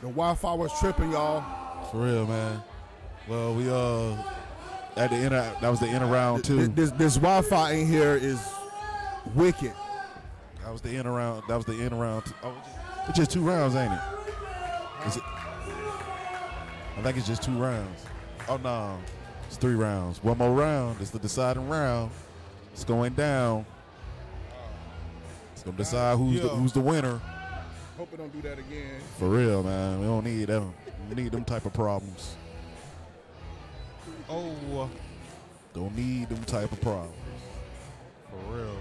The Wi-Fi was tripping, y'all. For real, man. Well, we uh at the end of, that was the end of round two. This, this, this Wi-Fi in here is wicked. That was the end of round. That was the end of round. Two. Oh, it's just, it's just two rounds, ain't it? Is it? I think it's just two rounds. Oh no, it's three rounds. One more round. It's the deciding round. It's going down. It's gonna decide who's the, who's the winner. Hope it don't do that again. For real, man. We don't need them. We need them type of problems. Oh, Don't need them type of problems. for real.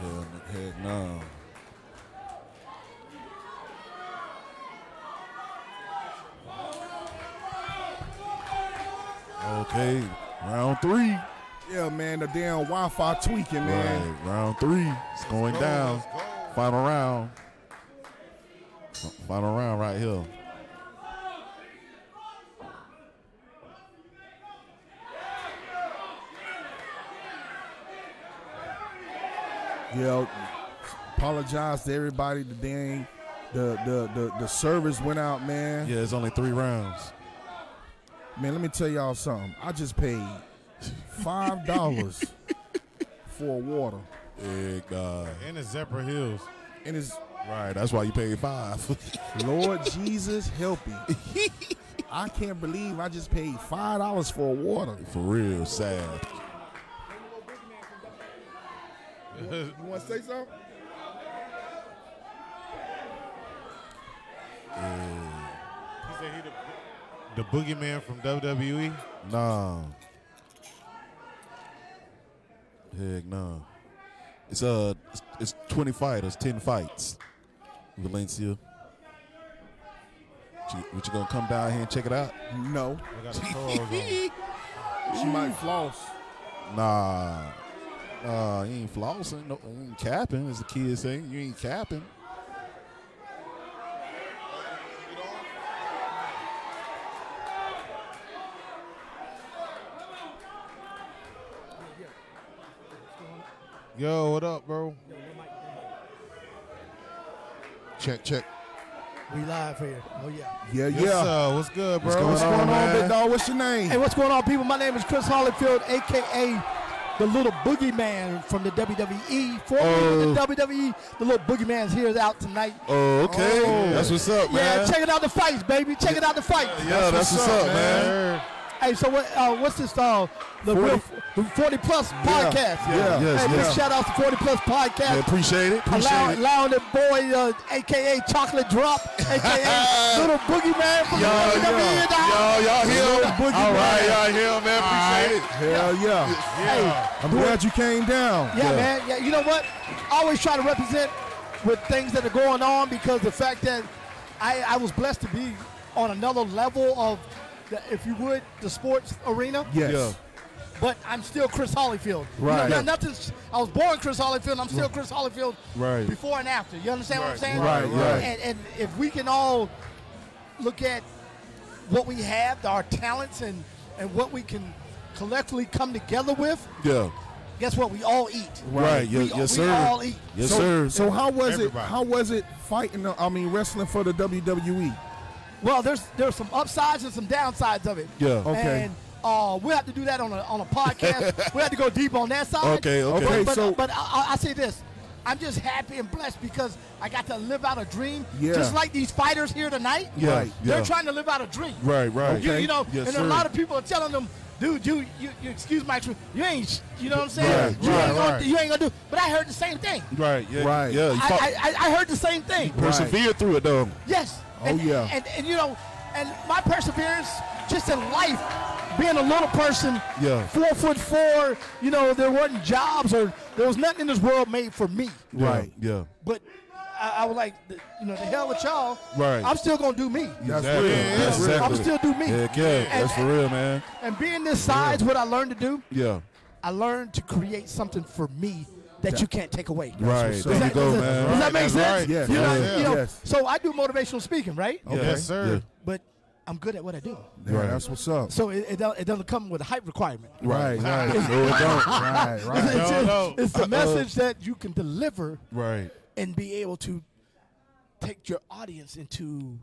Hell, heck no. Okay, round three. Yeah, man, the damn Wi-Fi tweaking, man. Right, round three. It's going Go, down. let's go. Final round. Final round right here. Yeah, apologize to everybody. The dang, the the the the service went out, man. Yeah, it's only three rounds. Man, let me tell y'all something. I just paid five dollars for water, Heck, God. And the Zephyrhills. and it's Right, that's why you paid five. Lord Jesus help me. I can't believe I just paid five dollars for water. For real, sad. You want to say something? He said he the, the boogeyman from? WWE. Nah. Heck no. It's uh it's, it's twenty fighters, ten fights. Valencia. What you, what you gonna come down here and check it out? No, I got the clothes on. she might floss. Nah. Nah, you ain't flossing, no, you ain't capping, as the kids say. You ain't capping. Yo, what up, bro? Check, check. We live here. Oh yeah. Yeah, Yes, yeah. sir. What's good, bro? What's going What's going on, man? big dog? What's your name? Hey, what's going on, people? My name is Chris Hollyfield, aka the Little Boogeyman from the WWE. Formerly Oh. the WWE, the Little Boogeyman's here out tonight. Oh, okay. Oh. That's what's up, man. Yeah, check it out the fights, baby. Check it out the fights. yeah, that's, what's up, man. Hey, so what? Uh, what's this? Uh, the 40 real, the Forty Plus podcast. Yeah. Yes, hey, big shout out to Forty Plus podcast. Yeah, appreciate it. Appreciate Allow, it. allowing the boy, uh, aka Chocolate Drop, aka Little Boogeyman from Y'all, the WWE. in the house. y'all, y'all here? Little boogie All right, man. y'all here, man. Appreciate it. Hell yeah. Yeah. I'm glad you came down. Yeah, Yeah. man. Yeah, you know what? I always try to represent with things that are going on because the fact that I, I was blessed to be on another level of, the, if you would, the sports arena. Yes. Yeah. But I'm still Chris Hollyfield. Right. You know, not- nothing. I was born Chris Hollyfield. I'm still Chris Hollyfield. Right. Before and after. You understand what I'm saying? Right, right. And, and if we can all look at what we have, our talents, and and what we can collectively come together with, Yeah. guess what? We all eat. Right. We, Yes, yes, we sir. all eat. Yes, so, sir. So how was Everybody. it? How was it fighting? uh, I mean, wrestling for the? WWE. Well, there's there's some upsides and some downsides of it. Yeah. Okay. And uh, we'll have to do that on a on a podcast. we'll have to go deep on that side. Okay, okay. Okay, But, so- but I, I, I say this. I'm just happy and blessed because I got to live out a dream. Yeah. Just like these fighters here tonight. Yeah, Right. They're yeah. trying to live out a dream. Right, right. You, you know, Yes, and sir. a lot of people are telling them, dude, you, you, you excuse my truth, you ain't, you know what I'm saying? Right, you, right, ain't gonna, right. you ain't gonna do. But I heard the same thing. Right. Yeah. Right. Yeah. I, I, I, I heard the same thing. persevered through it though. Yes. Oh, and, yeah. And, and you know, and my perseverance just in life, being a little person, Yeah. four foot four, you know, there wasn't jobs or there was nothing in this world made for me. Right. Yeah. But I, I was like, the- you know, the hell with y'all. Right. I'm still gonna do me. That's Exactly. real. Yeah, That's yeah. real. I'm still do me. Heck yeah. And- That's for real, man. And being this size, what I learned to do, Yeah. I learned to create something for me that you can't take away. Right. what's There up. you Does go, that- man. Does that make sense? right. Yes. You know, Yeah. you know, Yes. So I do motivational speaking, right? Yeah. Yes, sir. But I'm good at what I do. Yeah, that's what's up. So it, it, don't, it doesn't come with a hype requirement. Right, right. No, it don't. right, It's, right. it's, No, no. it's the uh, uh, message that you can deliver Right. and be able to take your audience into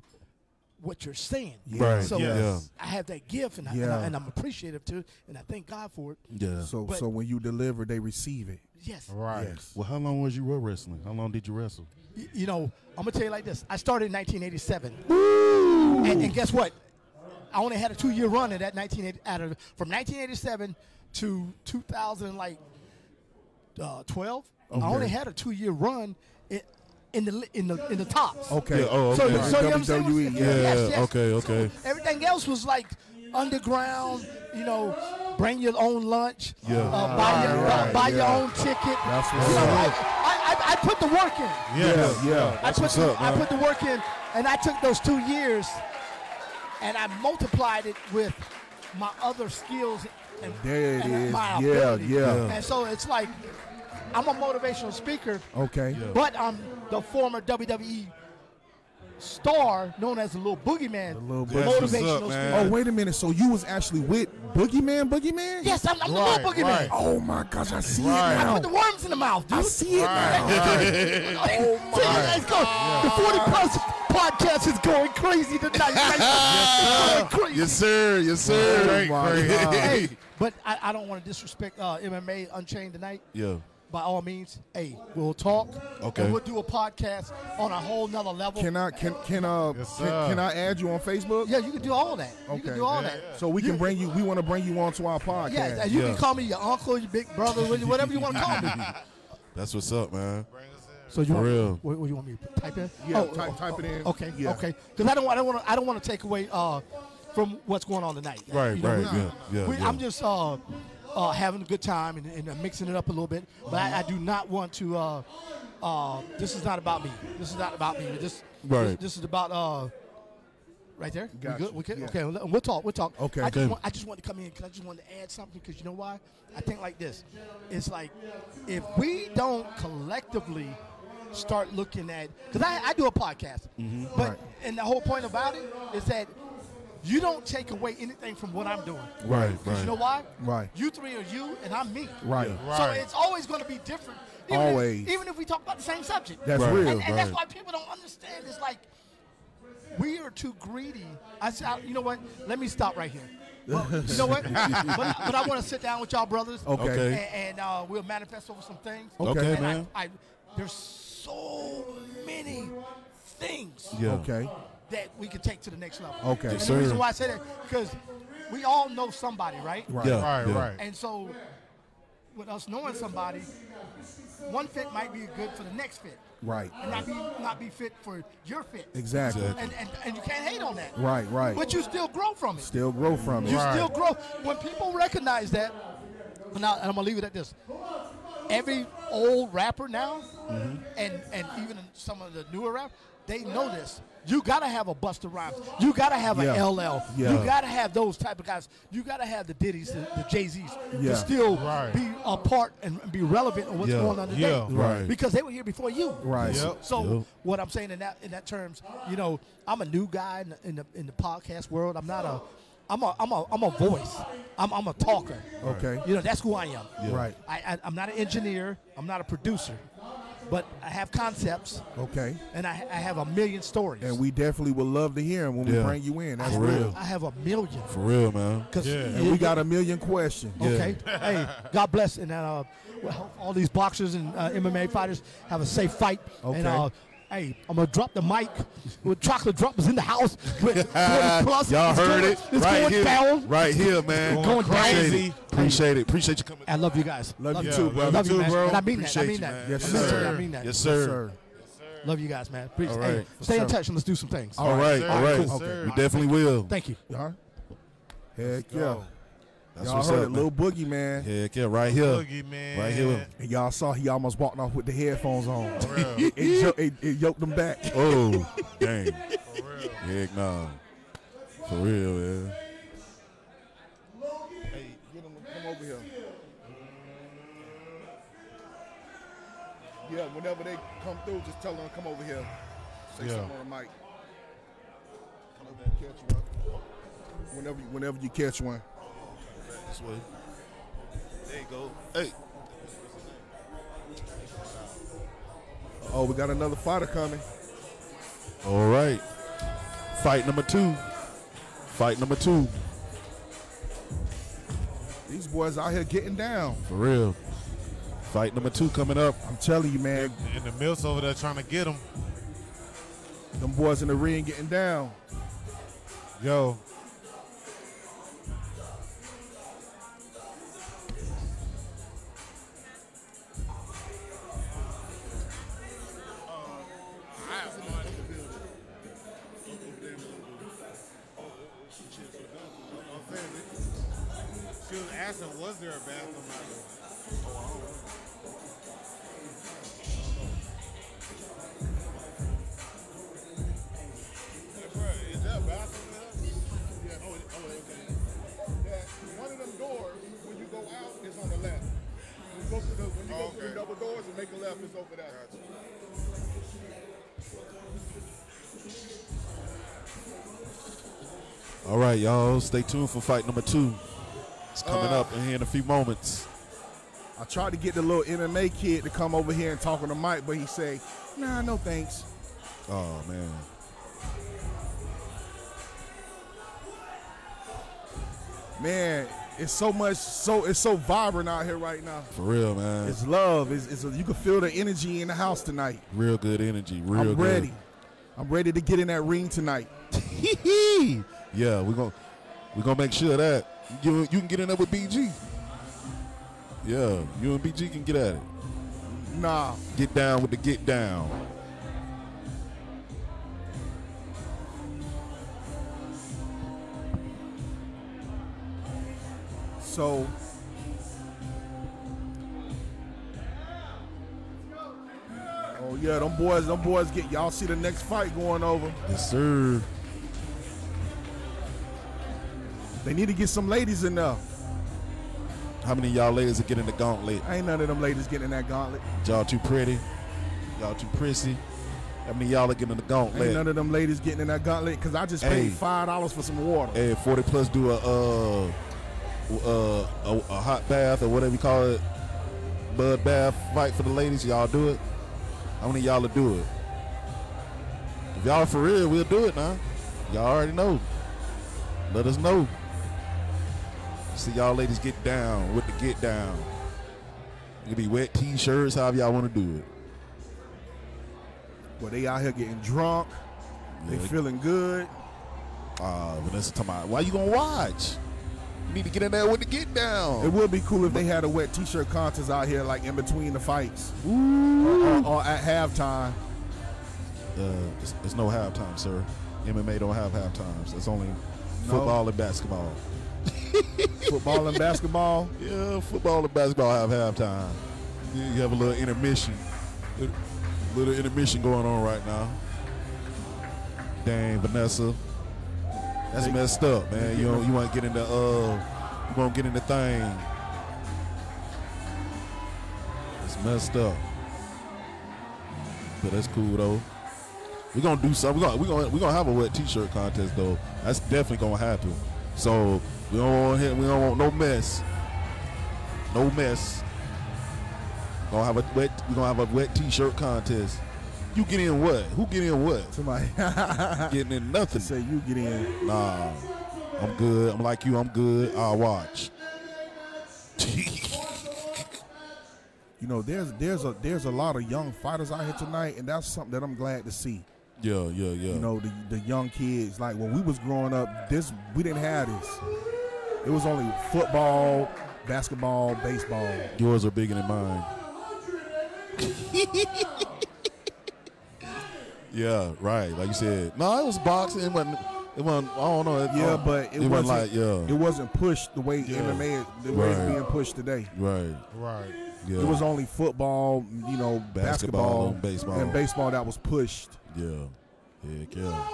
what you're saying. Right. So Yes. I have that gift, and, I, and, Yeah. I, and I'm appreciative to it, and I thank God for it. Yeah. So But- so when you deliver, they receive it. Yes. Right. Yes. Well, how long was you road wrestling? How long did you wrestle? Y- you know, I'm gonna tell you like this. I started in 1987, and, and guess what? I only had a two-year run in that 1980 out of from 1987 to 2000 like uh, 12. I only had a two-year run in, in the in the in the tops. Okay. Yeah, oh, So, okay. the- so you understand WWE, yeah. yes, yes. okay, okay. So everything else was like underground. You know, bring your own lunch. Yeah. Uh, buy your Right, right, buy your own ticket. That's what's you know, up. I, I, I put the work in. Yes. Yeah, yeah. I put the, up, I put the work in, and I took those two years, and I multiplied it with my other skills and, There it and is. my Yeah, ability. yeah. And so it's like I'm a motivational speaker, Okay. but I'm the former WWE star known as the Little Boogeyman. The Little That's what's motivational up, man. speaker. Oh wait a minute. So you was actually with Boogeyman? Boogeyman? Yes, I'm, I'm Right, the Little Boogeyman. right. Oh my gosh, I see Right. it I put the worms in the mouth, dude. I see it Right. now. oh my! Let's go. The 40 plus podcast is going crazy tonight. It's going crazy. Yes, sir. Yes, sir. Straight my. God. Hey, but I, I don't want to disrespect uh, MMA Unchained tonight. Yeah. By all means, hey, we'll talk. Okay. And we'll do a podcast on a whole nother level. Can I can can uh Yes, can, can I add you on Facebook? yeah, you can do all that. Okay. You Okay. can do all Yeah, that. yeah. So we can You- bring you. We want to bring you onto our podcast. Yeah, and you Yeah. can call me your uncle, your big brother, whatever you want to call me. That's what's up, man. Bring us in. So you For want, real. What, what do you want me to type in? Yeah, Oh, type- oh, type oh, it in. Okay, Yeah. okay. Because I don't, I don't want to, I don't want to take away uh, from what's going on tonight. Right, You know, right, we- yeah, yeah, we- yeah. I'm just uh, uh, having a good time and, and uh, mixing it up a little bit, but I, I do not want to. Uh, uh, this is not about me. This is not about me. This, Right. this, this is about. Uh, Right there. We Gotcha. good? We? Yeah. Okay. We'll, we'll talk. We'll talk. Okay. I just, Okay. want, I just want to come in because I just want to add something because you know why? I think like this. It's like if we don't collectively start looking at because I, I do a podcast, but Right. and the whole point about it is that you don't take away anything from what I'm doing. Right, You know why? Right. You three are you and I'm me. Right. So Right. it's always going to be different. Even Always. If, even if we talk about the same subject. That's Right. real. And, and that's why people don't understand. It's like we are too greedy. I said, you know what? Let me stop right here. Well, you know what? but, but I want to sit down with y'all brothers. Okay. Okay. And, and uh, we'll manifest over some things. Okay, And I- man. I, there's so many things Yeah. Okay. That we can take to the next level. Okay. And Yes, the reason why I say that because we all know somebody, right? Right. Yeah. Right, yeah. right. And so, with us knowing somebody, one fit might be good for the next fit, Right. and not be not be fit for your fit. Exactly. Exactly. And, and and you can't hate on that. Right. Right. But you still grow from it. Still grow from it. You Right. still grow. When people recognize that, now and I'm gonna leave it at this. Every old rapper now, Mm-hmm. and and even some of the newer rap, they know this. You gotta have a Busta Rhymes. You gotta have Yeah. a LL. Yeah. You gotta have those type of guys. You gotta have the Diddy's, the, the Jay Z's, Yeah. to still Right. be a part and be relevant on what's Yeah. going on today. Yeah. Right. Because they were here before you. Right. Yep. So Yep. what I'm saying in that in that terms, you know, I'm a new guy in the, in the in the podcast world. I'm not a, I'm a I'm a I'm a voice. I'm I'm a talker. Okay. You know, that's who I am. Yeah. Right. I, I I'm not an engineer. I'm not a producer, but I have concepts Okay. and I, I have a million stories. And we definitely would love to hear them when we bring you in. That's For real. real. I have a million. For real, man. Cause Yeah. And we got a million questions. Okay. hey, God bless, and uh, all these boxers and uh, MMA fighters have a safe fight. Okay. And uh, hey, I'm gonna drop the mic with chocolate droppers in the house. With plus. Y'all It's heard going- it It's right going here, down. right here, man. Going Going Appreciate crazy. it. Appreciate it. Appreciate you coming. I love you guys. Love you too, bro. Love you, too, bro. And I mean that. I mean that. man. Yes, sir. I mean that. Yes, Yes, sir. sir. Love you guys, man. Appreciate All hey, right. Stay in touch and let's do some things. All right, sir. all right. Yes, Okay. We definitely will. Thank you. Huh? Heck yeah. Go. That's y'all what's heard up, it. Little Boogie, man. Heck yeah, right here. Boogie, man. Right here. And y'all saw he almost walked off with the headphones on. real. it, jo- it, it yoked him back. Oh, dang. For real. Heck nah. For real, man. Hey, get him to come over here. Yeah, whenever they come through, just tell them to come over here. Say Yeah. something on the mic. Come over and catch one. Whenever, whenever you catch one. This way. There you go. Hey. Oh, we got another fighter coming. All right. Fight number two. Fight number two. These boys out here getting down. For real. Fight number two coming up. I'm telling you, man. And the Mills over there trying to get them. Them boys in the ring getting down. Yo, asking, was there a bathroom out there? Is that a bathroom there? Oh, okay. Oh, that, one of them doors, when you go out, is on the left. When you go through the, when you go through the double doors and make a left, it's over there. All right, y'all. Stay tuned for fight number two. It's coming Uh. up in here in a few moments. I tried to get the little MMA kid to come over here and talk on the mic, but he said, "Nah, no thanks." Oh man. Man, it's so much, so it's so vibrant out here right now. For real, man. It's love. It's, it's you can feel the energy in the house tonight. real good energy. Real I'm good. ready. I'm ready to get in that ring tonight. Yeah, we're gonna we're gonna make sure that you you can get in there with BG. Yeah, you and BG can get at it. Nah, Get down with the get down. so Oh yeah, them boys, them boys get y'all see the next fight going over. Yes, sir. They need to get some ladies in there. How many of y'all ladies are getting the gauntlet? Ain't none of them ladies getting that gauntlet. Y'all too pretty. Y'all too prissy. How many of y'all are getting the gauntlet. Ain't none of them ladies getting in that gauntlet because I just Hey. paid five dollars for some water. Hey, 40 plus do a uh, uh a, a hot bath or whatever you call it, bud bath fight for the ladies. Y'all do it. How many of y'all will do it? If y'all for real, we'll do it now. Y'all already know. Let us know. See y'all ladies get down with the get down. It could be wet t-shirts, however y'all want to do it. But they out here getting drunk. They feeling good. Uh, Vanessa talking about, why you gonna watch? You need to get in there with the get down. It would be cool if they had a wet t-shirt contest out here, like in between the fights, or, or- or at halftime. Uh, it's, it's no halftime, sir. MMA don't have halftimes. It's only No. football and basketball. Football and basketball. Yeah, football and basketball have halftime. You you have a little intermission. Little, little intermission going on right now. Dang, Vanessa. That's They- messed up, man. You don't, you want to get in the uh, you to get in the thing. It's messed up. But that's cool though. We're gonna do something. We're gonna we're gonna we gonna have a wet t-shirt contest though. That's definitely gonna happen. So we don't want hit, we don't want no mess. No mess. Gonna have a wet we're gonna have a wet t-shirt contest. You get in what? Who get in what? Somebody Getting in nothing. say you get in. Nah. I'm good. I'm like you, I'm good. I'll watch. You know, there's there's a there's a lot of young fighters out here tonight, and that's something that I'm glad to see. Yeah, yeah, yeah. You know, the the young kids. Like when we was growing up, this we didn't have this. It was only football, basketball, baseball. Yours are bigger than mine. yeah, right. Like you said. No, it was boxing. It wasn't. It wasn't. I don't know. It, Yeah, uh, but it, wasn't wasn't like yeah. It wasn't pushed the way Yeah. MMA, the way it's being pushed today. right. Right. Yeah. It was only football, you know, Basketball basketball, and baseball. and baseball that was pushed. Yeah. Heck yeah.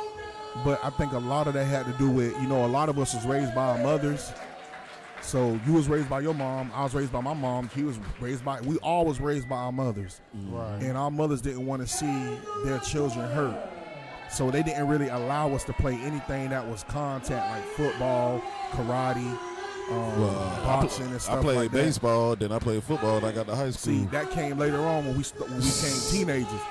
But I think a lot of that had to do with, you know, a lot of us was raised by our mothers. So you was raised by your mom. I was raised by my mom. He was raised by. We all was raised by our mothers, Right. and our mothers didn't want to see their children hurt. So they didn't really allow us to play anything that was contact like football, karate, um, Well, I pl- boxing, and I stuff played like that. I played baseball, then I played football, and I got to high school. See, that came later on when we st- when we became teenagers.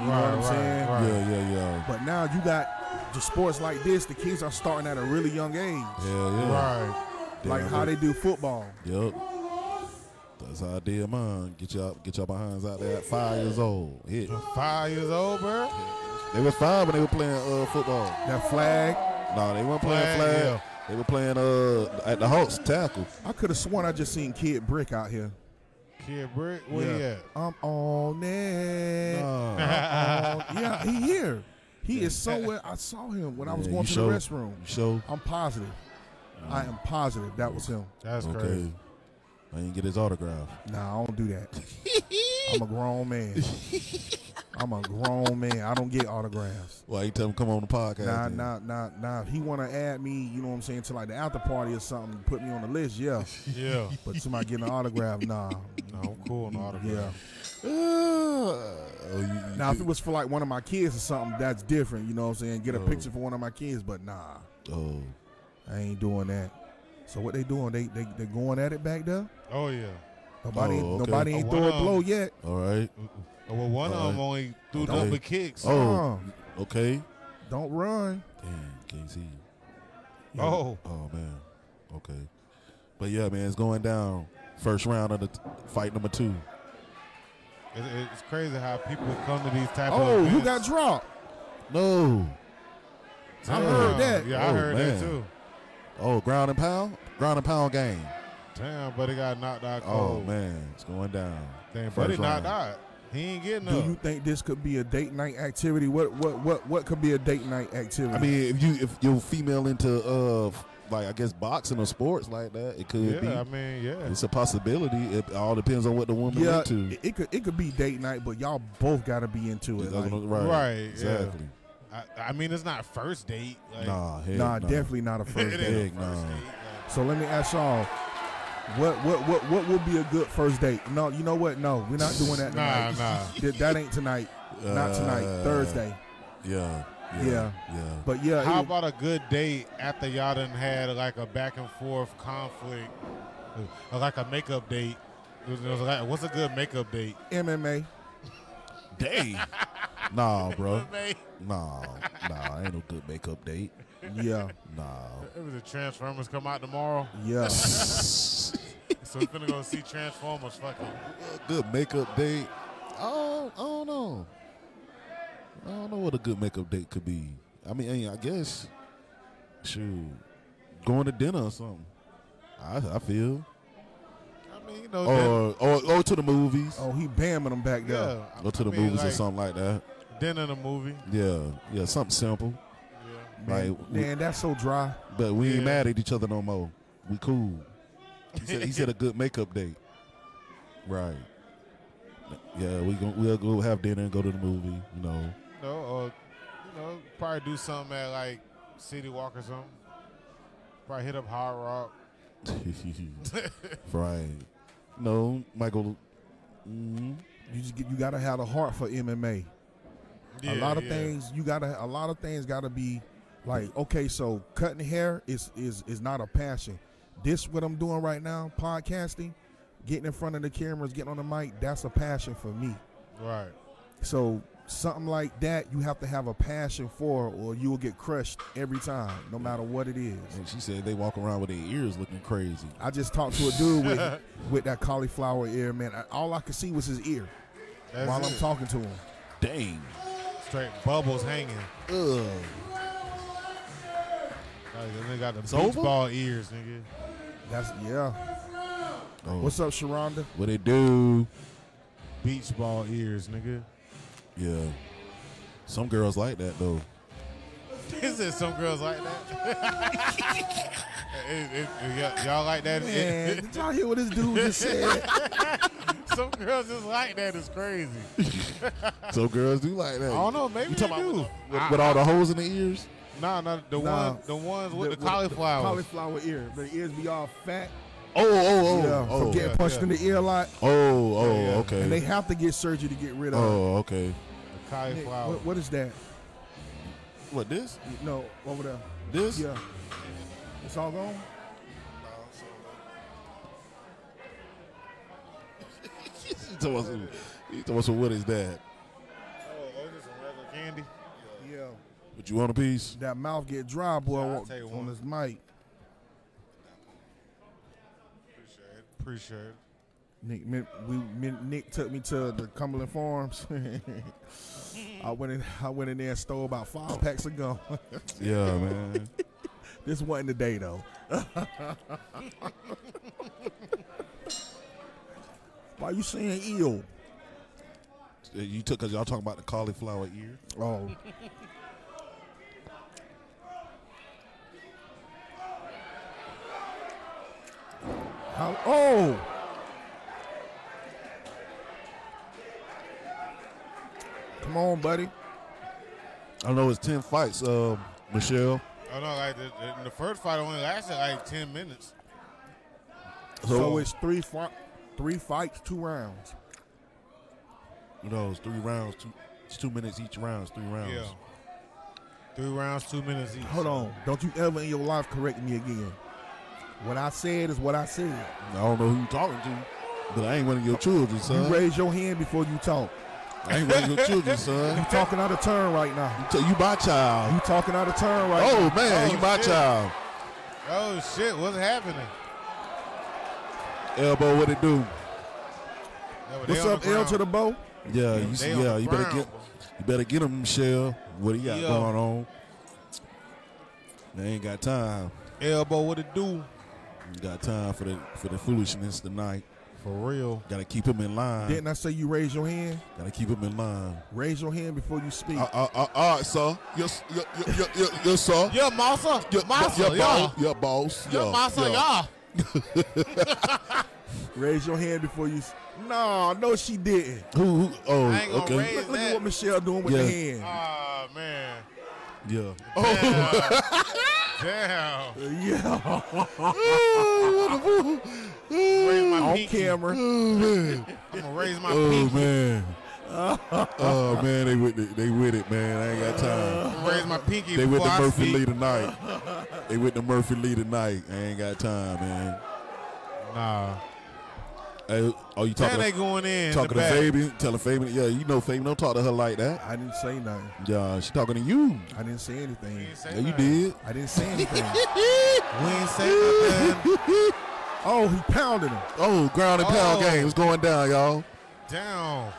You know what I'm saying? right. Yeah, yeah, yeah. But now you got the sports like this. The kids are starting at a really young age, Yeah, yeah. Right. like Damn how right. they do football. Yep. That's how I did mine. Get y'all, get y'all behinds out there at five years old. Hit. Five years old, bro. They were five when they were playing uh, football. That flag, No, they weren't playing Flag, flag. yeah. They were playing uh at the Hawks tackle. I could have sworn I just seen Kid Brick out here. Kid Brick, where he yeah. at? I'm on it. Nah. I'm on- yeah, he here. He is somewhere. I saw him when I was Yeah, going to sure? the restroom. You show? I'm positive. I am positive that was him. That's Okay. crazy. I didn't get his autograph. Nah, I don't do that. I'm a grown man. I'm a grown man. I don't get autographs. Why you tell him come on the podcast? Nah, then? nah, nah, nah. If he want to add me, you know what I'm saying, to like the after party or something, put me on the list, yeah. Yeah. But somebody getting an autograph, nah. No, I'm cool on the autograph. Yeah. Uh, oh, you, you Now, if it was for like one of my kids or something, that's different. You know what I'm saying? Get a Oh. picture for one of my kids, but nah, oh, I ain't doing that. So what they doing? They they they going at it back there? Oh yeah. Nobody Oh, ain't, okay. nobody ain't throw a wow. blow yet. all right. Well, one of them only threw Okay. nothing but kicks. Oh, Uh, okay. don't run. Damn, can't see. Yeah. Oh, Oh man. Okay. But yeah, man, it's going down. First round of the t- fight number two. It, it's crazy how people come to these type of Oh, you got dropped? No. I heard that. Yeah, I Oh, heard man. that too. Oh, ground and pound. Ground and pound game. Damn, buddy got knocked out Oh man, it's going down. Damn, First buddy knocked out. He ain't getting Do up. you think this could be a date night activity? What what what what could be a date night activity? I mean, if you if you're female into uh f- like I guess boxing or sports like that, it could yeah, be. I mean, yeah. It's a possibility. It all depends on what the woman yeah, into. it, it could it could be date night, but y'all both got to be into it. Like, right, Right, yeah. exactly. I, I mean, it's not first date. Like, Nah, heck nah, no. definitely not a first date. ain't Heck first no. date. Like, So let me ask y'all, what what what what would be a good first date? No, you know what? No, we're not doing that Nah, tonight. nah. That, that ain't tonight. Not tonight. Uh, Thursday. Yeah, Yeah. yeah, yeah. But yeah, How it- about a good date after y'all done had like a back and forth conflict, or like a makeup date? It was- it was like- What's a good makeup date? MMA. Dang. nah, bro. Nah, nah. Ain't no good makeup date. Yeah, Nah. It was the Transformers come out tomorrow, yeah. so we're gonna go see Transformers. Fucking good makeup date. Oh, I don't know. I don't know what a good makeup date could be. I mean, I guess, shoot, going to dinner or something. I, I feel, I mean, you know, or or or to the movies. Oh, he bamming them back then, there. yeah, Go to the I mean, movies or something like that. Dinner in a movie. Yeah, yeah, something simple. Yeah. Man, Like, we- man, that's so dry. But we ain't mad at each other no more. We cool. He said, he said a good makeup date. Right. Yeah, we gon' we'll go have dinner and go to the movie. You know. You know, or you know, probably do something at like City Walk or something. Probably hit up Hard Rock. right. No, Michael. Mm, You just get, you gotta have a heart for MMA. a lot of yeah. things you gotta a lot of things gotta be like okay so cutting hair is is is not a passion this what i'm doing right now podcasting getting in front of the cameras getting on the mic that's a passion for me Right. so something like that you have to have a passion for or you will get crushed every time no matter what it is and she said they walk around with their ears looking crazy. i just talked to a dude with with that cauliflower ear man I- all i could see was his ear That's while i'm talking to him Dang. Straight bubbles hanging. Ugh. Like, they got the It's beach over? ball ears, nigga. that's yeah Oh, what's up sharonda what they do? Beach ball ears, nigga. Yeah. Some girls like that though. Is it some girls like that? It- it- it- y'all- y'all like that? man did y'all hear what this dude just said some girls just like that. It's crazy. Some girls do like that. I don't know. Maybe You they talking do. about with, with all the holes in the ears? Nah, nah, the Nah. one, the ones with the, The- cauliflower. cauliflower ear. The ears be all fat. Oh, oh, oh, yeah, oh, from oh. getting yeah, punched yeah. in the ear a lot. oh, oh, Yeah, yeah. okay. And they have to get surgery to get rid of it. oh, okay. the Hey, cauliflower. what, what is that? What this? No, over there. This? Yeah. It's all gone? he told us. He told us what is that? Oh, oh just regular candy. Yeah, But you want a piece? that mouth get dry, boy, Yeah, I'll on, take on one. this mic. Appreciate it. Nick, me, we, Nick took me to the Cumberland Farms. I went in, I went in there and stole about five packs of gum. Yeah, man. this wasn't the day though. Why you saying eel? you took because y'all talking about the cauliflower ear. Oh, how? Oh, come on, buddy. I know it's ten fights, uh, Michelle. Oh no, like the, the, the first fight only lasted like ten minutes. So, it's three, fi- three fights, two rounds. You know, it's three rounds, two, it's two minutes each round. It's three rounds. Yeah. Three rounds, two minutes each. Hold on, don't you ever in your life correct me again. What I said is what I said. I don't know who you talking to, but I ain't one of your children, son. You raise your hand before you talk. I ain't one of your children, son. You talking out of turn right now. You, t- you my child. You talking out of turn right oh, now. Oh man, Oh, you my shit. child. Oh shit, what's happening? Elbow, what it do? Yeah, What's up, the L to the bow? Yeah, you They see, yeah, you better get, you better get him, Michelle. What he got Yeah. going on? They ain't got time. Elbow, what it do? You got time for the for the foolishness tonight. For real. Got to keep him in line. Didn't I say you raise your hand? Got to keep him in line. Raise your hand before you speak. Uh, uh, uh, all right, sir. Yes, yes, yes, yes, yes, yes sir. Yeah, massa. Yeah, massa, yeah, yeah. boss. Yeah, boss. Yeah, Yeah, massa, yeah. Raise your hand before you. s- No, no, she didn't. Who? who oh, I ain't okay. raise- Look, look at what Michelle doing with Yeah. the hand. Ah, man. Yeah. Damn. yeah, Raise my on pinky. camera. Oh man. I'm gonna raise my Oh pinky. man. oh man, they with it. They with it, man. I ain't got time. I'm gonna raise my pinky They with the Murphy. Lee tonight. They with the Murphy Lee tonight. I ain't got time, man. Nah. Hey, oh, you Now talking? they going in. talking the to back. Fabian? Telling Fabian? Yeah, you know Fabian. Don't talk to her like that. I didn't say nothing. Yeah, she talking to you. I didn't say anything. We ain't say Yeah, you did. I didn't say anything. We ain't say nothing. oh, he pounded him. Oh, ground and oh. pound Oh. game is going down, y'all. Down.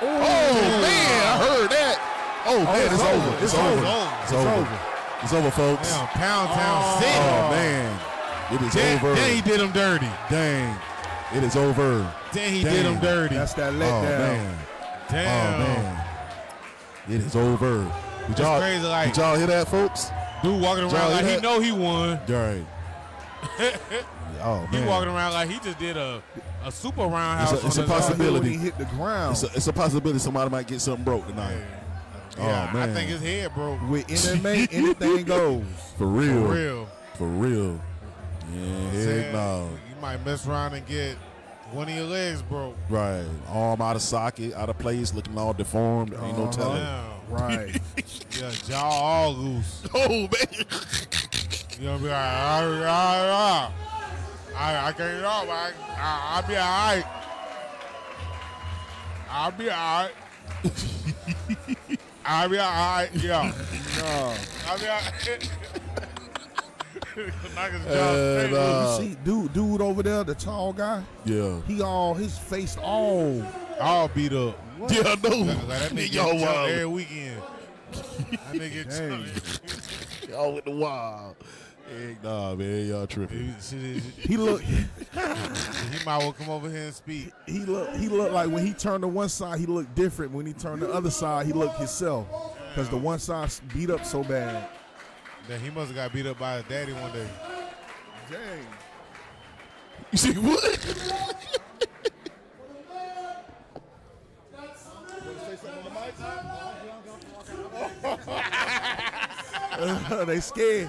Oh, oh man, I heard that. Oh, oh man, it's it's, over. over. It's, It's over. over. It's over. It's over, folks. Damn, Pound Town Oh City. man, it is Then, over. then he did him dirty. Dang, it is over. Then he Damn. did him dirty. That's that Oh letdown. man. Oh, Damn. Oh man, it is over. Did It's y'all, crazy, like- did y'all hear that, folks? Dude walking Y'all around like hear he that? know he won. Right. oh He man, walking around like he just did a, a super roundhouse. It's a- it's on a his- possibility. When he hit the ground. it's a, it's a possibility somebody might get something broke tonight. Yeah, oh man, I think his head broke. With MMA, anything goes. for real, For real. for real. Yeah, heck Saying no. You might mess around and get one of your legs broke. Right, arm out of socket, out of place, looking all deformed. Ain't no Uh-huh. telling. Damn. Right. Yeah, jaw all loose. Oh man. You know, be like, ah, ah, ah. I, I can't know, but I, I, I'll be all right. I'll be all right. I'll be all right, yeah. no. I'll be all right. Knock his And, uh, You see, dude, dude over there, the tall guy. Yeah. He all his face all. all beat up. Yeah, I know. Like, that nigga get Y'all wild. every weekend. That nigga get Dang. Y'all with the wild. Heck nah, man. Y'all tripping. He, he, He look. he might well come over here and speak. He look. He looked like when he turned to one side, he looked different. When he turned to the other side, he looked himself. Cause the one side beat up so bad. That he must have got beat up by his daddy one day. Dang. You see what? they scared.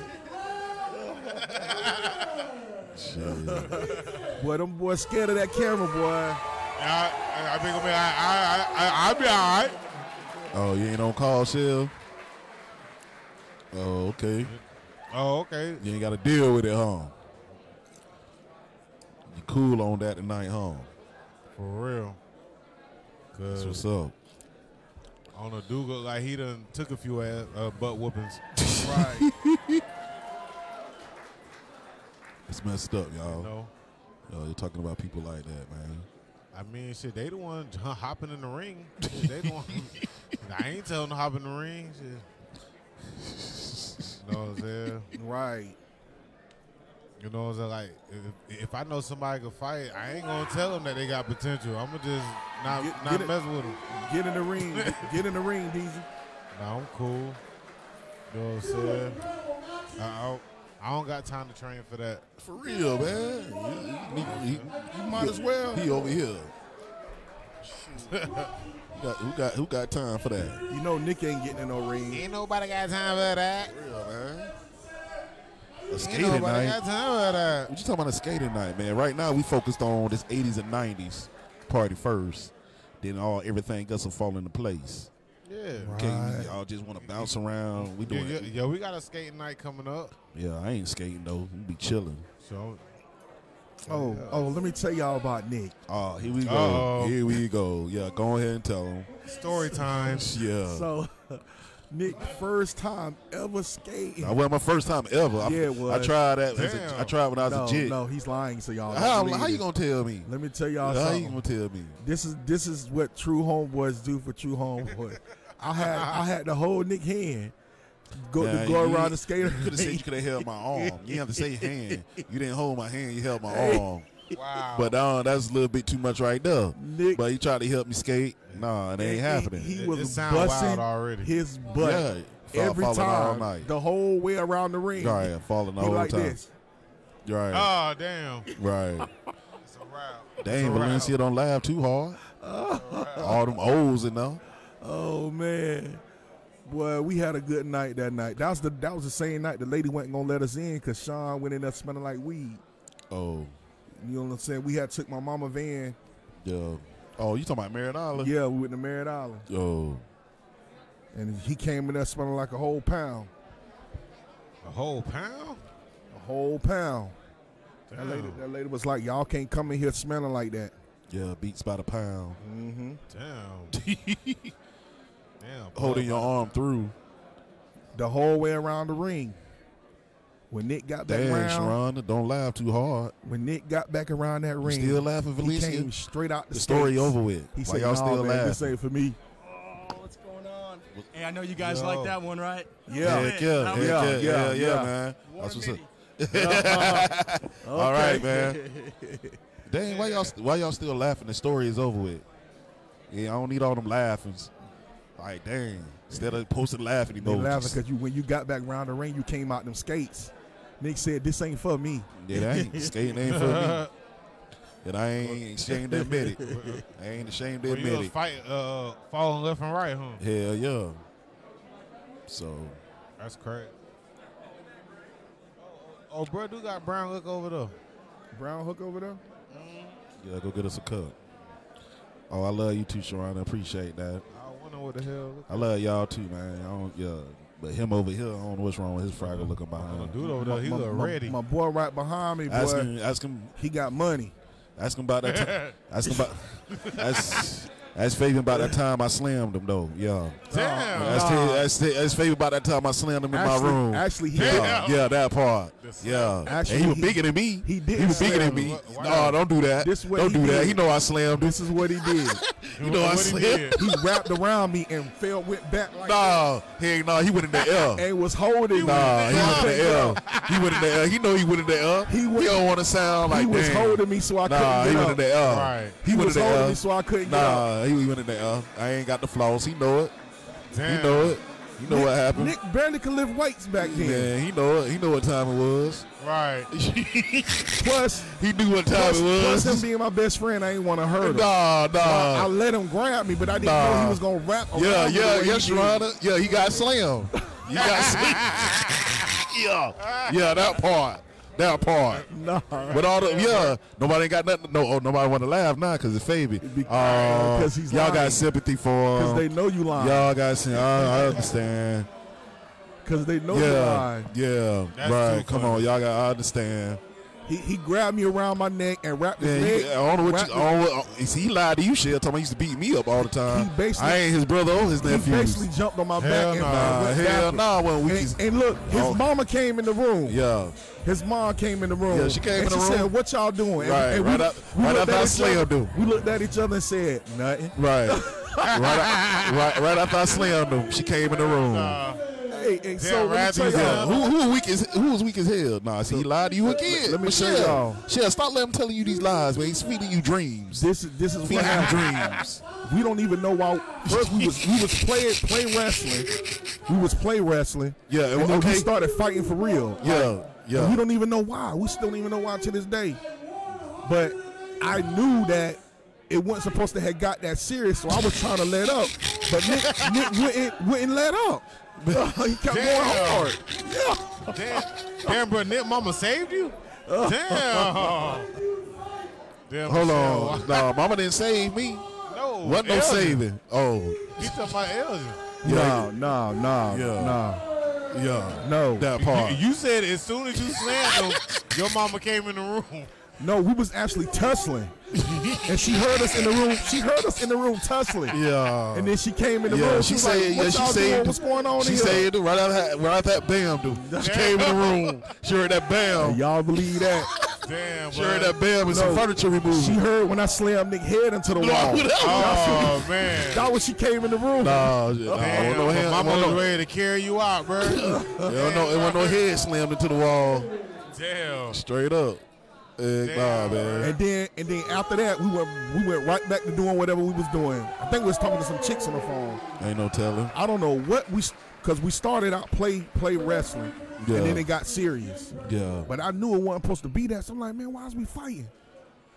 Boy, them boys scared of that camera, boy. I, I, I think I, I, I, I, I'll be all right. Oh, you ain't on call, Shell? Oh, okay. Oh, okay. You ain't got to deal with it, huh? You cool on that tonight, huh? For real. That's what's up. On a dude look like he done took a few ass, uh, butt whoopings. Right. It's messed up, You y'all. know, Yo, you're talking about people like that, man. I mean, shit, they the one hopping in the ring. They the one. I ain't telling them to hop in the ring. Shit. You know what I'm saying? right. You know what I'm saying? Like, if, if I know somebody can fight, I ain't gonna tell them that they got potential. I'm gonna just not Get- not get it. mess with them. Get in the ring. Get, get in the ring, DZ. Nah, I'm cool. You know what I'm saying? I, I, I don't got time to train for that. For real, man. You, you- you- You might as well. he over here. who, got, who got who got time for that? You know Nick ain't getting in no ring. Ain't nobody got time for that. real, man. A Ain't skating nobody night. got time for that. What you talking about a skating night, man? Right now we focused on this 80s and 90s party first. Then all everything else will fall into place. Yeah. Okay, Right. y'all just want to bounce around. We Yeah, doing yeah, it. yeah, we got a skating night coming up. Yeah, I ain't skating though. We be chilling. So Oh, oh, oh, let me tell y'all about Nick. Oh, here we go. Uh-oh. Here we go. Yeah, go ahead and tell him. story time. Yeah. So, Nick, first time ever skating. That wasn't my first time ever. I, Yeah, it was. I tried that. As a, Damn. I tried when I was no, a jit. no, he's lying. So y'all. How, believe how you gonna tell me? Let me tell y'all How you gonna tell me? This is this is what true homeboys do for true homeboys. I had I had the whole Nick hand go Nah, to go you- around the skater. You could have said you could have held my arm. You didn't have to say hand. You didn't hold my hand. You held my Hey. arm. Wow. But uh, that's a little bit too much right there. Nick, But he tried to help me skate. Nah, it ain't he- happening. He It- was it sound wild busting already. his butt yeah, every falling all time, night. the whole way around the ring. Right, falling all the He whole like time. this. Right, oh damn. right. It's a wrap. Dang, It's a Valencia don't laugh too hard. All them O's in there. Oh man. Boy, we had a good night that night. That was the that was the same night the lady wasn't gonna let us in because Sean went in there smelling like weed. Oh, You know what I'm saying? We had took my mama van. yeah. Oh, you talking about Merritt Island? Yeah, we went to Merritt Island. Oh, And he came in there smelling like a whole pound. A whole pound? A whole pound. That lady, that lady was like, Y'all can't come in here smelling like that. yeah. Beats by the pound. Mm-hmm. Damn. Damn. Holding your arm through. The whole way around the ring. When Nick got back Dang, around, Sharon, don't laugh too hard. when Nick got back around that You ring, still laughing, he came straight out the, The story over with. He Why said, y'all "Nah, still man, This laughing? ain't for me. Oh, what's going on? Hey, I know you guys Yo. like that one, right? Yeah. Heck yeah, heck yeah, Yeah, yeah, yeah, yeah, yeah. man. Warm That's what's Mini. up. All right, Okay. man. Dang, why y'all why y'all still laughing? The story is over with. Yeah, I don't need all them laughings. Like, dang. Instead of posting laughing They laughing because you when you got back around the ring, you came out them skates. Nick said, "This ain't for me." Yeah, that ain't skating ain't for me. And I ain't ashamed to admit it. I ain't ashamed to When you admit was it. fight, uh, falling left and right, huh? Hell yeah. So That's crazy. Oh, oh, bro, do got brown hook over there. Brown hook over there. yeah, go get us a cup. Oh, I love you too, Sharon. I appreciate that. I what the hell. I love y'all too, man. I don't, yeah, but him over here, I don't know what's wrong with his fraggle looking Oh, behind. dude over there, he my, look my- ready. My boy right behind me, boy, Ask him, ask him, he got money. ask him about that. Time. ask him about. Ask, ask Fabian about that time I slammed him though. Yeah. Damn. Ask, Nah. ask, ask Fabian about that time I slammed him in Actually, my room. actually, he yeah, yeah, that part. Yeah, Actually, and he was bigger than me. he did He was bigger than me. him. No, don't do that. This what don't he do that. He know I slammed. This is what he did. You know I What he slammed. he wrapped around me and fell, went back like that, No, he ain't. No, he went in the air. and was holding Nah, he went in the air. He went in the air. He know he went in the air. He He, don't want to sound like he was damn. holding me so I Nah, couldn't he get went up. in the air. Right. He went was in the holding air. me so I couldn't get up. Nah, he went in the air. I ain't got the flaws. He know it. Damn. He know it. You know what happened. Nick barely could lift weights back then. Man, he know it. He know what time it was. Right. Plus, He knew what time plus, it plus him was. being my best friend, I ain't want to hurt him. Nah, So I, I let him grab me, but I didn't Nah. know he was gonna wrap around Yeah, me yeah, way yeah, he Yeah, he got slammed. You got slammed. yeah, yeah, that part. That part. Nah. But all the yeah, nobody ain't got nothing. No, oh, nobody want to laugh now because it's Fabi. Be- Oh, 'cause he's y'all lying. got sympathy for Because they know you lying. Y'all got sympathy. I, I understand. Because they know you Yeah, lying. yeah, That's right. Come on, y'all got. I understand. He he grabbed me around my neck and wrapped his Yeah, leg. he, I don't know what you. his- I don't know what, is he lied to you, shit. Told me he used to beat me up all the time. He basically- I ain't his brother or his nephew. he basically jumped on my Hell back and nah. Nah, hell backwards. nah. When we And, just, and look, his Oh. mama came in the room. yeah, His mom came in the room. Yeah, she came and in the room. she. Said, what y'all doing? Right, and right we, up- we right looked after at I each slammed other- him. We looked at each other and said nothing. right, right, right, right after I slammed him, she came in the room. Uh, Hey, hey, so let me tell y'all. who who weak as who was weak as hell? Nah, see, he lied to you again. let me show Michelle, y'all. Michelle, stop letting him telling you these lies, man. He's feeding you dreams. This is this is Feeding what you happened. dreams. We don't even know why. First, we was we was play play wrestling. We was play wrestling. Yeah, and then okay. we started fighting for real. Yeah, And yeah. we don't even know why. We still don't even know why to this day. But I knew that it wasn't supposed to have got that serious, so I was trying to let up. But Nick, Nick wouldn't, wouldn't let up. he kept Damn. going hard. Yeah. damn, damn, bro, Nick Mama saved you. Damn. Damn. Hold Michelle. on, nah, Mama didn't save me. No, What no Elgin. saving? Oh, He talking about Elgin. No, no, no, Yeah. no, yeah, no. that part. You, you said as soon as you slammed him, your mama came in the room. No, we was actually tussling. and she heard us in the room. She heard us in the room tussling. Yeah. And then she came in the yeah, room. she was said, like, yeah, what she y'all said, doing? What's going on she here? said, right out that, right out that bam, dude. She came in the room. She heard that bam. Y'all believe that? Damn, She bro. heard that bam and some No. furniture removed. She heard when I slammed Nick head into the wall. Oh man. That was she came in the room. Nah, nah, Damn, wasn't no but hand, mama wasn't was no, ready to carry you out, bro. yeah, no, it wasn't no head slammed into the wall. Damn. Straight up. Eh, nah, Damn, man. And then and then after that we went we went right back to doing whatever we was doing. I think we was talking to some chicks on the phone. Ain't no telling. I don't know what we because we started out play play wrestling Yeah. and then it got serious. Yeah. But I knew it wasn't supposed to be that. So I'm like, man, why is we fighting?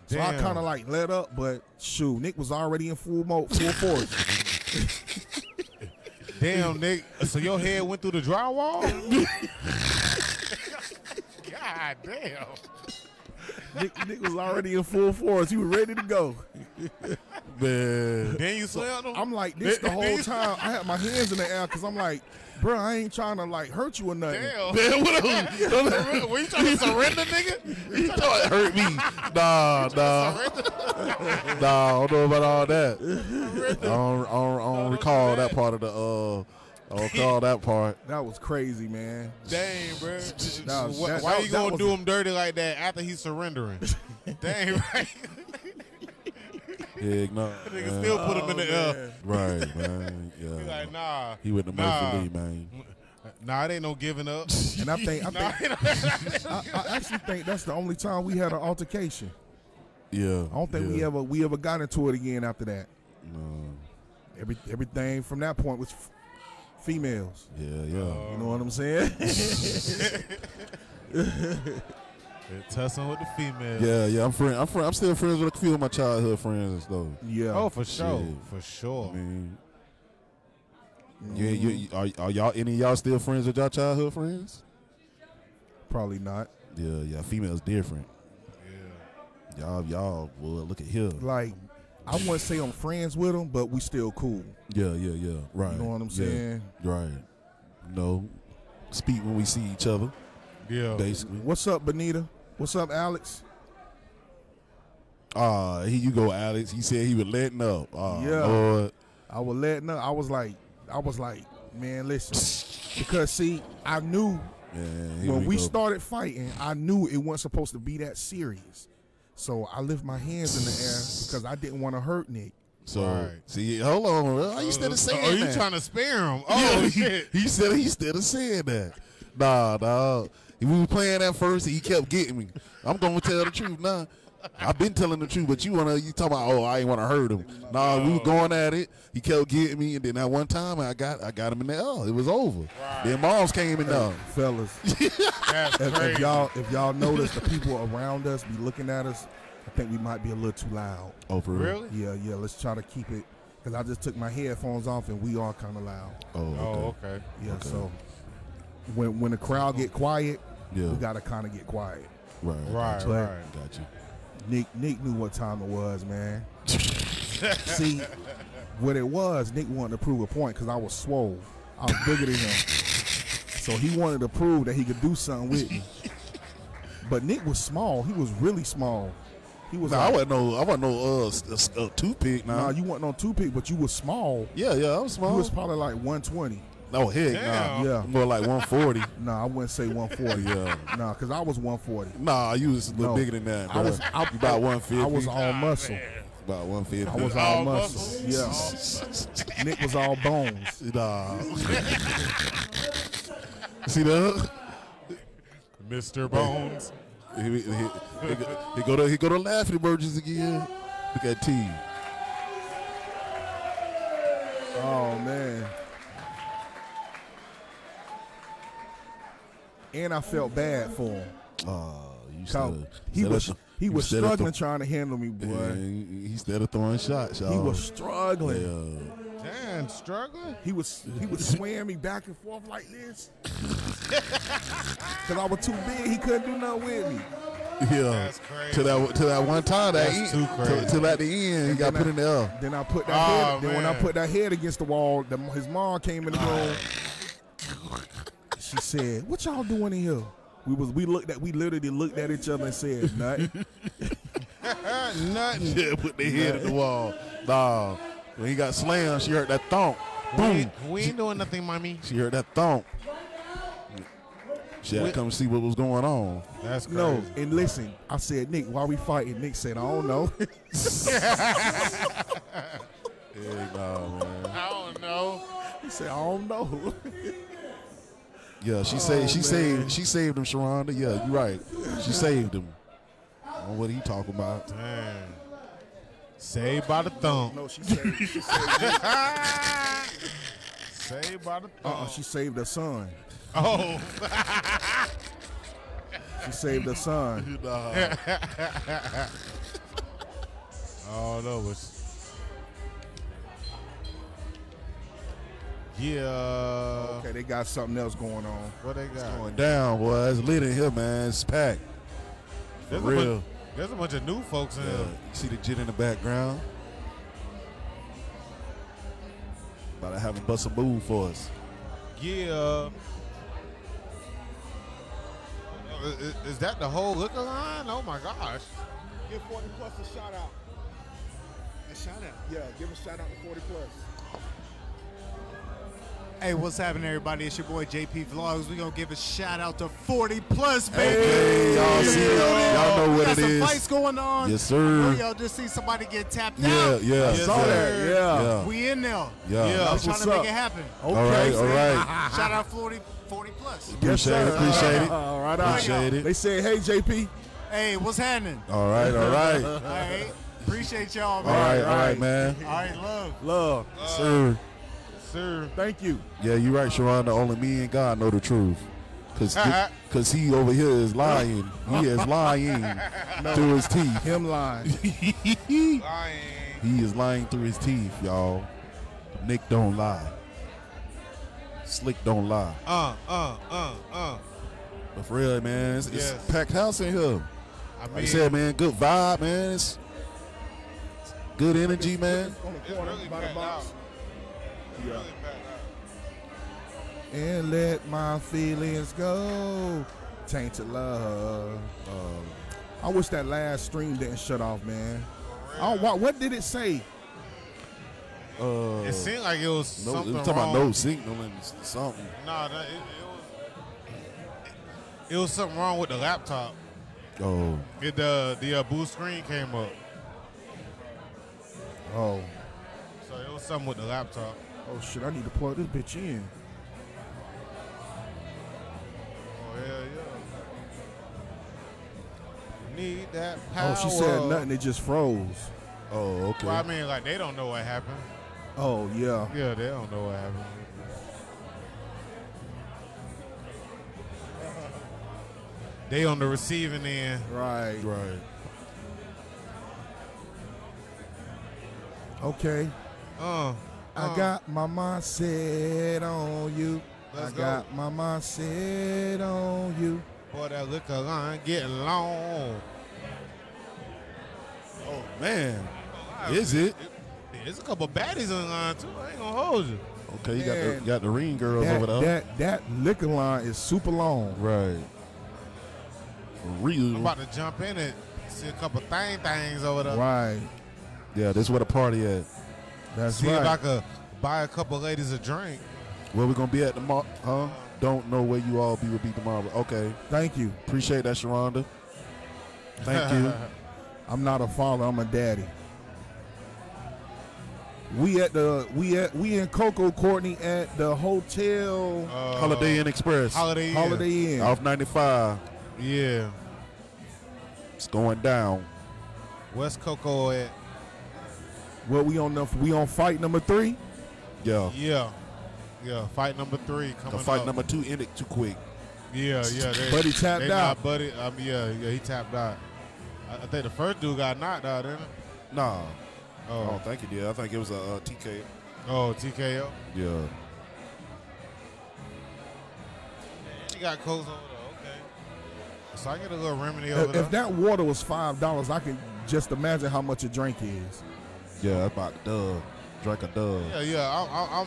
So I kind of like let up, but shoot, Nick was already in full mode, full force. Damn, Nick. So your head went through the drywall? God damn. Nick, Nick was already in full force. He was ready to go. Man. Then you slammed him? I'm like this the whole time. I had my hands in the air because I'm like, bro, I ain't trying to like hurt you or nothing. Damn. Man, what else? Were you trying to surrender, nigga? He thought it hurt me. Nah, nah. Nah, I don't know about all that. I don't, I don't, I don't recall that part of the, uh, I don't recall that part. That was crazy, man. Dang, bro. Nah, Why, that- why that- you gonna do him dirty like that after he's surrendering? Dang, right? Yeah, no. Nigga man. still put him in the Oh, air. Right, man. He Yeah. like, nah. He went to Nah. Murphy Lee, man. Nah, it ain't no giving up. And I think I think I, I actually think that's the only time we had an altercation. Yeah. I don't think we ever we ever got into it again after that. No. Every everything from that point was f- females. Yeah, yeah. You know what I'm saying? Tussling with the females. Yeah, yeah. I'm friend. I'm friend. I'm still friends with a few of my childhood friends and stuff. yeah. Oh, for sure. Shit. For sure. I mean, you, you, you- are, are y'all any of y'all still friends with y'all childhood friends? probably not. Yeah, yeah. Females different. Yeah. Y'all, y'all. Well, look at here. Like I wouldn't say I'm friends with them, but we still cool. Yeah, yeah, yeah. Right. You know what I'm Yeah, saying? Right. No. Speak when we see each other. Yeah. Basically. What's up, Benita? What's up, Alex? Ah, here you go, Alex. He said he was letting up. Ah, Yeah. Lord. I was letting up. I was like, I was like, man, listen, because see, I knew Man, when we go. started fighting, I knew it wasn't supposed to be that serious. So I lift my hands in the air because I didn't want to hurt Nick. So Right. see, hold on. bro. Why you still uh, saying Oh, you trying to spare him? Oh, he, shit. he still he still saying that. Nah, nah. We were playing at first, and he kept getting me. I'm gonna tell the truth now. I've been telling the truth, but you wanna you talking about? Oh, I ain't wanna hurt him. Nah, we were going at it. He kept getting me, and then that one time I got I got him in the Oh, it was over. Then moms came in there. Fellas, That's if, if y'all if y'all notice the people around us be looking at us, I think we might be a little too loud. Oh, for real? Really? Yeah, yeah. Let's try to keep it because I just took my headphones off and we are kind of loud. Oh, oh okay. Oh, okay. Yeah. Okay. So when when the crowd get quiet, Yeah. we gotta kind of get quiet. right, Right, Got you. right. Got you. Nick Nick knew what time it was, man. See, what it was, Nick wanted to prove a point because I was swole. I was bigger than him. So he wanted to prove that he could do something with me. But Nick was small. He was really small. He was. Nah, I like, wasn't no, I wasn't no uh, s- s- uh toothpick. Nah. Nah, you wasn't on two pick, but you was small. yeah, yeah, I was small. You was probably like 120. no heck, Damn. nah. Yeah. More like 140. Nah, I wouldn't say 140. yeah. Nah, because I was 140. Nah, you was a little No. bigger than that. I was I, about 150. I was all muscle. about 150. I was All all muscle. Yeah. Nick was all bones. Nah. See that? Mr. Bones. He, he, he, he, go- to he go to laughing emojis again. Look at T. Oh man. And I felt bad for him. Oh, you still, he was he was of struggling trying to handle me, boy. Yeah, he started throwing shots, y'all. He was struggling. Yeah. Damn, struggling. He was he was swaying me back and forth like this. Cause I was too big, he couldn't do nothing with me. Yeah. That's crazy. To that to that one time that That's end, too crazy. To, till at the end, he got then put I- in the L. Then I put that Oh, head. Then when I put that head against the wall, the, his mom came in the room. She said, "What y'all doing in here?" We was we looked at we literally looked at each other and said, "Nothing." Nothing. Yeah, put their head in the wall. Nah. When he got slammed, she heard that thump. We, Boom. ain't- we ain't doing nothing, mommy. She heard that thump. She had to We- come see what was going on. That's crazy. no, and listen, I said, "Nick, why we fighting?" Nick said, "I don't know." Yeah, nah, man. I don't know. he said, "I don't know." Yeah, she oh, saved. She man. saved. She saved him, Sharonda. Yeah, you're right. She saved him. I don't know what he talking about. Damn. Saved by the thumb. no, she saved. She saved Saved by the uh-uh, thumb. uh-uh, she saved her son. oh. She saved her son. Oh no, but yeah. Okay, they got something else going on. What they got? Going down, boy. It's lit in here, man. It's packed. There's a, real. Bunch, there's a bunch of new folks in Yeah. here. You see the jit in the background. About to have a bust a move for us. Yeah. Uh, Is, is that the whole liquor line? Oh my gosh. Give 40 plus a shout out. A shout out. Yeah, give a shout out to 40 plus. Hey, what's happening, everybody? It's your boy JP Vlogs. we going to give a shout out to 40 plus, baby. Hey, y'all see it. Y'all know We what got it some is. fights going on. Yes, I know sir. Oh, y'all just see somebody get tapped Yeah, out. yeah. yeah. saw that, yeah. Yeah. We in there. Yeah. Yeah. We're That's trying what's to make up. it happen. Okay, All right, all right. Shout out 40, 40 plus. Appreciate it, appreciate it. All right, all right. Appreciate it. They said, "Hey, JP." Hey, what's happening? All right, all right. All right. Appreciate y'all, All man. right, all right. right, man. All right, love. Love. Sir. Sir. Thank you. Yeah, you're right, Sharonda. Only me and God know the truth. Cause, Cause he over here is lying. He is lying through his teeth. Him lying. He is lying through his teeth, y'all. Nick don't lie. Slick don't lie. Uh, uh, uh, uh. But for real, man, it's, it's Yes. packed house in here. I Like mean, I said, man, good vibe, man. It's good energy, man. On it's really packed out. Box. Really packed out. and let my feelings go. Tainted love. I wish that last stream didn't shut off, man. Oh, what, what did it say? Uh, It seemed like it was no, something it was talking wrong. about no signal and s- something. Nah, that- it, it was. It was something wrong with the laptop. Oh, It the the uh, boost screen came up, Oh, so it was something with the laptop. Oh shit! I need to plug this bitch in. Oh hell yeah. Need that power. Oh, she said nothing. It just froze. oh, okay. Well, I mean, like they don't know what happened. Oh yeah. Yeah, they don't know what happened. They on the receiving end. Right. right. Okay. Uh, I uh, got my mind set on you. Let's I go. got my mind set on you. Boy, that liquor line getting long. Oh man, is it? There's a couple baddies in the line too. I ain't gonna hold you. Okay, you got the you got the ring girls That, over there. that that liquor line is super long. Right. Real. I'm about to jump in it. See a couple thing things over there. Right. Yeah, this is where the party at. That's See if I could buy a couple ladies a drink. Where we gonna be at tomorrow? Huh? Don't know where you all be will be tomorrow. Okay, Thank you. appreciate that, Sharonda. Thank you. I'm not a father. I'm a daddy. We at the we at we in Cocoa Courtney at the hotel Uh, Holiday Inn Express Holiday Inn. Holiday Inn. off 95. Yeah. It's going down. West Cocoa at Well, we on the we on fight number three. Yeah. yeah. Yeah. Fight number three coming The fight up. number two ended too quick. Yeah, yeah. They, Buddy tapped they out. Not buddy, um, yeah, yeah, he tapped out. I, I think the first dude got knocked out, didn't it? Nah, I Oh, don't think he did. I think it was a uh, TK. oh, TKO. Yeah. He got over there. Okay. So I get a little remedy If, over there. if that water was five dollars, I can just imagine how much a drink is. Yeah, that's about a dub. Drink a dub. yeah, yeah. I, I, I'm,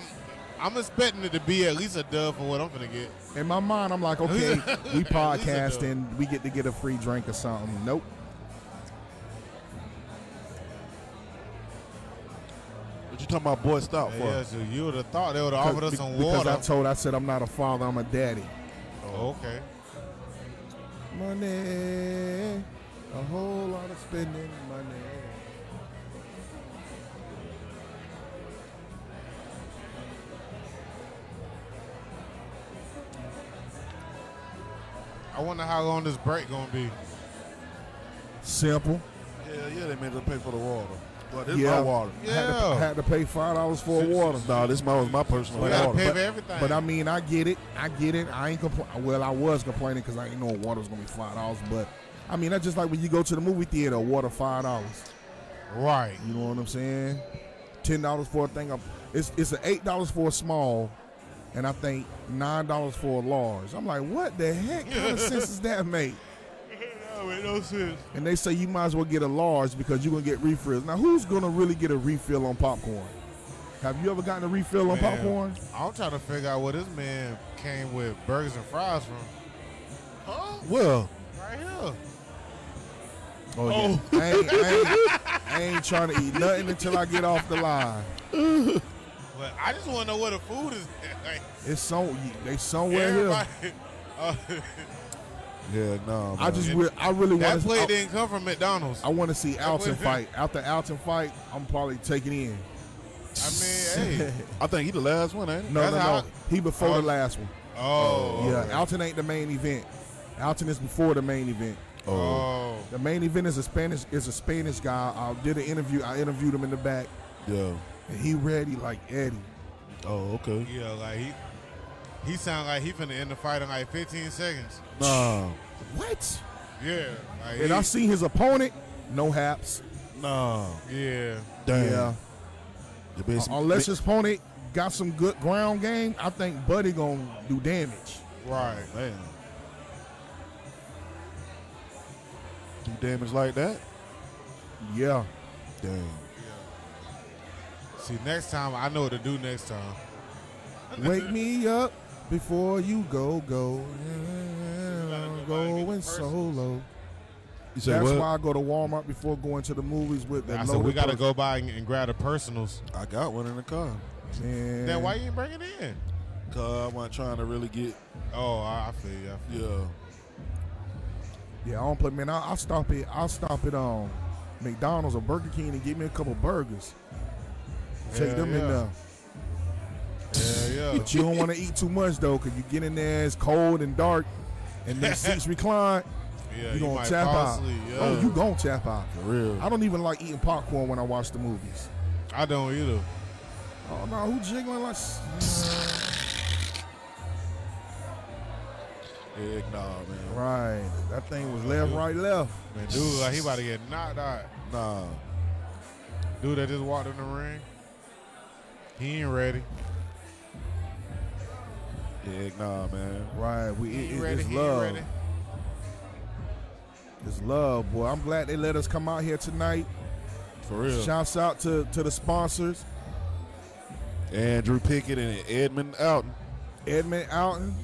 I'm expecting it to be at least a dub for what I'm gonna get. In my mind, I'm like, okay, we At least a podcasting, we get to get a free drink or something. Nope. What you talking about, boy? Stop for? Yeah, so you would have thought they would have offered us Be- some because water. I told, I said, I'm not a father, I'm a daddy. oh, okay. Money, a whole lot of spending money. I wonder how long this break gonna be. Simple. Yeah, yeah. They made us pay for the water. But this Yeah. my water. I had, to, Yeah. Had to pay five dollars for a water. Nah, this my was my personal We gotta water. pay but- for everything. But I mean, I get it. I get it. I ain't complaining. Well, I was complaining because I ain't know water was gonna be five dollars. But I mean, that's just like when you go to the movie theater, water five dollars. right. You know what I'm saying? Ten dollars for a thing. Of, it's it's an eight dollars for a small, and I think nine dollars for a large. I'm like, what the heck kind of sense does that make? That make no sense. And they say you might as well get a large because you're gonna get refills. Now, who's gonna really get a refill on popcorn? Have you ever gotten a refill on popcorn? I'm trying to figure out where this man came with burgers and fries from. Huh? Well, Right here. Oh, yeah. Oh. I, ain't, I, ain't, I ain't trying to eat nothing until I get off the line. But I just want to know where the food is. like, It's so they somewhere here. uh, yeah, no. I just re- I really that want to. plate I, didn't come from McDonald's. I want to see Alton plate- fight. After Alton fight, I'm probably taking in. I mean, hey. I think he the last one, ain't he? No, That's no, how- no. He before Oh. the last one. Oh. Yeah, Alton ain't the main event. Alton is before the main event. Oh. The main event is a Spanish is a Spanish guy. I did an interview. I interviewed him in the back, Yeah. And he ready like Eddie. Oh, okay. Yeah, like he he sound like he finna end the fight in like 15 seconds. Nah, What? Yeah. Like And he, I see his opponent. No haps. nah. Yeah. Damn. Yeah. The best- uh, Unless his opponent got some good ground game, I think Buddy gonna do damage. Right. man. Do damage like that? Yeah. Damn. See, next time I know what to do next time. Wake me up before you go, go. Going solo. You say That's what? why I go to Walmart before going to the movies with the I said we gotta purse. go by and, and grab the personals. I got one in the car. Man. Then why you ain't bring it in? Cause I wasn't trying to really get. Oh, I, I feel you. I feel Yeah. Yeah, I don't play. Man, I'll, I'll stop it. I'll stop it on McDonald's or Burger King and get me a couple burgers. Take Hell them in yeah. there. Yeah, yeah. But you don't want to eat too much though, cause you get in there, it's cold and dark, and then seats recline. yeah, you gonna might tap fall out. Oh, yeah. Oh, you gonna tap out. For real. I don't even like eating popcorn when I watch the movies. I don't either. Oh no, who jiggling like? s- Heck nah, man. Right, that thing was left, right, left. Man, dude, like he about to get knocked out. Nah. Dude that just walked in the ring. He ain't ready. Heck nah, man. Right, we He it, ain't it- ready. it's He love. ready. It's love, boy. I'm glad they let us come out here tonight. For real. Shouts out to to the sponsors, Andrew Pickett and Edmund Alton. Edmund Alton,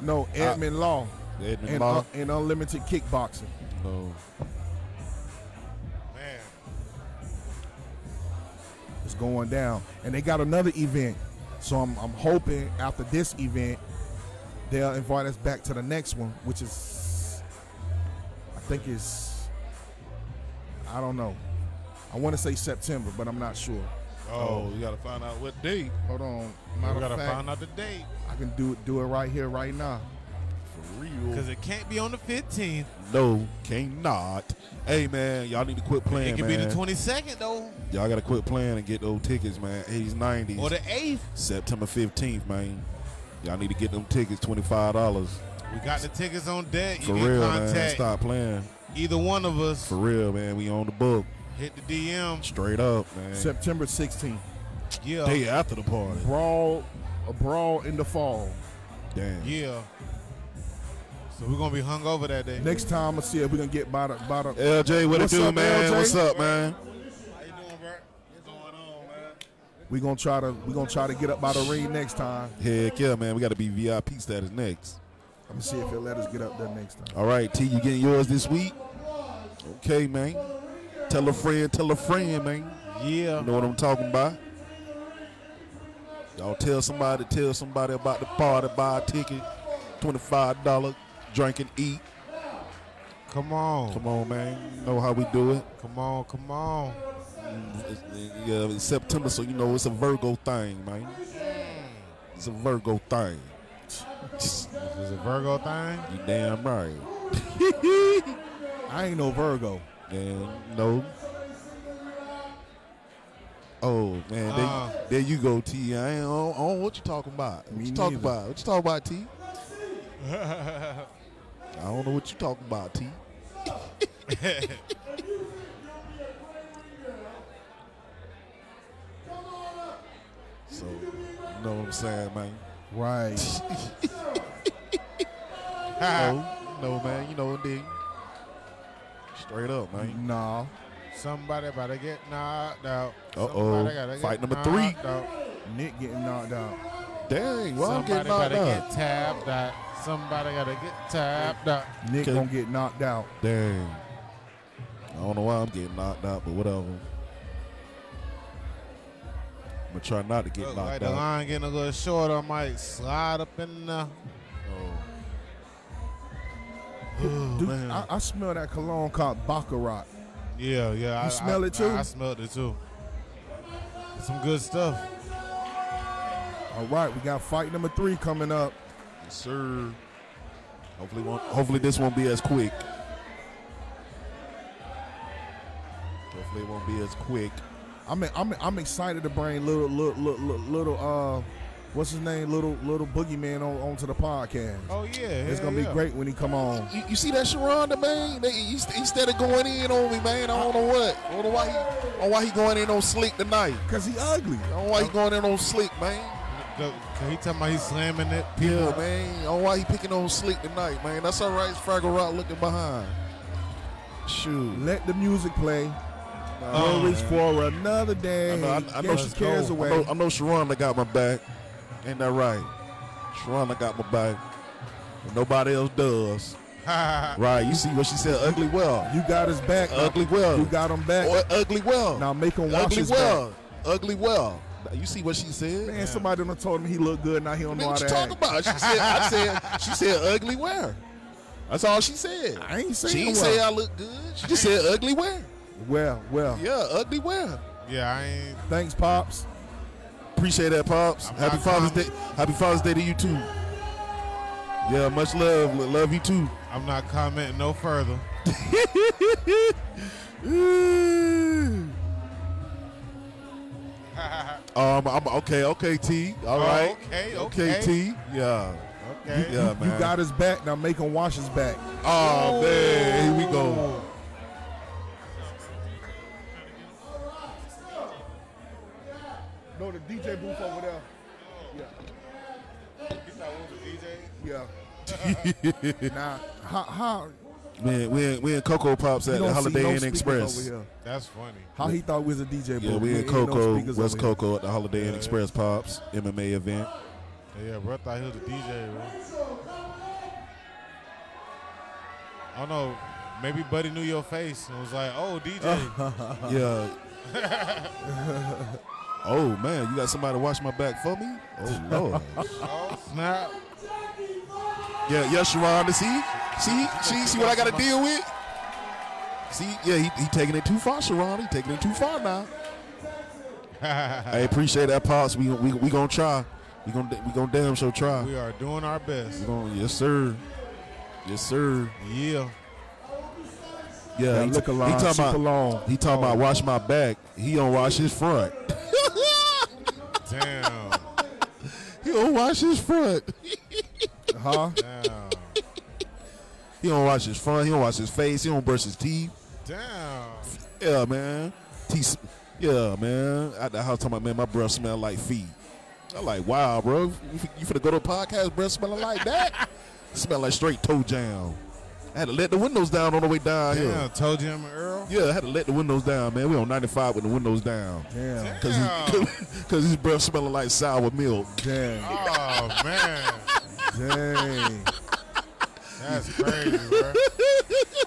no Edmund Law. Edmund and, Law. uh, and unlimited kickboxing. No. It's going down, and they got another event. So I'm, I'm hoping after this event, they'll invite us back to the next one, which is, I think is, I don't know. I want to say September, but I'm not sure. Oh, oh, you gotta find out what date. Hold on. we Matter gotta fact, find out the date I can do it, do it right here, right now. For real. because it can't be on the 15th. No, cannot. Hey man, y'all need to quit playing, It can man. be the 22nd though, y'all gotta quit playing and get those tickets, man. 80s, 90s. or the 8th. September 15th, man. Y'all need to get them tickets, $25. We got the tickets on deck. You For can real, man. Stop playing. either one of us. For real, man. We on the book. Hit the DM. Straight up, man. September 16th. Yeah, Day after the party. Brawl, a brawl in the fall. Damn. yeah. So we're gonna be hung over that day. Next time, let's see if we can get by the by the. LJ, what What's it do, up, man? LJ? What's up, man? How you doing, bro? What's going on, man? We gonna try to we gonna try to get up by the ring next time. Heck yeah, man. We got to be VIP status next. Let me see if he'll let us get up there next time. All right, T, you getting yours this week? Okay, man. Tell a friend, tell a friend, man. Yeah. You know what I'm talking about? Y'all tell somebody, tell somebody about the party, buy a ticket, $25, drink and eat. Come on. Come on, man. Know how we do it. Come on. Come on. It's, yeah, it's September, so you know it's a Virgo thing, man. It's a Virgo thing. Is a Virgo thing. You damn right. I ain't no Virgo. And no. Oh man, there, Uh. there you go, T. I ain't on, on what you talking about. What you talking about? What you talking about, T? I don't know what you're talking about, T. so, you know what I'm saying, man? Right. No, no, man. You know, indeed. Straight up, man. nah. Somebody better get knocked out. Uh-oh. Somebody gotta get Fight number three. out. Nick getting knocked out. Dang, why I'm Somebody getting knocked gotta out? get tapped out. Somebody gotta get tapped out. Nick Okay. gonna get knocked out. Dang. I don't know why I'm getting knocked out, but whatever. I'm gonna try not to get Look knocked like the out. line getting a little shorter. I might slide up in the. Oh. oh, Dude, man. I, I smell that cologne called Baccarat. Yeah, yeah. I, smell I- it too? I, I smelled it too. Some good stuff. All right, we got fight number three coming up. Yes, sir. Hopefully, won't, hopefully this won't be as quick. Hopefully, it won't be as quick. I'm I'm I'm excited to bring little little little, little uh, what's his name, little little boogeyman on onto the podcast. Oh yeah, It's gonna be great when he come on. You, you see that Sharonda, man? They, he, he started going in on me, man. I don't know what. I don't know why he, I don't know why he going in on Slick tonight. Cause he ugly. I don't know why he going in on Slick, man. The- he talking about he's slamming it? Yeah, man. I don't why he picking on Slick tonight, man. That's all right. It's Fraggle Rock looking behind. Shoot. Let the music play. Oh, Worries for another day. I know, I, I know, she- cares I away. know, I know Sharonda got my back. Ain't that right? Sharonda got my back. But nobody else does. Right. You see what she said? Ugly well. You got his back. Now, Ugly well. You got him back. Or ugly well. Now make him watch ugly his well. back. Ugly well. Now, You see what she said? Man, somebody done told him he looked good. Now he don't Man, know how what you to talking act. about? She said, I said, she said ugly wear. That's all she said. I ain't saying She ain't well. say I look good. She just said ugly wear. Well, well. Yeah, ugly wear. Yeah, I ain't. Thanks, pops. Appreciate that, pops. I'm Happy Father's comment- Day. Happy Father's Day to you too. Yeah, much love. Love you too. I'm not commenting no further. Um, I'm okay. Okay, T. All right. Oh, okay, Okay, okay. T. Yeah. Okay. Yeah, man. You got his back. Now make him wash his back. Oh man, here we go. No, the DJ booth over there. Yeah. Yeah. now, how, how Man, we in, we in Cocoa Pops at the Holiday no Inn speakers Express. That's funny. How he thought we was a DJ booth? Yeah, we in Ain't no Cocoa, West over here. Cocoa at the Holiday Inn Yeah. Express Pops MMA event. Yeah, bro. I thought he was a DJ, bro. I don't know. Maybe Buddy knew your face and was like, "Oh, DJ." Yeah. oh man, you got somebody to watch my back for me? Oh lord. oh snap! Yeah, yeah, Sharonda. See, see, see, see what I got to deal with. See, yeah, he, he taking it too far, Sharonda. He taking it too far now. I appreciate that, pops. We we we gonna try. We gonna we gonna damn sure try. We are doing our best. We gonna, yes sir, yes sir. Yeah. Yeah, That he, liquor he talking super about long. he talking about oh. wash my back. He don't wash his front. Damn. He don't wash his front. Huh? Damn. He don't wash his front. He don't wash his face. He don't brush his teeth. Damn. Yeah, man. Teeth. Yeah, man. At the house, talking about man, my breath smell like feet. I'm like, wow, bro. You, you finna go to a podcast, breath smelling like that? smell like straight toe jam. I had to let the windows down on the way down Damn. here. Told you I'm Earl. Yeah, I had to let the windows down, man. We on 95 with the windows down. Damn. Cause, his, Cause his breath smelling like sour milk. Damn. Oh man, Dang. that's crazy, bro.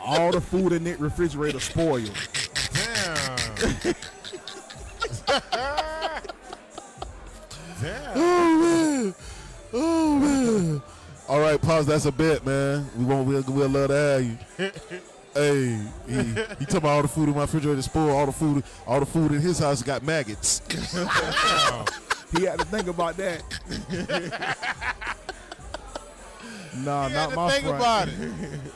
All the food in that refrigerator spoiled. Damn. Damn. Oh man. Oh man. All right, pause. That's a bet, man. We won't. We'll, we'll love to have you. hey, he, he talking about all the food in my refrigerator spoiled. All the food, all the food in his house got maggots. He had to think about that. nah, not to my think front. about it.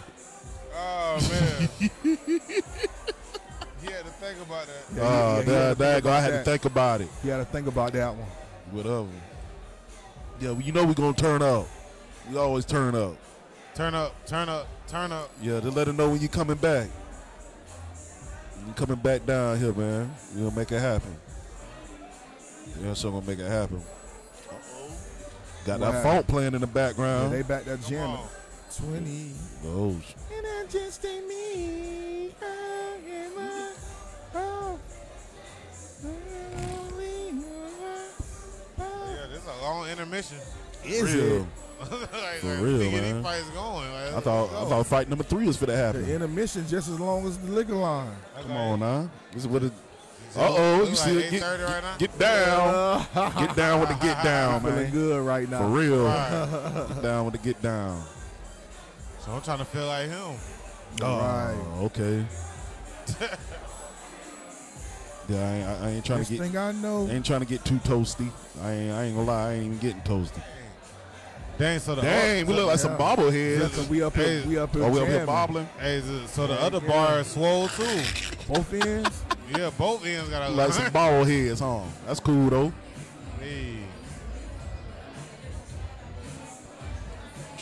Oh man. he had to think about that. Yeah, Oh, he- yeah, he there, there go. I about had to think about it. He had to think about that one. Whatever. Yeah, well, you know we're gonna turn up. We always turn up. Turn up, turn up, turn up. Yeah, to let her know when you're coming back. You coming back down here, man. You gonna make it happen. Yeah, so gonna make it happen. Got that Wow. funk playing in the Yeah, background. they back that Come jamming. 20. Those. And I just ain't me. I am a- oh. Yeah, this is a long intermission. Is real. it? like, For like, real, man. going. Like, I thought go. I thought fight number three was for to The happen. intermission just as long as the liquor line. That's Come like- on now. This is what it. Uh oh, you see it. Get, right now? get down. Get down with the get down, man. Feeling good right now. For real. Right. Get down with the get down. So I'm trying to feel like him. Right. Oh, okay. yeah, I ain't, I ain't trying Next to get thing I know, I ain't trying to get too toasty. I ain't I ain't gonna lie, I ain't even getting toasty. Dang, so the Dang, we look like some Yeah. bobbleheads. We up here, Hey, we up here, Are we up here bobbling? Hey, so- the Yeah, other yeah. bar is swole too. Both ends. Yeah, both ends got a Like some ball heads, huh? That's cool though. Hey.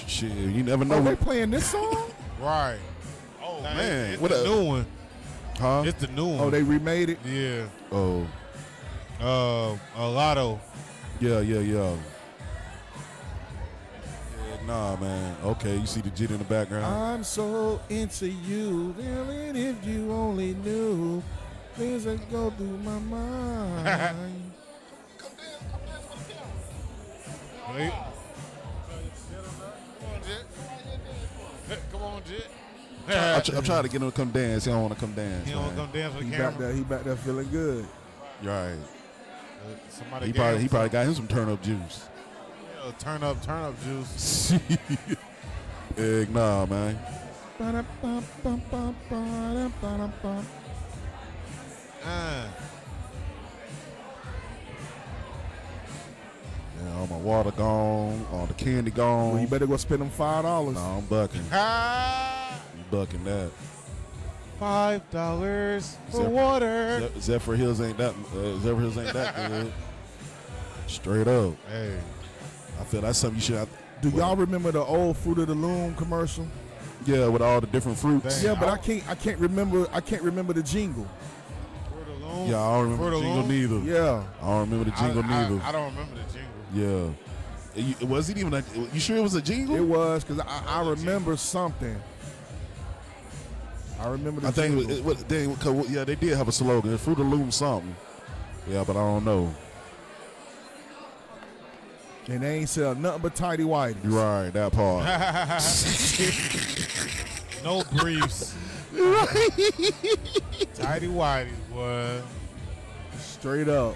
Shit, you never know. Oh, they playing this song? Right. Oh man, it's, it's what the a- new one. huh? It's the new one. Oh, they remade it. yeah. Oh, Uh, a lotto. yeah, yeah, yeah. Yeah, nah, man. Okay, you see the jit in the background. I'm so into you, feeling if you only knew things that go through my mind. Wait. Come on, Jet. Come on, Jet. I'm, tr- I'm trying to get him to come dance. He don't want to come dance. He don't man. come dance with he the back there, he back there feeling good. Right. Uh, Somebody He probably him he probably got him some turn up juice. Yeah, turn up, turn up juice. Egg, nah, man. Uh, Yeah, all my water gone, all the candy gone. Well, you better go spend them five dollars. No, I'm bucking. ah, I'm bucking that. five dollars for Zephyr- water. Ze- Zephyrhills ain't that. Uh, Zephyrhills ain't that good. Straight up. Hey, I feel that's something you should. Have, Do y'all remember the old Fruit of the Loom commercial? yeah, with all the different fruits. Dang. Yeah, but I can't. I can't remember. I can't remember the jingle. For the. Yeah, I don't remember the the jingle loom? neither. Yeah, I don't remember the jingle I, I- neither. I don't remember the jingle. yeah. You- was it even a? You sure it was a jingle? it was because I, I remember something. I remember the I think it, jingle. was- it, what, they, 'cause, yeah, they did have a slogan. Fruit of the Loom something. Yeah, but I don't know. and they ain't sell nothing but tidy whities. Right, that part. No briefs. Tidy whities, boy. Straight up.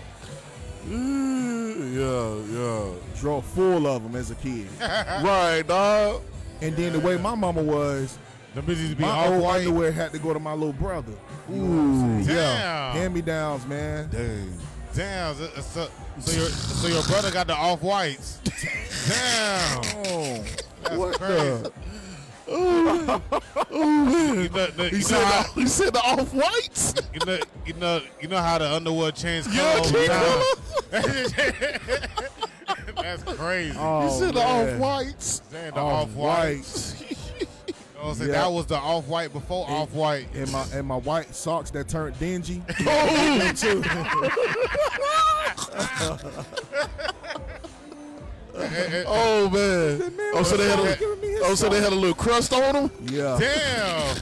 yeah, yeah. Draw full of them as a kid. right, dog. And then the way my mama was, Them bitches be my all old white. underwear had to go to my little brother. Ooh. Yeah. Hand me downs, man. Damn. Damn. So, so, so your so your brother got the off whites. Damn. Oh. That's What crazy. the? You know, the- He you said, know how- the, he said the off whites. you know, you know, you know how the underwood changed color Yeah, over time. That's crazy. Oh, he said the off whites. Damn, the Off off whites. white. You know what I'm saying? Yeah. That was the off white before off white. And my and my white socks that turned dingy. Oh man. Oh, so they had a, giving me his oh, so they had a little crust on them. Yeah, Damn.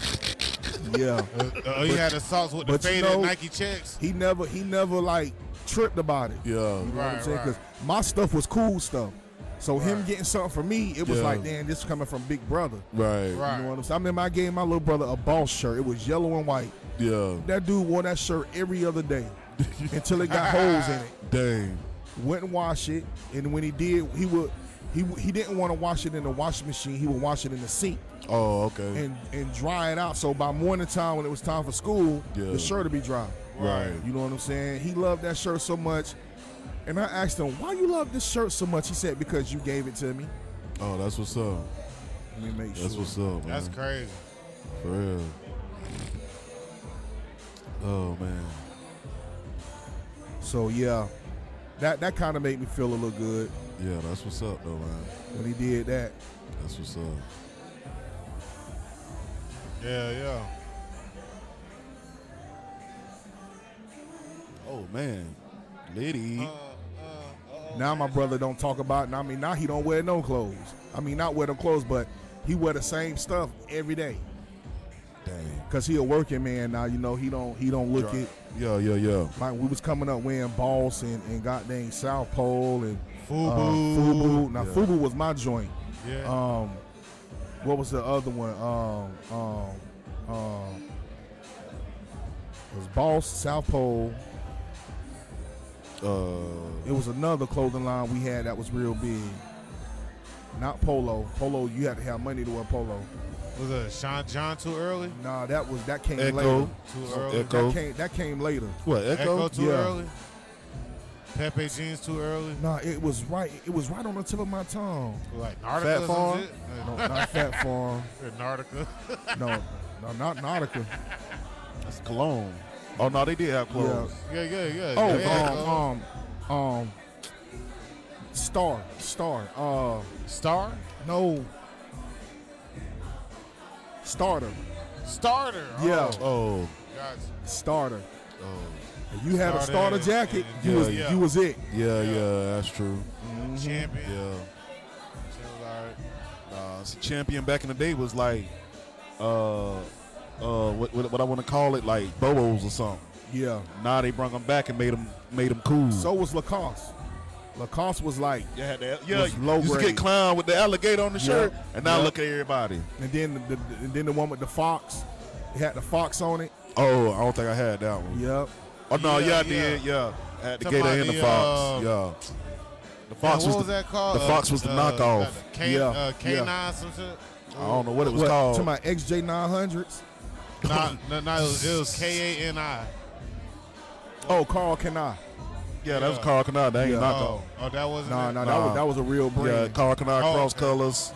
yeah. Uh, he had the socks with the but you faded know- Nike checks. He never he never like tripped about it. Yeah. You know what I'm Right, saying? right. Because my stuff was cool stuff. So him getting something from me, it was Yeah. like, damn, this is coming from Big Brother. Right. Right. You know what I'm saying? I remember I gave my little brother a boss shirt. It was yellow and white. Yeah. That dude wore that shirt every other day until it got holes in it. Dang. Went and wash it, and when he did, he would he he didn't want to wash it in the washing machine. He would wash it in the sink Oh, okay. and and dry it out. So by morning time, when it was time for school, Yeah. the shirt would be dry. right. You know what I'm saying? He loved that shirt so much. And I asked him, why you love this shirt so much? He said, because you gave it to me. Oh, that's what's up. Let me make That's sure. what's up, man. That's crazy. For real. Oh man. So yeah, that that kind of made me feel a little good Yeah, that's what's up though, man. when he did that. That's what's up. Yeah, yeah. Oh man. Liddy. Uh, uh, now my brother don't talk about. it. I mean, now he don't wear no clothes. I mean, not wear them clothes, but he wear the same stuff every day. Dang. Cause he a working man now. You know, he don't he don't look it Yeah, yeah, yeah. like we was coming up wearing Boss and and goddamn South Pole and uh, Fubu. Fubu. Now Yeah. Fubu was my joint. Yeah. Um, what was the other one? Um, um, um, it was Boss, South Pole. Uh It was another clothing line we had that was real big. Not Polo. Polo, you had to have money to wear Polo. Was it Sean John too early? Nah, that was that came Ecko. later. Too early. Ecko. That came that came later. What, Ecko? Ecko too Yeah. early. Pepe jeans too early. Nah, it was right. It was right on the tip of my tongue. Like Nautica Phat Farm? No, not Phat Farm. Nautica. No, no, not Nautica. That's cologne. Oh no, they did have Yeah. clothes. Yeah, yeah, yeah. Oh, yeah. um, um, um, Star, Star. Uh, Star? no, Starter. Starter. Yeah. Oh, Oh. gotcha. Starter. Oh. If you had a Starter starter jacket, and- you yeah, was yeah. you was it. Yeah, yeah, that's true. Champion. Yeah. Shit was alright. Uh, so champion back in the day was like, uh, uh, what, what, what I want to call it, like Bobos or something. Yeah. Now they brought them back and made them made them cool. So was Lacoste. Lacoste was like, you had that, yeah, was you low used to grade. get clown with the alligator on the Yeah. shirt, and now Yeah. look at everybody. and then the, the, and then the one with the fox, it had the fox on it. Oh, I don't think I had that one. Yep. Oh no, Yeah, yeah, I did, yeah. I had the Talking gator and the the, fox, uh, yeah. The fox what was was the, that called? the fox was the knockoff. the K, Yeah, uh. K9 some shit. I don't know what it was What, called. To my XJ 900s. Nah, no, no, it was, it was K A N I. Oh, Karl Kani? Yeah, that was Yeah. Karl Kani. That ain't Yeah. knockoff. Oh, oh, that wasn't. No, it? no, that Nah. was that was a real Yeah, brand. Karl Kani Oh, cross okay. colors.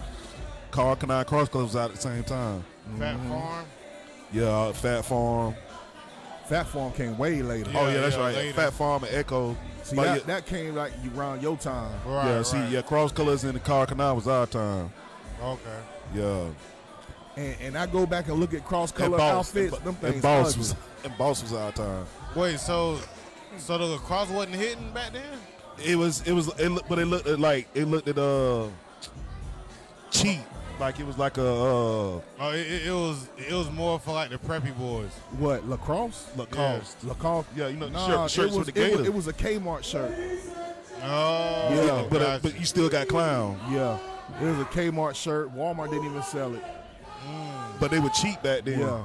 Karl Kani cross colors was out at the same time. Fat Mm-hmm. Farm. Yeah, Phat Farm. Phat Farm came way later. Yeah, oh yeah, that's yeah, right. later. Phat Farm and Ecko. See, that, yeah, that came like around your time. Right, yeah, see, yeah, cross colors and the Karl Kani was our time. Okay. Yeah. And, and I go back and look at cross color and Boss, outfits. and, them and things Boss was and Boss was our time. Wait, so so the lacrosse wasn't hitting back then? It was it was it look, but it looked like it looked at uh cheap. Like it was like a uh Oh, it, it, it was it was more for like the preppy boys. What lacrosse? Lacoste. Lacrosse. Yeah, you know, Nah, shirt, shirts it was, with the it was gator. it was a Kmart shirt. Oh, Yeah, but uh, but you still got clown. Yeah, it was a Kmart shirt. Walmart didn't even sell it. but they were cheap back then. Yeah.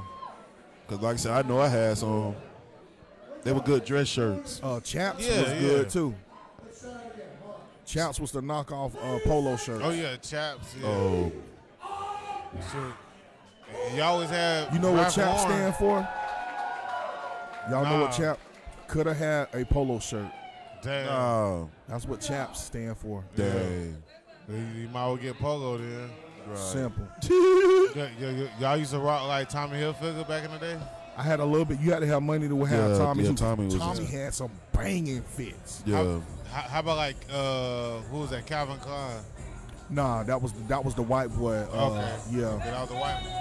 Cause like I said, I know I had some. They were good dress shirts. Uh, Chaps Yeah, was yeah. good too. Chaps was the knockoff uh, polo shirt. Oh yeah, chaps. Yeah. Oh, Sure. You always have. You know what Ralph Chap Lauren. stand for? Y'all know what Nah. Chap could have had a polo shirt. Damn. oh, That's what Chaps stand for. dang. You, you might well get pogo then. Simple. Y- y- y'all used to rock like Tommy Hilfiger back in the day. I had a little bit. You had to have money to have Yeah, Tommy. yeah, who- Tommy was- Tommy had some banging fits. Yeah. How, how about like uh, who was that? Calvin Klein. Nah, that was that was the white boy. Uh, Okay. Yeah. Get out the white. Boy.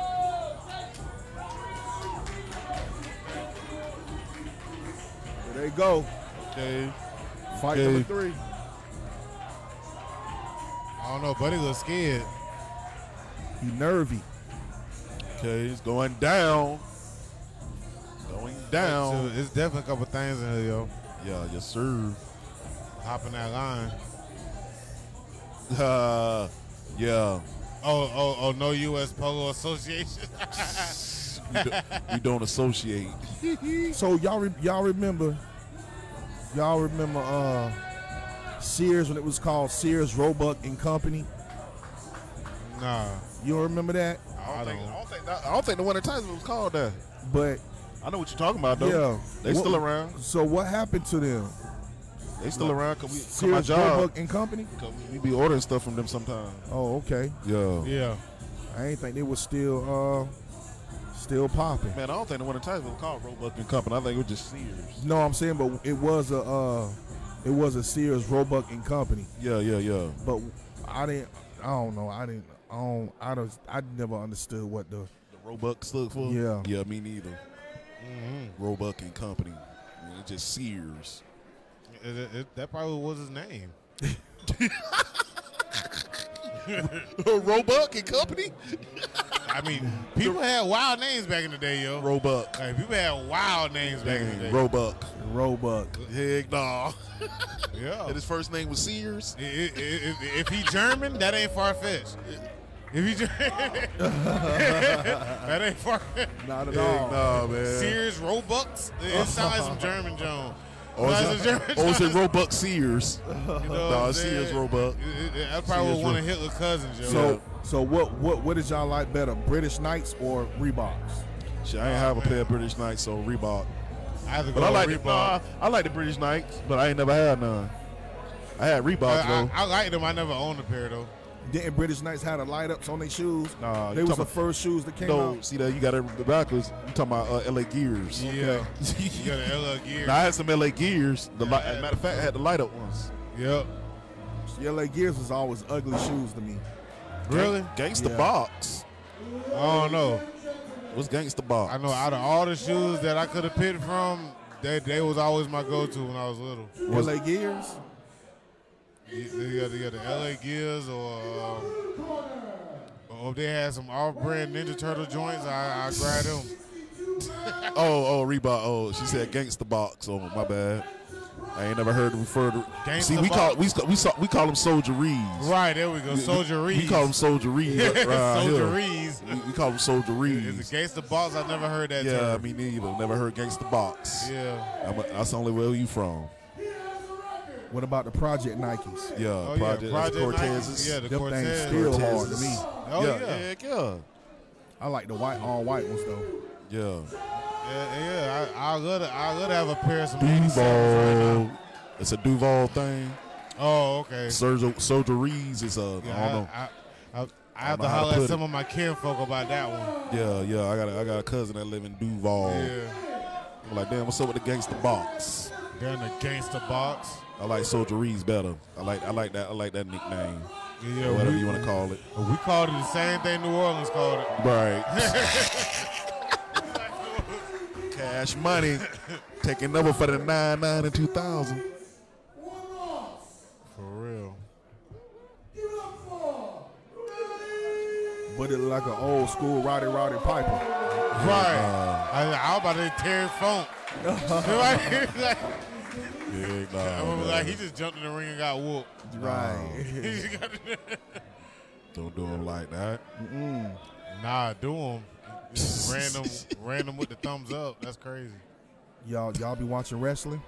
There they go. Okay. Fight Okay. number three. I don't know, buddy looks scared. He nervy. Okay, he's going down. Going down. It's definitely a couple things in here, yo. Yeah, yes, sir. Hopping that line. Uh, yeah. Oh, oh, oh, no U.S. Polo Association. We, do, we don't associate. So y'all re- y'all remember y'all remember uh Sears when it was called Sears Roebuck and Company? nah. You don't remember that? I don't. think, I don't think, that, I don't think the one at Tyson was called that. But I know what you're talking about, though. yeah, They What- still around. So what happened to them? They still around. Cause we, cause my Sears job, Roebuck and Company? 'cause we be ordering stuff from them sometimes. Oh, okay. Yeah. Yeah. I ain't think they was still uh still popping. Man, I don't think the one at Tyson was called Roebuck and Company. I think it was just Sears. No, I'm saying, but it was a uh it was a Sears Roebuck and Company. Yeah, yeah, yeah. But I didn't. I don't know. I didn't. I don't. I don't. I never understood what the. The Roebuck stood for? Yeah. Yeah, me neither. Mm-hmm. Roebuck and Company. I mean, it's just Sears. It, it, it- that probably was his name. Roebuck and Company? I mean, people had wild names back in the day, yo. Roebuck. Like, people had wild names back in the day. Roebuck. Roebuck. Heck nah. yeah. And his first name was Sears? I- I- I- If, if he German, that ain't far fetched. If you German, that ain't far fetched. Not at Heck all. nah, man. Sears Roebucks. It sounds like some German Joan. Oh, or Sounds is like it, German or is it Joan. Roebuck Sears? You know what Nah, I'm Sears saying? Roebuck. It- it- That's probably Sears one of Roebuck. Hitler's cousins, yo. So so what what what did y'all like better, British Knights or Reeboks? Shit, I ain't have a pair of British Knights, so Reebok. I have to But I like with the, Reebok. nah, I like the British Knights, but I ain't never had none. I had Reeboks I, though. I, I like them. I never owned a pair though. Didn't British Knights have the light ups on their shoes? Nah, they was the first shoes that came no, out. see that you got the backwards. You talking about uh, LA Gears? Yeah, you got an LL gear. Now I had some LA Gears. The light, a matter of fact, I had the light up ones. Yep. The LA Gears was always ugly shoes to me. Really? Gangsta Yeah. Box. I don't know. What's Gangsta Box? I know out of all the shoes that I could have picked from, they they was always my go-to when I was little. LA Gears? Got, the LA Gears or, um, or if they had some off-brand Ninja Turtle joints, I I grab them. Oh, oh, Reebok. Oh, she said Gangsta Box. Oh, my bad. I ain't never heard them refer to. Gangsta See, we Box? call we we saw, we call them soldieries. Right there we go, Soldier We call them soldieries. Soldieries. We, we call them soldieries. Gangsta Boss? I never heard that Yeah, term. me neither. Never heard Gangsta Box. Yeah. A, that's the only where you from. What about the Project Nikes? Yeah, Oh, Project, yeah. that's Project Cortez's. Yeah, the Them Cortez. things still hard to me. Oh, yeah, yeah. heck yeah, I like the white all white ones though. yeah. Yeah, yeah. I, I love to, I love to have a pair of some 87s right It's a Duval thing. Oh, okay. Sergio Sergio soldieries is a. Yeah, I don't know. I, I, I, I have know to how holler put at it. some of my kinfolk about that one. Yeah, yeah. I got a, I got a cousin that live in Duval. Yeah. I'm like, damn, what's up with the gangster box? They're in the gangster box. I like soldieries better. I like I like that I like that nickname. Yeah, whatever we, you want to call it. we called it the same thing New Orleans called it. Right. Cash money. Taking number for the 9 9 and 2000. For real. But it like an old school Roddy Roddy Piper. Right. I, I was about to say Terry Funk. like, like, Yeah, I was like, he just jumped in the ring and got whooped. Right. He just got- Don't do him like that. nah, do him. Random, random with the thumbs up. That's crazy. Y'all, y'all be watching wrestling?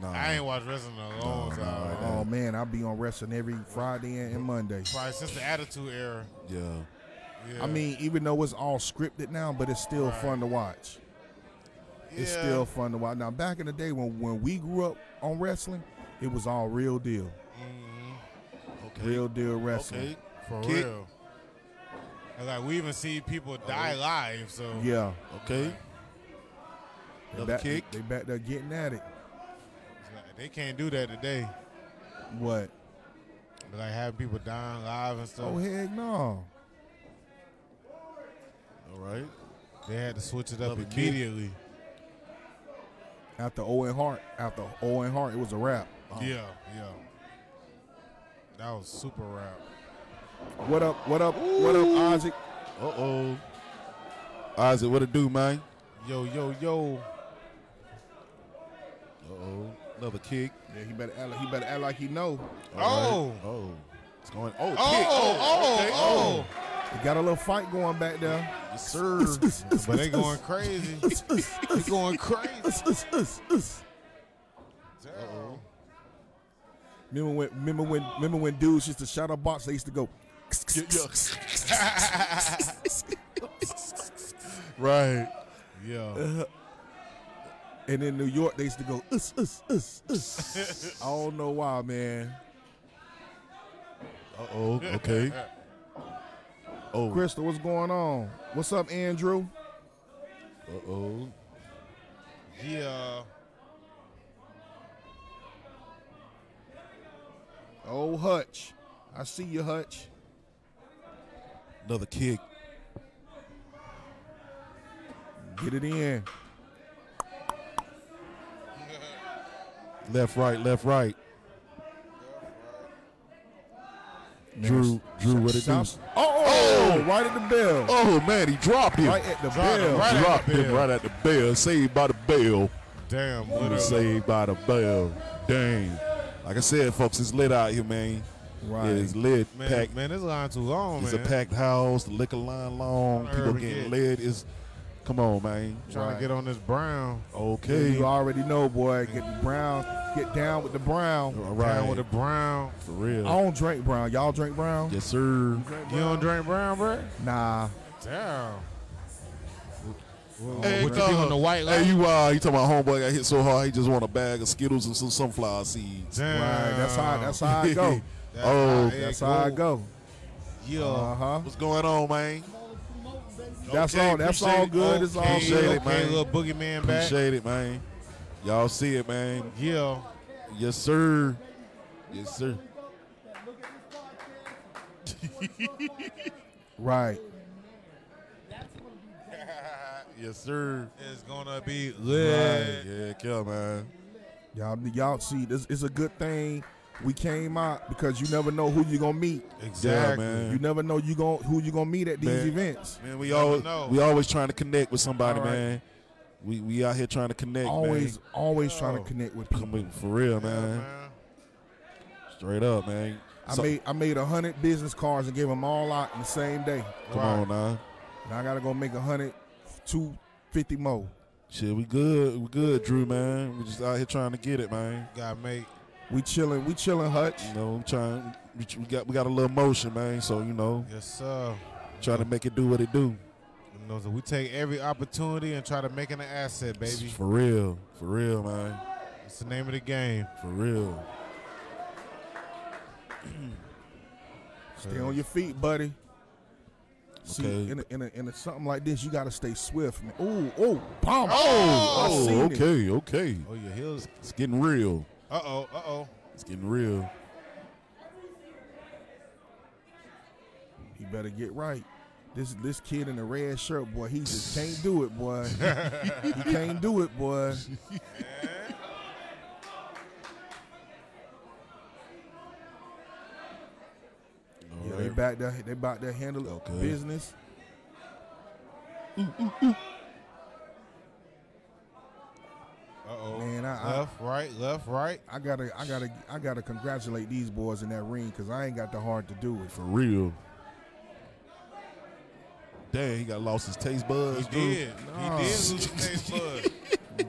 Nah. I ain't watched wrestling in a long No, no, time. I Oh man, I be on wrestling every Friday and, and Monday. Probably since the Attitude Era. Yeah. Yeah. I mean, even though it's all scripted now, but it's still Right. fun to watch. It's still fun to watch. Now, back in the day when when we grew up on wrestling, it was all real deal, Mhm. Okay. real deal wrestling. Okay. for Kick. real. And, Like we even see people die live. So Yeah, Okay. they Another back, kick. They back there getting at it. they can't do that today. What? Like having people dying live and stuff. Oh heck no! All right. They had to switch it up Another kick. immediately. After Owen Hart, after Owen Hart, it was a wrap. Oh. Yeah, yeah. That was super wrap. What up? What up? What up, Isaac? Uh oh. Isaac, what it do, man? Yo, yo, yo. Uh oh. Another kick. Yeah, he better act like, he better act like he know. All right. Oh. It's going. Oh, Oh, kick. oh, okay. oh. He got a little fight going back there. Yes, sir. But they going crazy. they going crazy. Damn. Remember when? Remember when? Remember when dudes used to shadow box? They used to go. right. Yeah. And in New York, they used to go. Us, us, us, us. I don't know why, man. Uh oh. Okay. Oh. Crystal, what's going on? What's up, Andrew? Uh oh. Yeah. Oh, Hutch. I see you, Hutch. Another kick. Get it in. Left, right, left, right. Drew, Drew, what it do? Oh oh, oh, oh, right at the bell. Oh man, he dropped him. Right at the Dropped him bell. right at dropped the him bell. right at the bell. Saved by the bell. Damn. He was Literally. saved by the bell. Dang. Like I said, folks, it's lit out here, man. Right. It is lit. Man, packed. man, this line too long, It's man. a packed house. The liquor line long. People getting it. lit. Is come on, man. Trying Right. to get on this brown. Okay. You already know, boy. Get the brown. Get down with the brown. All Down with the brown. For real. I don't drink brown. Y'all drink brown? Yes, sir. You don't drink brown, bro? Nah. Damn. Hey, what you think uh, on the white line? Hey, you uh, you talking about homeboy got hit so hard he just want a bag of Skittles and some sunflower seeds. Damn. Right. That's how. That's how I go. That's Oh, how it That's how I go. Yeah. Uh huh. What's going on, man? That's Okay, all. That's appreciate all it. good. It's all Okay, Appreciate good. okay, man. little boogeyman back. Appreciate it, man. Y'all see it, man. Yeah. Yes, sir. Yes, sir. Right. Yes, sir. It's gonna be Right. lit. Yeah, kill, man. Y'all, y'all see, this it's a good thing we came out because you never know who you're gonna meet. Exactly. Yeah, man. You never know you gon' who you gonna meet at these Man. events. Man, we Never always know. we always trying to connect with somebody, All right. man. We we out here trying to connect, Always, man. always trying to connect with Come people. for real, Yeah, man. man. Straight up, man. I So- made I made a hundred business cards and gave them all out in the same day. Come Right. on now. And I gotta go make a hundred, two fifty more. Shit, we good. We good, Drew, man. We just out here trying to get it, man. Gotta make. We chilling, we chilling, Hutch. You know, we trying. We, we got we got a little motion, man. So you know, Yes, sir. trying to make it do what it do. You know, so we take every opportunity and try to make it an asset, baby. For real, for real, man. It's the name of the game. For real. Stay on your feet, buddy. See, Okay. in a, in, a, in a, something like this, you gotta stay swift, man. Ooh, oh, bomb. Oh, I seen it. Oh, okay, okay. Oh, your heels. It's getting real. Uh oh. Uh oh. It's getting real. He better get right. This this kid in the red shirt, boy, he just can't do it, boy. he can't do it, boy. Yeah, they back there. They back there handle Okay. business. Uh oh. Man, I- I- left, right, left, right. I gotta, I gotta, I gotta congratulate these boys in that ring because I ain't got the heart to do it. For real. Damn, he got lost his taste He buds. dude. did. Nah. He did lose his taste buds.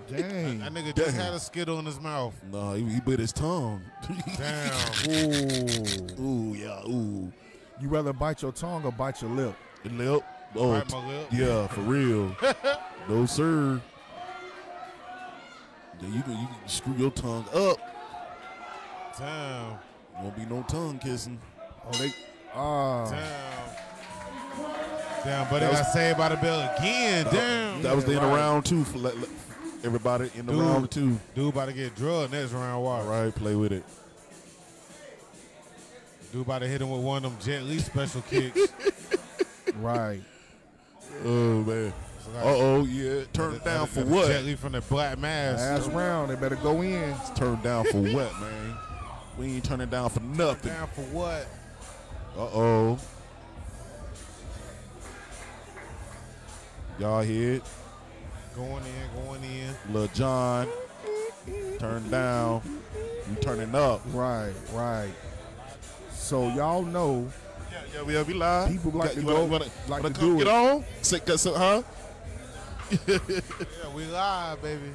Dang. That nigga just had a skittle in his mouth. No, he, he bit his tongue. Damn. Ooh. ooh, yeah, ooh. You rather bite your tongue or bite your lip? Lip. Oh, Bite my lip. yeah, for real. no sir. Yeah, you can you can screw your tongue up. Damn. Won't be no tongue kissing. Oh, they. Ah. Damn. Damn, but That they was- got saved by the bell again. Damn. That was the end of round two for let, let- everybody in the Dude. round two. Dude about to get drugged next round. Watch. All right, play with it. Dude about to hit him with one of them Jet Li special kicks. Right. Oh man. So Uh oh, yeah. Turn it down for what? Jet from the Black Mass. Last round, they better go in. Turn down for what, man? We ain't turning down for nothing. Down for what? Uh oh. Y'all hear it? Going in, going in. Lil Jon. Turn down. You turning up. Right, right. So y'all know Yeah, yeah, we, yeah, we live. People like Got- to you go- wanna, wanna, like wanna to come do get it. on? Cause, so- huh? Yeah, we live, baby.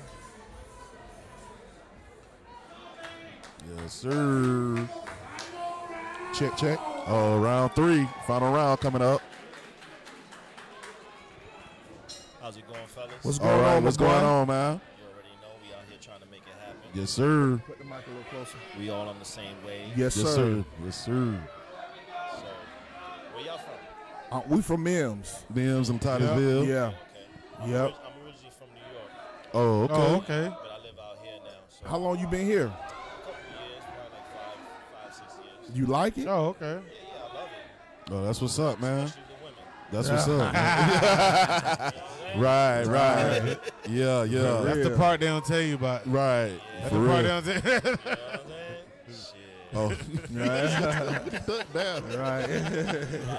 Yes, sir. check, check. Oh, round three. Final round coming up. How's it going, fellas? What's going right, on, what's my boy? going on, man? you already know we out here trying to make it happen. Yes, sir. Put the mic a little closer. We all on the same wave. Yes, Yes, sir. sir. Yes, sir. So, where y'all from? Uh, we from Mims. Mims and Titusville. Yeah. Okay. Yep. I'm originally from New York, Oh, okay. Oh, okay. but I live out here now. So, How long you been here? a couple years, probably like five, five, six years. You like it? Oh, okay. Yeah, yeah, I love it. Oh, that's what's up, man. Especially the women. That's what's up. right, right. Yeah, yeah. That's the part they don't tell you about. Right. That's For the part they real. don't tell you. You know what I'm saying? Shit. Oh, Right. I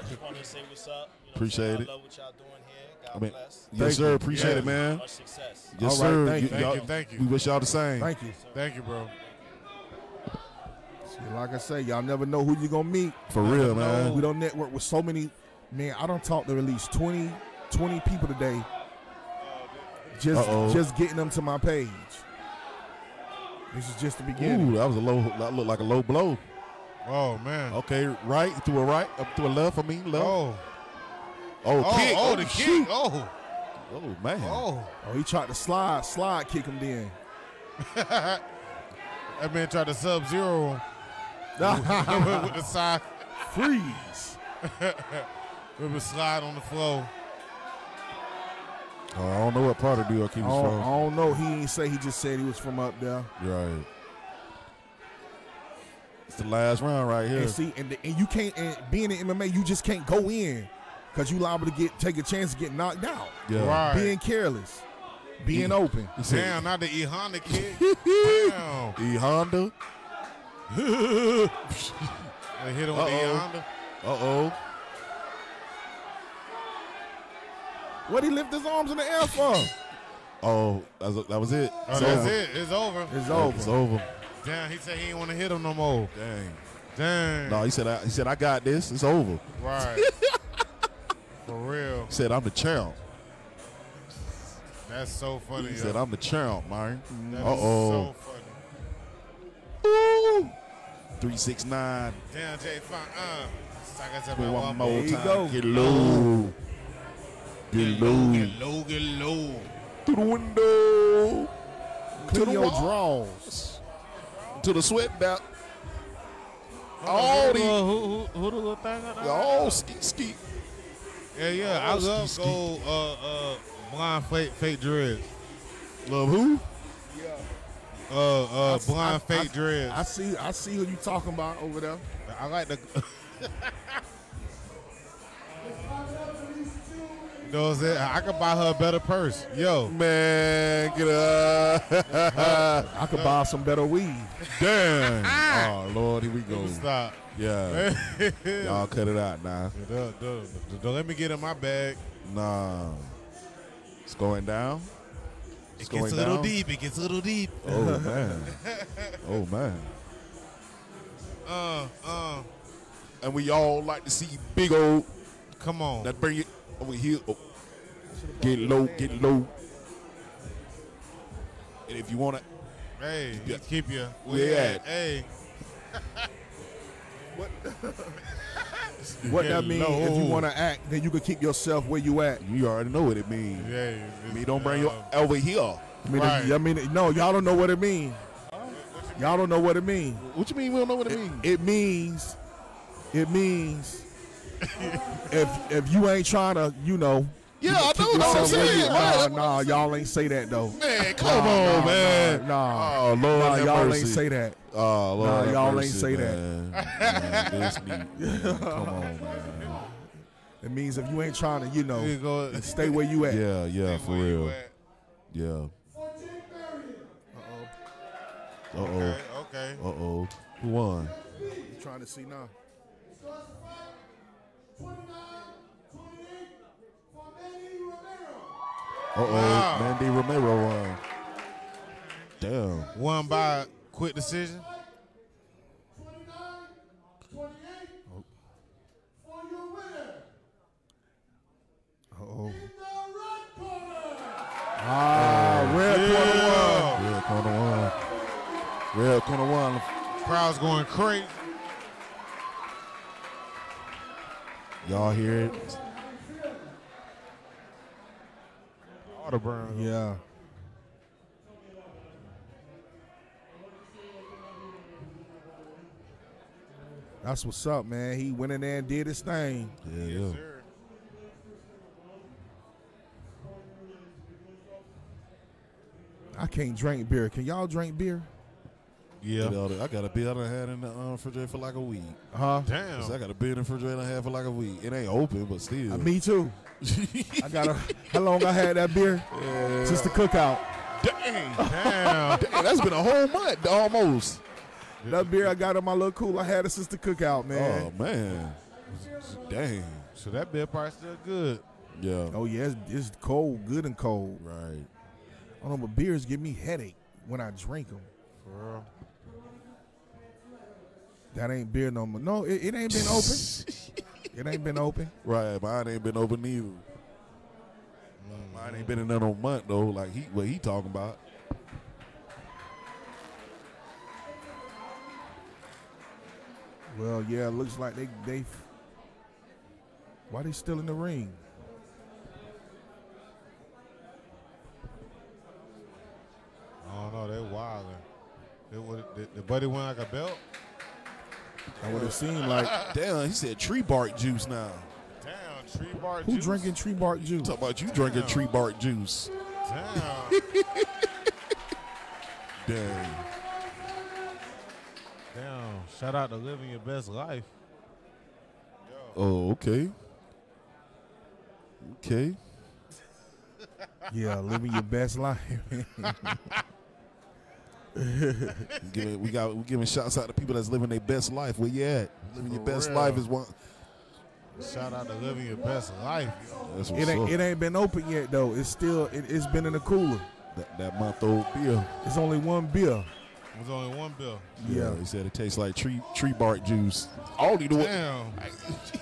just wanted to say what's up. You know Appreciate what it. I love what y'all doing here. God I mean, bless. yes, Thank sir. Appreciate Yeah. it, man. Much success. Yes, All right, sir. thank you. Thank y'all- thank you. We wish y'all the same. Thank you. Thank you, bro. See, like I say, y'all never know who you're gonna meet. For real, man. We don't network with so many. Man, I don't talk to at least 20, 20 people today. Just, Uh-oh. just getting them to my page. This is just the beginning. Ooh, that was a low. That looked like a low blow. Oh, man. Okay, right to a right, up to a left. I mean, left. Oh, Oh. Oh, kick. oh, oh the shoot. kick. Oh. Oh man. Oh. Oh, he tried to slide, slide kick him then. That man tried to sub zero with the side. Freeze. With a slide on the floor. Oh, I don't know what part of New York he I was don't, I don't know. He ain't say. He just said he was from up there. Right. It's the last round right here. And see, and, the, and you can't. And being in MMA, you just can't go in because you liable to get take a chance to get knocked out. Yeah. Right. Being careless, being open. He said, Damn, not the E Honda kick. Damn. E Honda. They hit him with the E Uh-oh. Honda. Uh oh. What he lift his arms in the air for? Oh, that was, that was it. Oh, It's that's over. it. It's over. It's Oh, over. It's over. Damn, he said he didn't want to hit him no more. Dang. Dang. No, he said. I, he said I got this. It's over. Right. For real. He said I'm the champ. That's so funny. He yo. said I'm the champ, man. That is Uh oh. so funny. Ooh. Three six nine. Damn, Jay Fine. Uh. Like One, more time. go. Get low. Get low. Get low, get low. Through the window. Clean the your wall. draws. To the sweat back. All who, the who, who, who the little thing? all ski ski. Yeah, yeah. I Oh, love ski, gold, uh, uh, blind fake, fake dreads. Love who? Uh, uh, I- blind I- fake I- dreads. I see. I see who you talking about over there. I like the. you know what I'm saying? I could buy her a better purse. Yo, Man, get up. I could buy some better weed. Damn. oh Lord, here we go. stop. Yeah. Y'all cut it out now. Don't, don't- don't let me get in my bag. Nah. It's going down. It's It gets going a little down. deep. It gets a little deep. Oh man. Oh man. Uh, uh. And we all like to see big old Come on. that bring it Over here. Oh. Get low, get low. And if you want to, Hey, Yeah. keep you. Where you at? Hey, What Get that means If you want to act, then you can keep yourself where you at. you already know what it means. hey. Me don't bring you uh, over here. I mean, Right. I mean, no, y'all don't know what it means. Y'all don't know what it means. What you mean we don't know what it, means? It means, it means, if if you ain't trying to, you know, Yeah, I keep know what I'm yourself where saying. you- Nah, nah, y'all ain't say that though. Man, come Nah, on, nah, man. Nah, Oh, Lord, nah, y'all mercy. ain't say that. Oh, Lord, Nah, y'all ain't mercy, say that. man. Man, this me. Man, Come on, man. It means if you ain't trying to, you know, you go. stay where you at. Yeah, yeah, for Where you real. at? Yeah. Uh oh. Okay, okay. Uh oh. Who won? You trying to see now? Uh oh. Wow. Manny Romero won. Damn. Won by quick decision. Oh. Ah, red corner one. Yeah. Red corner one. Red corner one. Crowd's going crazy. Y'all hear it? Yeah. That's what's up, man. He went in there and did his thing. Yeah, Yes, yeah. sir. I can't drink beer. Can y'all drink beer? Yeah. The- I got a beer I done had in the uh, refrigerator for like a week. Huh? 'Cause I Damn. got a beer in the refrigerator I had for like a week. It ain't open, but still. Uh, me too. I got a. How long I had that beer? Since the cookout. Dang. Damn. Dang, that's been a whole month almost. That beer I got in my little cool. I had it since the cookout, man. Oh man. Dang. So that beer price still good. Yeah. Oh yeah, it's, it's cold, good and cold. Right. I don't know, but beers give me headache when I drink them. For real. That ain't beer no more. No, it, it ain't been open. it ain't been open. Right. Mine ain't been open either. Mine ain't been in there no month though. Like he what he talking about. Well, yeah, it looks like they they. Why they still in the ring? I don't know. They wilding. They would. The, the buddy went like a belt. That would have seemed like Damn, he said tree bark juice now. Damn. Tree bar. who juice. drinking tree bark juice? Talk about you drinking tree bark juice. Damn. Dang. Damn. Shout out to living your best life. Oh, okay. Okay. Yeah, living your best life. Giving, we got we giving shouts out to people that's living their best life. Where you at? Living your For best real. life is one. Shout out to living your best life. That's what's it ain't up. it ain't been open yet though. It's still it, it's been in the cooler. that, that month old beer. It's only one beer. There's only one bill. Yeah. he said it tastes like tree tree bark juice. I don't even know Damn.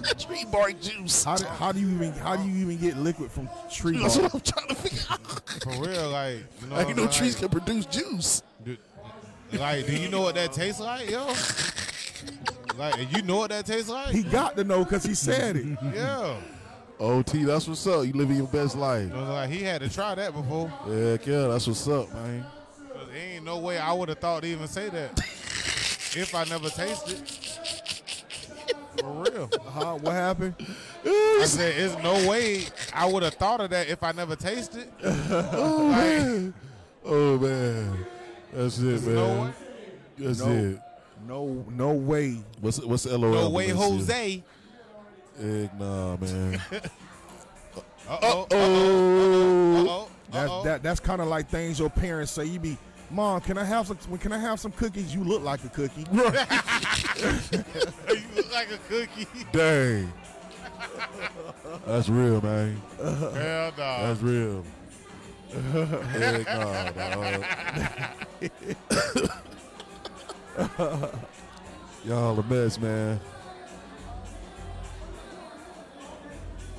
what tree bark juice. How do, how do you even how do you even get liquid from tree That's what I'm trying to figure out. For real, like you know. I didn't know like, trees can produce juice. do- Like, do you know what that tastes like, yo? Like, you know what that tastes like? He got to know because he said it. yeah. OT, that's what's up. You living your best life. I was like, he had to try that before. Heck yeah, that's what's up, man. 'Cause there ain't no way I would have thought to even say that if I never tasted. For real. Huh? What happened? I said, there's no way I would have thought of that if I never tasted. like, Oh man, that's it, there's no way. man. That's No. it. No, no way. What's what's LOL? No way, Jose. Heck nah, man. Uh-oh. oh, Uh-oh. That's that. That's kind of like things your parents say. You be, mom, can I have some? Can I have some cookies? You look like a cookie. you look like a cookie. dang. That's real, man. Hell no. That's real. Heck nah, dog. Y'all the best, man.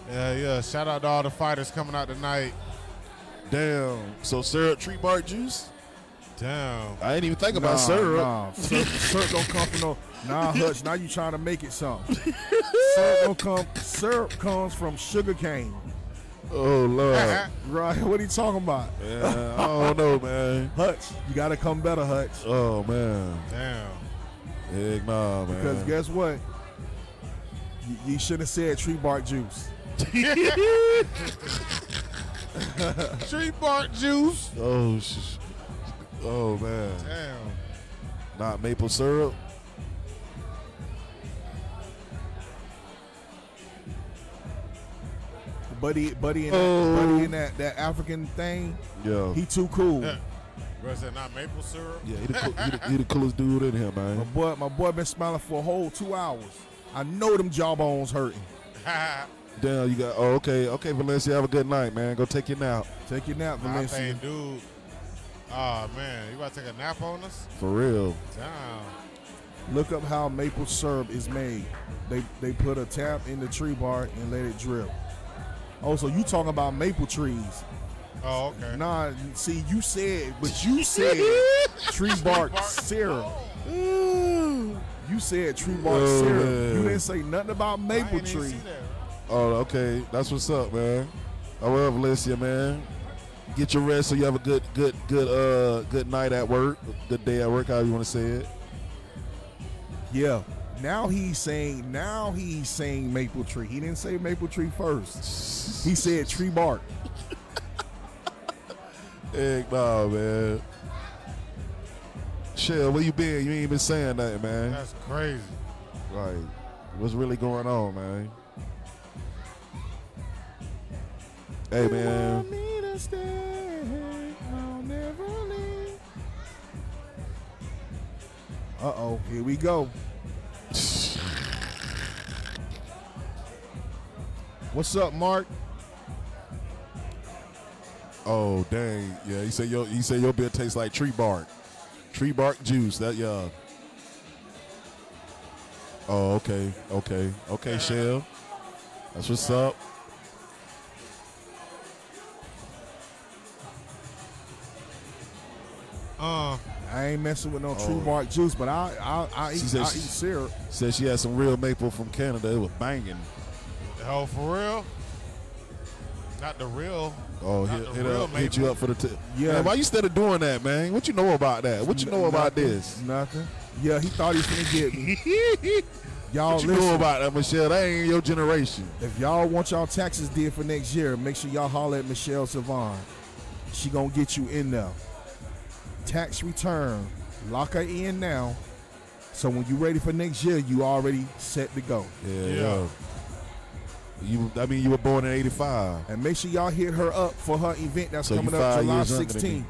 Yeah, yeah. Shout out to all the fighters coming out tonight. Damn. So syrup, tree bark juice. Damn. I ain't even think Nah, about syrup. Nah, syrup, syrup don't come from no. Nah, Hutch. Now you trying to make it something. syrup don't come. Syrup comes from sugar cane. Oh lord. Right? What are you talking about? yeah, I don't know, man. Hutch, you gotta come better, Hutch. Oh man. Damn. Heck nah, man. Because guess what? You, you should have said tree bark juice. Tree bark juice. oh, sh- oh man. Damn. Not maple syrup. Buddy, buddy, in that, Oh. buddy in that, that African thing, Yeah. he too cool. Yeah. Bro, is that not maple syrup? yeah, he the, cool, he, the, he the coolest dude in here, man. My boy, my boy been smiling for a whole two hours. I know them jawbones hurting. Damn, you got. Oh, okay, okay, Valencia. Have a good night, man. Go take your nap. Take your nap, I Valencia. think, dude. Oh man, you about to take a nap on us? For real. Damn. Look up how maple syrup is made. They they put a tap in the tree bark and let it drip. Oh, so you talking about maple trees? Oh, okay. Nah, see, you said, but you said tree bark syrup. You said tree bark Oh, syrup. man. You didn't say nothing about I maple ain't even tree. see that, Oh, okay. That's what's up, man. Oh well, Valencia, man. Get your rest so you have a good, good, good, uh, good night at work, good day at work, however you want to say it. Yeah. Now he's saying. Now he's saying maple tree. He didn't say maple tree first. He said tree bark. Heck nah, man. Shell, where you been? You ain't been saying nothing, man. That's crazy. Like, what's really going on, man? Hey, man. Uh oh, here we go. What's up, Mark? Oh, dang. Yeah, he said your he said your beer tastes like tree bark. Tree bark juice. That yeah. Oh, okay. Okay. Okay, Shell. That's what's up. Uh, I ain't messing with no tree Oh. bark juice, but I I I eat, I she- eat syrup. Said she had some real maple from Canada. It was banging. hell for real? Not the real. Oh, hit, the hit, real up, hit you up for the tip. Yeah. Man, why you instead of doing that, man? What you know about that? What you know about Nothing, this? Nothing. Yeah, he thought he was gonna get me. Y'all What you know about that, Michelle? That ain't your generation. If y'all want y'all taxes did for next year, make sure y'all holler at Michelle Savon. She gonna get you in there. Tax return. Lock her in now. So when you're ready for next year, you already set to go. Yeah. Yeah. yeah. You, I mean, you were born in '85. And make sure y'all hit her up for her event that's So coming up July years younger than 16th.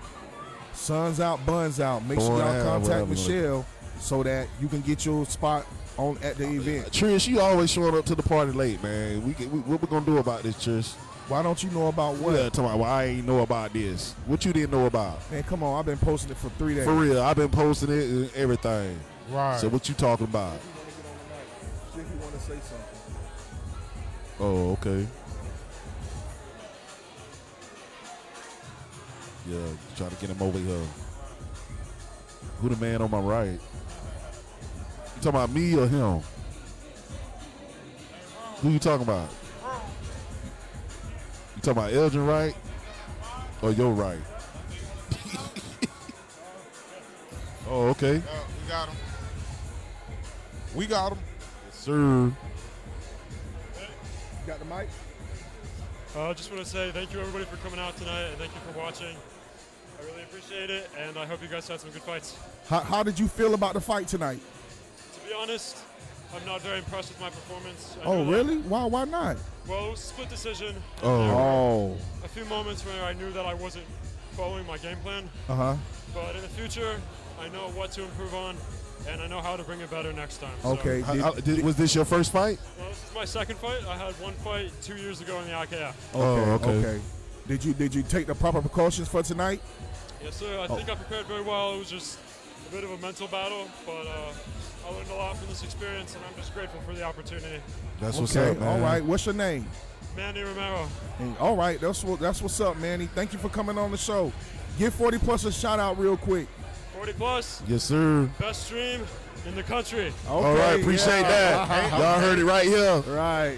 Suns out, buns out. Make sure y'all contact whatever. Michelle so that you can get your spot on at the oh, event. Trish, you always showing up to the party late, man. We, we what we gonna do about this, Trish? Why don't you know about what? Yeah, talking about well, I ain't know about this. What you didn't know about? Man, come on. I've been posting it for three days. For real, I've been posting it and everything. Right. So what you talking about? See if you want to say something. Oh, okay. Yeah, trying to get him over here. Who the man on my right? You talking about me or him? Who you talking about? You talking about Elgin right or your right? oh, okay. Uh, we got him. We got him. Sir. You got the mic? Uh, I just want to say thank you everybody for coming out tonight and thank you for watching. I really appreciate it and I hope you guys had some good fights. How, how did you feel about the fight tonight? To be honest, I'm not very impressed with my performance. I Oh, know that- really? Why? Why not? Well, it was a split decision. Oh. Oh, A few moments where I knew that I wasn't following my game plan, uh huh. but in the future, I know what to improve on and I know how to bring it better next time. So, Okay. How- Did, how- did- was this your first fight? well, this is my second fight. I had one fight two years ago in the IKF. okay. Oh, okay. okay. Did you did you take the proper precautions for tonight? Yes, sir. I think I prepared very well. It was just a bit of a mental battle, but uh, I learned a lot from this experience, and I'm just grateful for the opportunity. That's what's okay. up, man. All right. What's your name? Manny Romero. And- all right, that's what that's what's up, Manny. Thank you for coming on the show. Give 40 plus a shout out real quick. 40 plus, Yes, sir. best stream in the country. Okay, All right, appreciate yeah. that. Y'all heard it right here. Right. All right,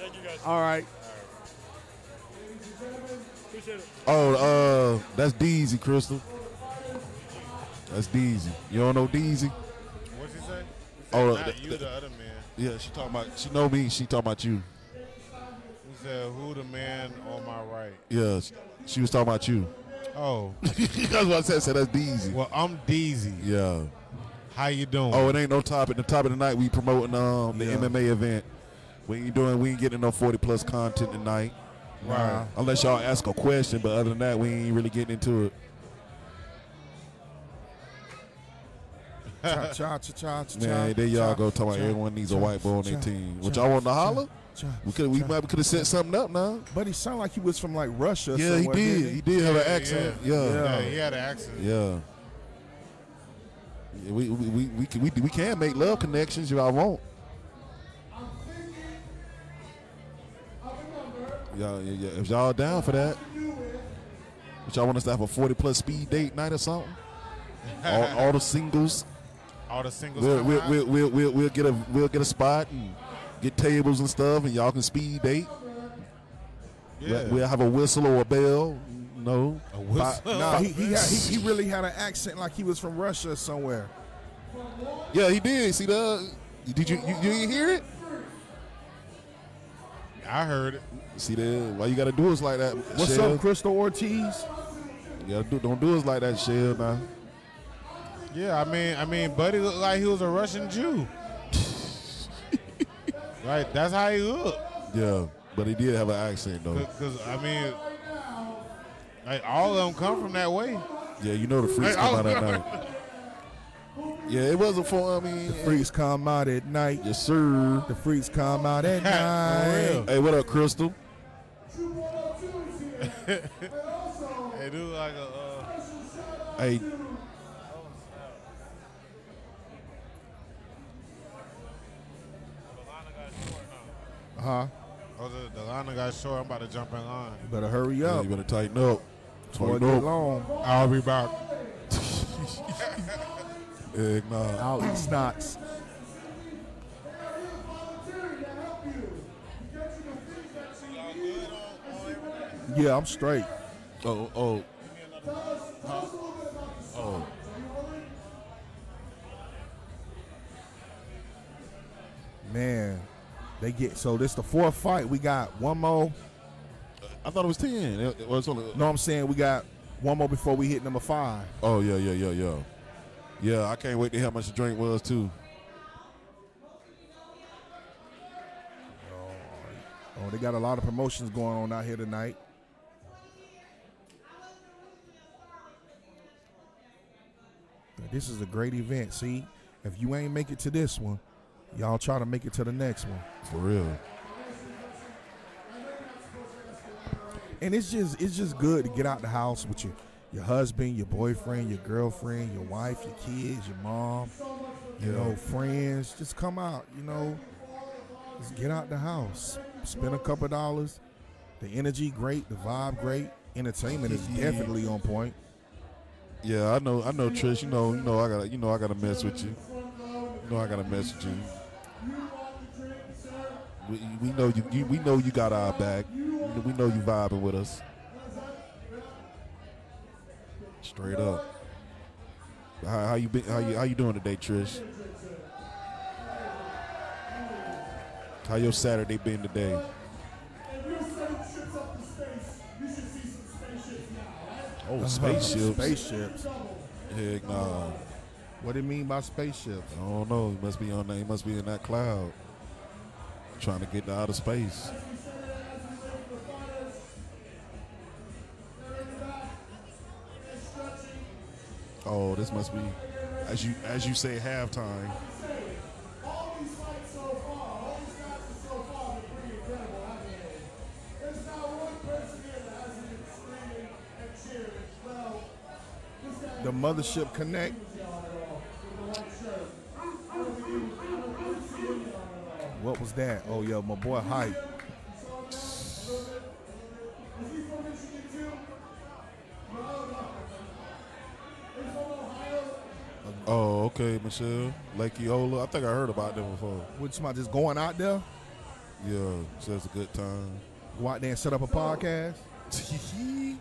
thank you guys. all right. Appreciate it. Oh, uh, that's Deezy, Crystal. That's Deezy. You don't know Deezy? What'd you say? Oh, Not th- you, th- the other man. Yeah, she talking about. She know me. She talking about you. Who said, who the man on my right? Yeah, she, she was talking about you. Oh, that's what I said. Said that's Deezy. well, I'm Deezy. Yeah. How you doing? Oh, it ain't no topic. The topic tonight we promoting um the Yeah. MMA event. We ain't doing. We ain't getting no forty plus content tonight. Right. Unless y'all ask a question, but other than that, we ain't really getting into it. Cha cha cha cha cha. Man, there y'all go talking about everyone needs a white boy on their team. What cha, y'all want to cha, holler? We could. We might could have set something up now. But he sounded like he was from like Russia. Yeah, he did. didn't He did have an accent. Yeah. Yeah. Yeah, he had an accent. Yeah. Yeah, we, we, we, we, can, we, we can make love connections if I want. Yeah, yeah, yeah. If y'all down for that, if y'all want us to have a 40 plus speed date night or something, all, all the singles, All the singles. we'll, we'll, we'll, we'll, we'll, we'll get a we'll get a spot and get tables and stuff, and y'all can speed date. yeah. We'll, we'll have a whistle or a bell. No, A whistle. Nah, he, he, had, he, he really had an accent like he was from Russia or somewhere. yeah, he did. See the? Did you you, you didn't hear it? I heard it. See that? Why you gotta do us like that? What's Shell? up, Crystal Ortiz? You gotta do, don't do us like that, Shell. Now, Yeah, I mean, I mean, Buddy looked like he was a Russian Jew. right, that's how he looked. yeah, but he did have an accent though. Because I mean, like all of them come from that way. Yeah, you know the freaks come oh, out at night. Yeah, it wasn't for. I mean, the Freaks come out at night. yes, sir. The freaks come out at For night. real. Hey, what up, Crystal? hey, dude, like a. Uh, Hey, Huh? oh, the, the line got short. I'm about to jump in line. You better hurry yeah, up. you better tighten up. Before it Tighten get up. long. I'll be back. Heck nah. I'll eat snots. Yeah, I'm straight. Oh, oh. Oh. Man, they get so this the fourth fight. We got one more. I thought it was ten. It, it was only. No, I'm saying we got one more before we hit number five. Oh yeah, yeah, yeah, yeah. Yeah, I can't wait to hear how much the drink was too. Oh, they got a lot of promotions going on out here tonight. This is a great event. See, if you ain't make it to this one, y'all try to make it to the next one. For real. And it's just it's just good to get out the house with your your husband, your boyfriend, your girlfriend, your wife, your kids, your mom, you know, friends. Just come out, you know. Just get out the house. Spend a couple dollars. The energy great, the vibe great. Entertainment is definitely on point. Yeah, I know. I know, Trish. You know, you know, I gotta, you know, I gotta mess with you. You know, I gotta mess with you. We, we know you, you. We know you got our back. We know you vibing with us. Straight up. How, how you been? How you how you doing today, Trish? How your Saturday been today? Oh, uh-huh. spaceships. Spaceships. Heck nah. What do you mean by spaceships? I don't know. He must be on that. He must be in that cloud, trying to get to outer space. Oh, this must be, as you as you say, halftime. The Mothership Connect. What What was that? Oh yeah, my boy Hype. Oh, okay, Michelle. Lake Eola. I think I heard about them before. Which somebody just going out there, Yeah, so it's a good time. go out there and set up a podcast.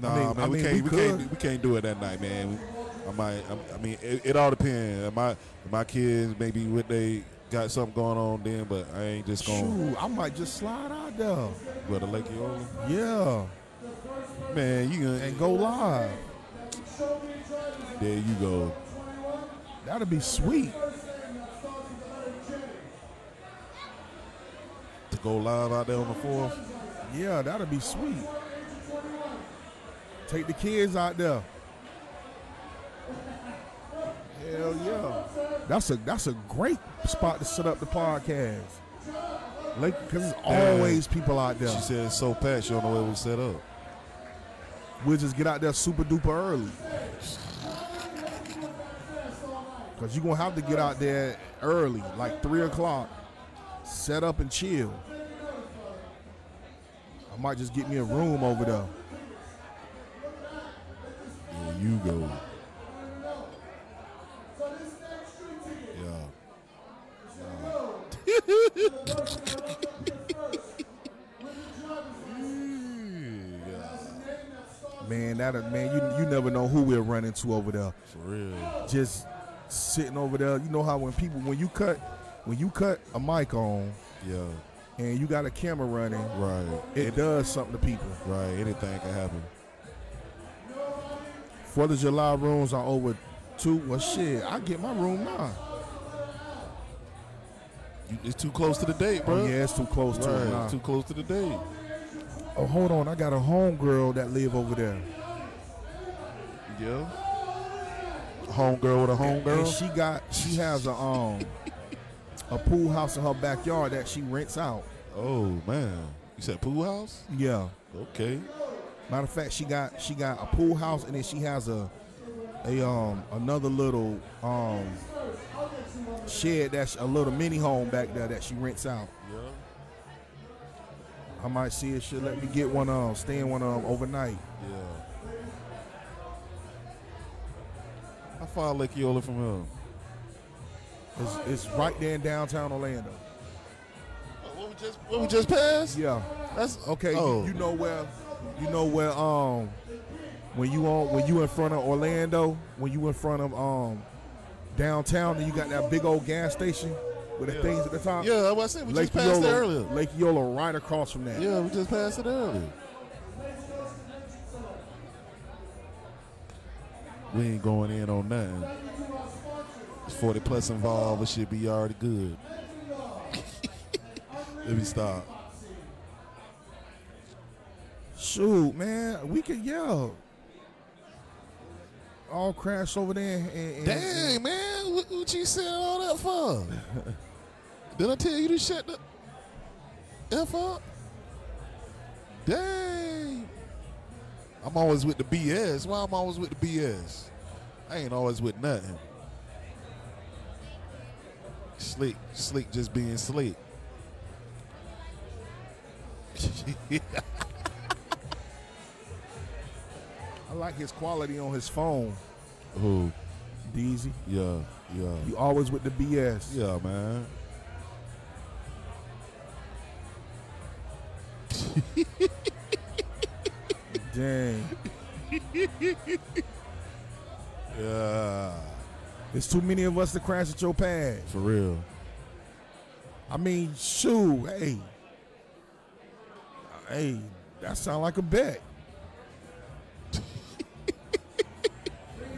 Nah, I mean- man, I we mean, can't. we We, can't. We can't do it that night, man. I might. I, I mean, it, it all depends. My my kids maybe what they got something going on then, but I ain't just going Shoot, I might just slide out there. with the Lake Eola. Yeah, Man, you gonna and go live. there you go. That'll be sweet. To go live out there on the fourth. Yeah, that'll be sweet. Take the kids out there. Hell yeah. That's a that's a great spot to set up the podcast. Like, cause it's always people out there. She said it's so packed, she don't know where we set up. We'll just get out there super duper early. Cause you're gonna have to get out there early, like three o'clock. Set up and chill. I might just get me a room over there. There you go. Man, man, you you never know who we'll run into over there. For real. Just sitting over there. You know how when people when you cut when you cut a mic on Yeah. and you got a camera running, Right. it does something to people. Right. Anything can happen. Fourth of July rooms are over two. Well, shit, I get my room now. It's too close to the date, bro. Oh yeah, it's too close to it Right. now. It's too close to the date. Oh, hold on, I got a homegirl that live over there. Yeah. Homegirl with a And homegirl. she got she has a um a pool house in her backyard that she rents out. Oh man. You said pool house? Yeah. Okay. Matter of fact, she got she got a pool house and then she has a a um another little um shed that's a little mini home back there that she rents out. Yeah. I might see if she'll let me get one um stay in one um overnight. Yeah. How far Lake Eola from here? It's, it's right there in downtown Orlando. What we just what we just passed? Yeah. That's Okay, you- Oh. you, know where you know where um when you on when you in front of Orlando, when you in front of um downtown and you got that big old gas station with the things at the top. Yeah, I said we Lake just passed it earlier. Lake Eola right across from that. Yeah, we just passed it earlier. We ain't going in on nothing. It's 40 plus involved, it should be already good. Let me stop. Shoot, man, we could yell. All crash over there and, and- Dang, and- man, what, what you saying all that for? Did I tell you to shut the F up? Dang. I'm always with the BS. Why I'm always with the BS? I ain't always with nothing. Slick, slick just being slick. I like his quality on his phone, Who? Deezy. Yeah, yeah. You always with the BS. Yeah, man. Dang. Yeah. There's too many of us to crash at your pad. For real. I mean, shoot, hey. Hey, that sound like a bet.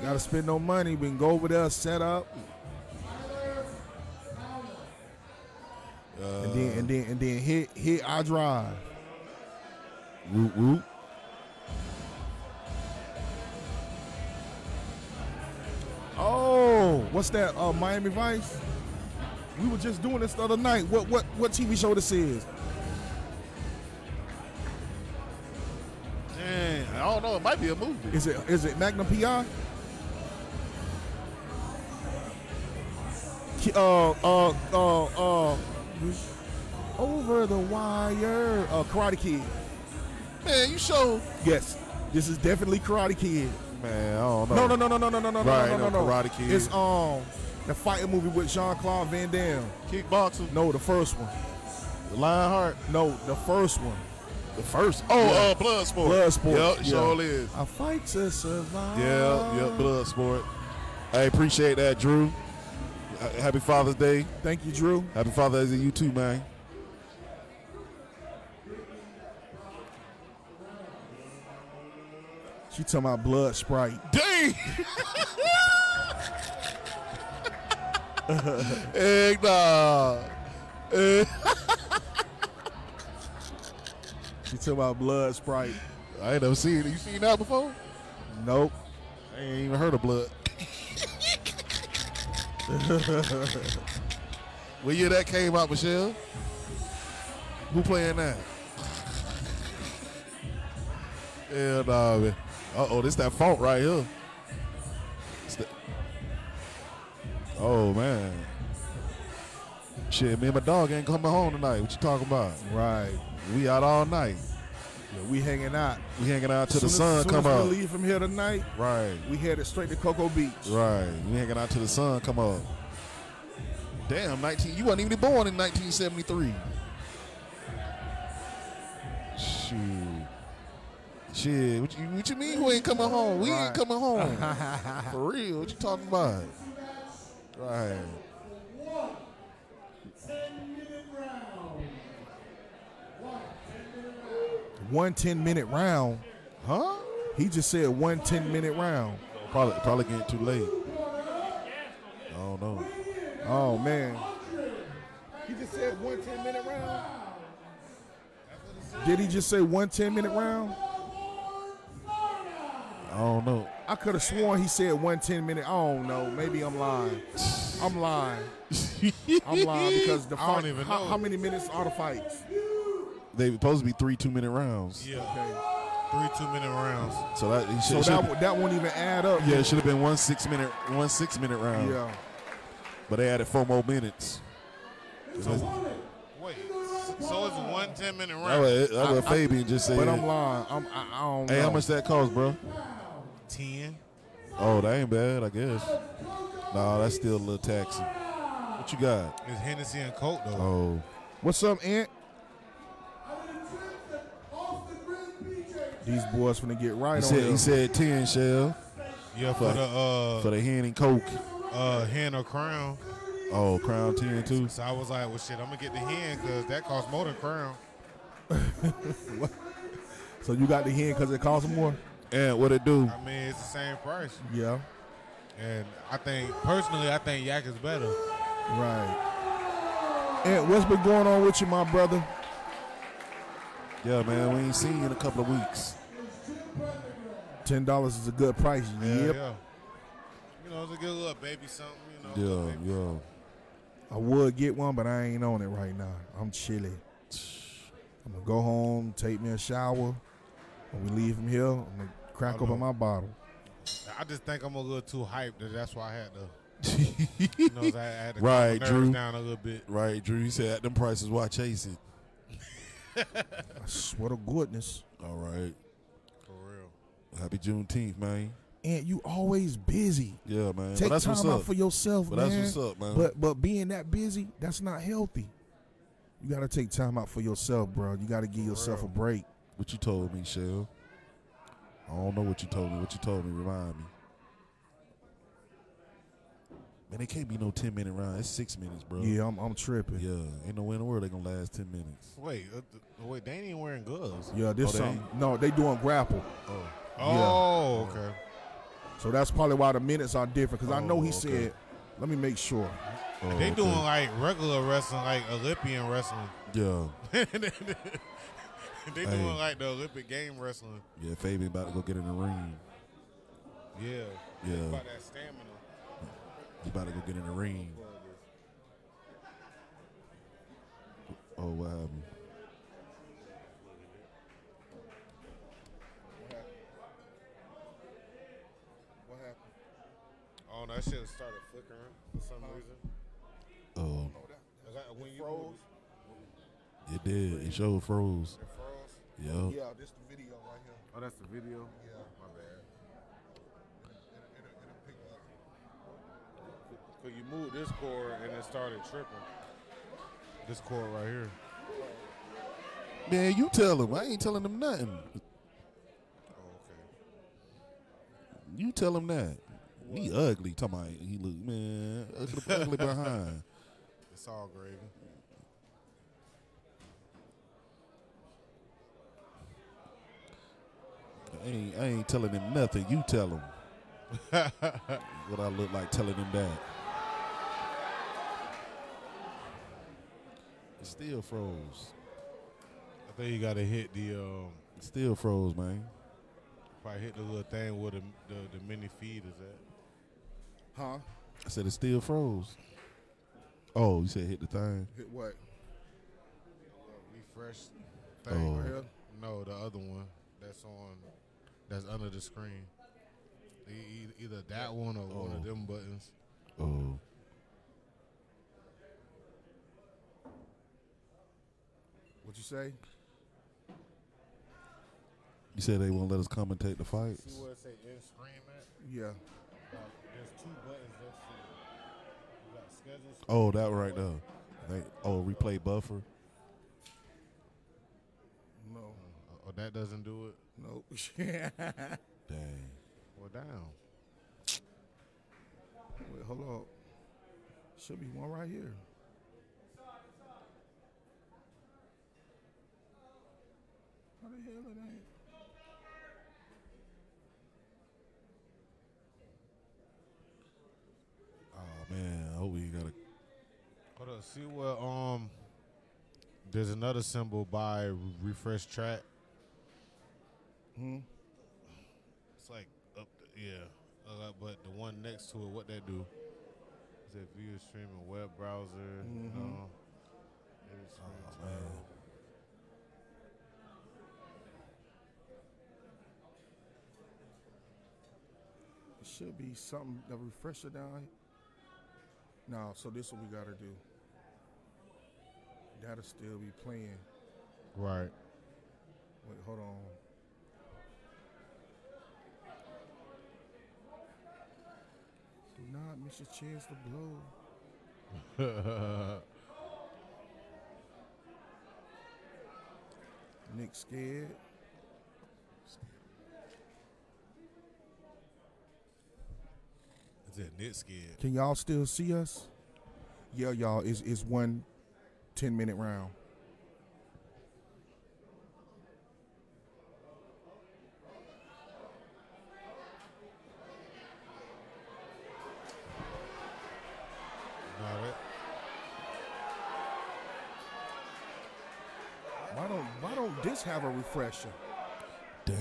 Gotta spend no money. We can go over there, set up, and then and uh. then and then hit hit our drive. Whoop, whoop. What's that? Uh, Miami Vice. We were just doing this the other night. What what what TV show this is? Dang, I don't know. It might be a movie. Is it is it Magnum PI? Uh, uh, uh, uh, over the wire. Uh, Karate Kid. Man, you show. Yes, this is definitely Karate Kid. Man, I don't know. No, no, no, no, no, no, no, no, Right, no, no, no, no. Karate Kid. It's um the fighting movie with Jean Claude Van Damme. Kickboxing. No, the first one. Lionheart. No, the first one. The first. Oh, Yeah. uh, Bloodsport. Bloodsport. Yep, yeah. sure is. I fight to survive. Yeah, yeah, Bloodsport. I appreciate that, Drew. Happy Father's Day. Thank you, Drew. Happy Father's Day to you too, man. She talking about blood sprite. Dang! Egg dog. She talking about blood sprite. I ain't never seen it. You seen that before? Nope. I ain't even heard of blood. what year that came out, Michelle? Who playing that? Yeah, nah, man. Uh oh, this that font right here. That- Oh man. Shit, me and my dog ain't coming home tonight. What you talking about? Right. We out all night. Yeah, we hanging out. We hanging out till the as- sun soon come as up. We leave from here tonight. Right. We headed straight to Cocoa Beach. Right. We hanging out till the sun come up. Damn, 19. You wasn't even born in 1973. Shoot. Shit. What you, what you mean who ain't coming home? We ain't coming home. For real. What you talking about? Right. One 10 minute round. Huh? He just said one 10 minute round. Probably probably getting too late. I don't know. Oh man. He just said one 10 minute round. Did he just say one 10 minute round? I don't know. I could have sworn he said one ten minute. I don't know. Maybe I'm lying. I'm lying. I'm lying because the I don't fight. even how, know. how many minutes are the fights? They supposed to be three two minute rounds. Yeah. Three two minute rounds. So that he So that that won't even add up. yeah, it should have been one six minute one six minute round. Yeah. But they added four more minutes. Wait. So it's one ten 10 minute That round. was, that was Fabian just said. But I'm lying. I'm, I, I don't hey, know. how much that cost, bro? 10. Oh, that ain't bad, I guess. Nah, that's still a little taxi. What you got? It's Hennessy and Coke though. Oh, What's up, Ant? These boys finna get right he on said here. he said ten shell Yeah, for the uh for the hen and coke. uh hen or crown. Oh, crown ten too. So I was like, well, shit, I'm gonna get the hen because that costs more than crown. so you got the hen because it costs more? And what it do? I mean, it's the same price. Yeah. And I think personally, I think yak is better. Right. And what's been going on with you, my brother? Yeah, man, we ain't seen you in a couple of weeks. Ten dollars is a good price. Yeah, yep. yeah. You know, it's a good little baby something. You know. Yeah, baby. yeah. I would get one, but I ain't on it right now. I'm chilly. I'm gonna go home, take me a shower. When we leave from here, I'm gonna crack open no. my bottle. I just think I'm a little too hyped. that That's why I had to. you know, I had to Right, my Drew. down a little bit. Right, Drew. He said at them prices, why chase it? I swear to goodness. All right. For real. Happy Juneteenth, man. And you always busy. Yeah, man. Take that's time what's out for yourself, but man. that's what's up, man. But but being that busy, that's not healthy. You gotta take time out for yourself, bro. You gotta give yourself a break. what you told me, Shell? I don't know what you told me. What you told me, remind me. Man, it can't be no 10 minute round. It's six minutes, bro. Yeah, I'm I'm tripping. Yeah, ain't no way in the world they gonna last 10 minutes. Wait, uh, th- wait, they ain't even wearing gloves. Yeah, this Oh, they something. No, they doing grapple. Oh. Oh, okay. So that's probably why the minutes are different. Because I know Oh, he okay. said, let me make sure. oh They okay. doing like regular wrestling, like Olympian wrestling. Yeah. they Hey. doing like the Olympic game wrestling. Yeah, Fabian about to go get in the ring. Yeah. Yeah. About that stamina. He about to go get in the ring. Oh, what happened? What happened? Oh, that shit started flickering for some reason. Oh. oh when you Froze. It did. It showed froze. It froze. Yo. Yeah, this the video right here. Oh, that's the video. Yeah. My bad. It'll, it'll pick up. Cause you moved this cord and it started tripping. This cord right here. Man, you tell him. I ain't telling him nothing. Oh, okay. You tell him that. He ugly. Talking about he look man ugly, ugly behind. It's all gravy. I ain't, I ain't telling him nothing. You tell him what I look like telling him that. It still froze. I think you gotta hit the um, It still froze, man. probably hit the little thing where the the, the mini feed is at. Huh? I said it still froze. Oh, you said hit the thing. Hit what? Refresh thing Oh. Right here? No, the other one that's on, that's under the screen. E- e- either that one or one of Oh. them buttons. Oh, What you say? you said they won't let us commentate the See fights. where it say in screen at? Yeah. Uh, there's two buttons next to it. You got schedule. Oh, that right there. They, oh, replay buffer. No. Oh, that doesn't do it. Nope. Dang. Well, down. Wait, hold up. Should be one right here. How the hell it ain't? Oh man, I hope we got a. Hold up. See what um. There's another symbol by refresh track. Hmm. It's like up, the, yeah. Uh, but the one next to it, what that do? Is that view streaming web browser? Mhm. No. Oh, man. It should be something, the refresher down. No, so this what we gotta do. That'll still be playing. Right. Wait, hold on. Do not miss your chance to blow. Nick scared. Is that knit scared? Can y'all still see us? Yeah, y'all. It's, it's one 10 minute round. No, that, Why don't Why don't have a refresher? Dang.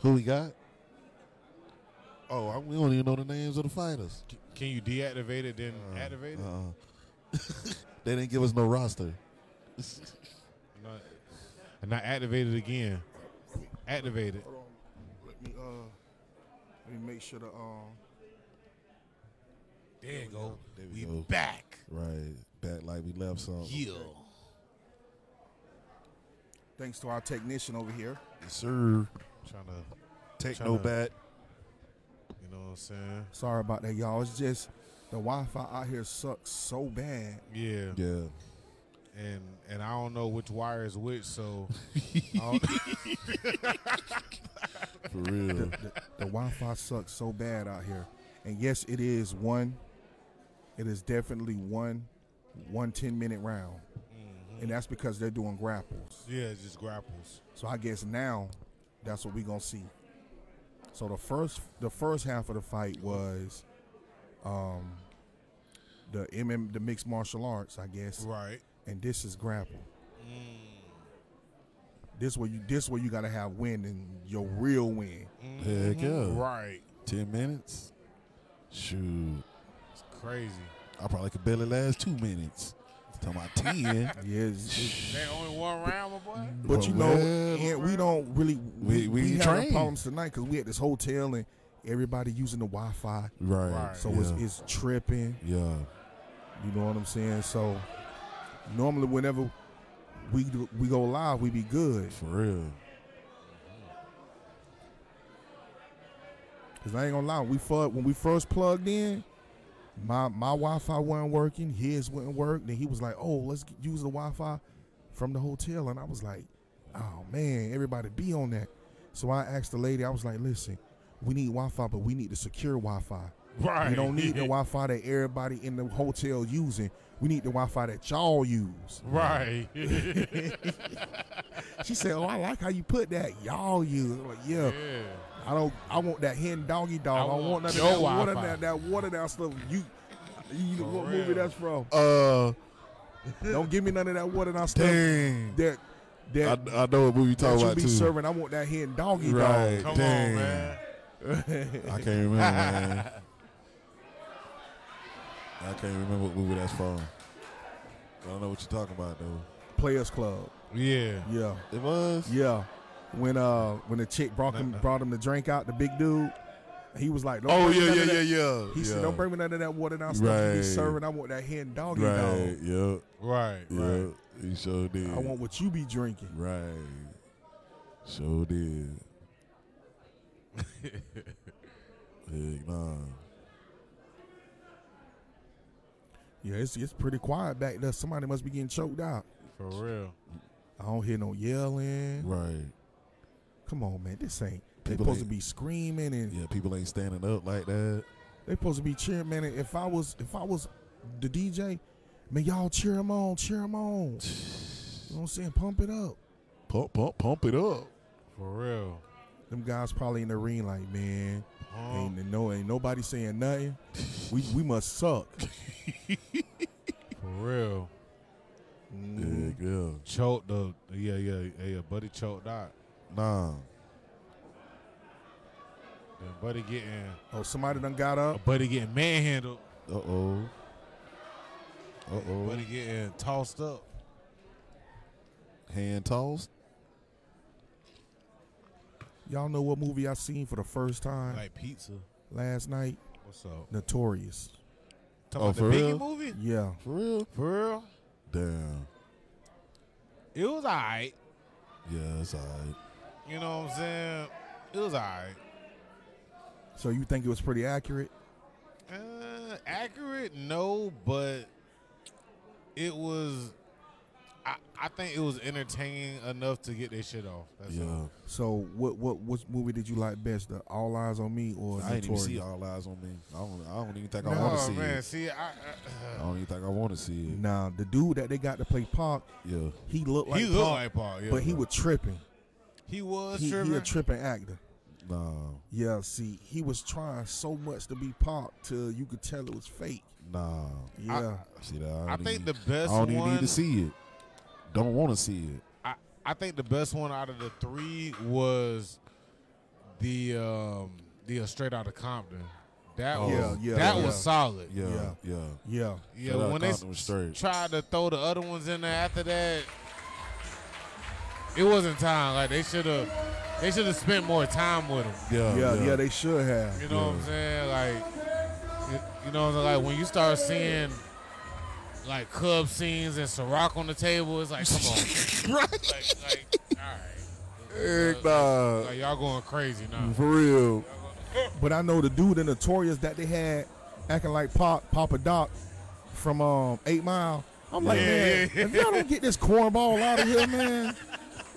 Who we got? Oh, I, we don't even know the names of the fighters. can you deactivate it then activate it? Uh, they didn't give us no roster. And not activated again. Activated. Hold on. Let me uh let me make sure the um There you go. There we we go. back. Right, back like we left some. Yeah. thanks to our technician over here. Yes, sir. Trying to, Take Tryna- no bat. you know what I'm saying? Sorry about that, y'all. It's just the Wi-Fi out here sucks so bad. Yeah. Yeah. And and I don't know which wire is which, so I don't- For real. The, the, the Wi-Fi sucks so bad out here. And yes, it is one. It is definitely one, one 10 minute round, and that's because they're doing grapples. yeah, it's just grapples. So I guess now that's what we gonna see. So the first the first half of the fight was um the MM the mixed martial arts, I guess. Right. And this is grapple. This where you this where you gotta have win and your real win. Heck yeah. Right. Ten minutes. Shoot. It's crazy. I probably could barely last two minutes. Talking about ten. Yeah, it's- it's- only one round, my boy. but you know, Well, and we don't really we- we we ain't having trained. problems tonight because we at this hotel and everybody using the Wi-Fi, right. Right. so yeah. it's it's tripping. yeah. You know what I'm saying? So normally, whenever we do, we go live, we be good. For real. Cause I ain't gonna lie, we fu- when we first plugged in, my my Wi-Fi wasn't working. His wouldn't work. Then he was like, "Oh, let's get, use the Wi-Fi from the hotel," and I was like, "Oh man, everybody be on that." So I asked the lady. I was like, "Listen, we need Wi-Fi, but we need the secure Wi-Fi. Right. We don't need the Wi-Fi that everybody in the hotel using. We need the Wi-Fi that y'all use." Right. She said, "Oh, I like how you put that. Y'all use." I'm like, yeah. yeah. I don't. I want that hen doggy dog. I, I want, of that water, Wi-Fi. that, that water down stuff. You, you know For what real. movie that's from? Uh, don't give me none of that water down stuff. dang. That I, that, I know what movie you that talking you about be too. serving. I want that hen doggy Right. Come Dang. on, man. I can't remember, man. I can't remember what movie that's from. I don't know what you're talking about though. Players Club. Yeah. Yeah, It was. yeah. When uh when the chick brought him brought him the drink out, the big dude, he was like, Oh yeah, yeah, yeah, yeah. He yeah. said, "Don't bring me none of that water down stuff you be Right. serving. I want that hen doggy Right. dog. Yeah. Right. Yeah. Right. He sure did. I want what you be drinking." Right. Sure did. Heck nah. Yeah, it's it's pretty quiet back there. Somebody must be getting choked out. For real. I don't hear no yelling. Right. Come on, man. This ain't. They People supposed to be screaming and Yeah, people ain't standing up like that. they supposed to be cheering, man. If I was if I was the DJ, man, y'all cheer them on, cheer them on. You know what I'm saying? Pump it up. Pump, pump, pump it up. For real. Them guys probably in the ring like, man, Huh? Ain't no ain't nobody saying nothing. We we must suck. For real. Mm. Yeah. Choked the yeah yeah yeah. Buddy choked out. Nah. Then Buddy getting Oh, somebody done got up. Buddy getting manhandled. Uh oh. Uh oh. Buddy getting tossed up. Hand tossed. Y'all know what movie I seen for the first time Like pizza. last night? What's up? Notorious. Talking Oh, about the for Biggie real? movie? Yeah. For real? For real? Damn. It was alright. Yeah, it's alright. You know what I'm saying? It was alright. So you think it was pretty accurate? Uh, accurate, no, but it was. I, I think it was entertaining enough to get their shit off. That's Yeah. all. So what what which movie did you like best? The All Eyez on Me or I ain't even see all eyes on me. I don't. I don't even think I want to see it. Oh man. it. See, I, I I, don't even think I want to see it. Nah, the dude that they got to play Pac, Yeah. he looked like he Pac, looked like Paul, yeah, but he was tripping. he was He, he a tripping actor. Nah. Yeah, see, he was trying so much to be Pac till you could tell it was fake. Nah. Yeah, See that? I, I think even, the best I don't even one. need to see it. Don't want to see it. I, I think the best one out of the three was the um the uh, straight out of Compton. That Oh. was Yeah, yeah, that yeah. was solid. Yeah. Yeah. Yeah. yeah. Yeah, Straight Outta when they Compton was tried to throw the other ones in there after that, it wasn't time. Like they should have, they should have spent more time with them. Yeah. yeah, yeah, They should have. You know what I'm saying? Like, you, you know, what I'm saying? like when you start seeing like club scenes and Ciroc on the table, it's like, come on, right. like, like, all right, Heck nah. like y'all going crazy now. For real. But I know the dude in Notorious that they had acting like Pop Papa Doc from um Eight Mile. I'm like, Yeah, man, yeah, if y'all don't get this cornball out of here, man,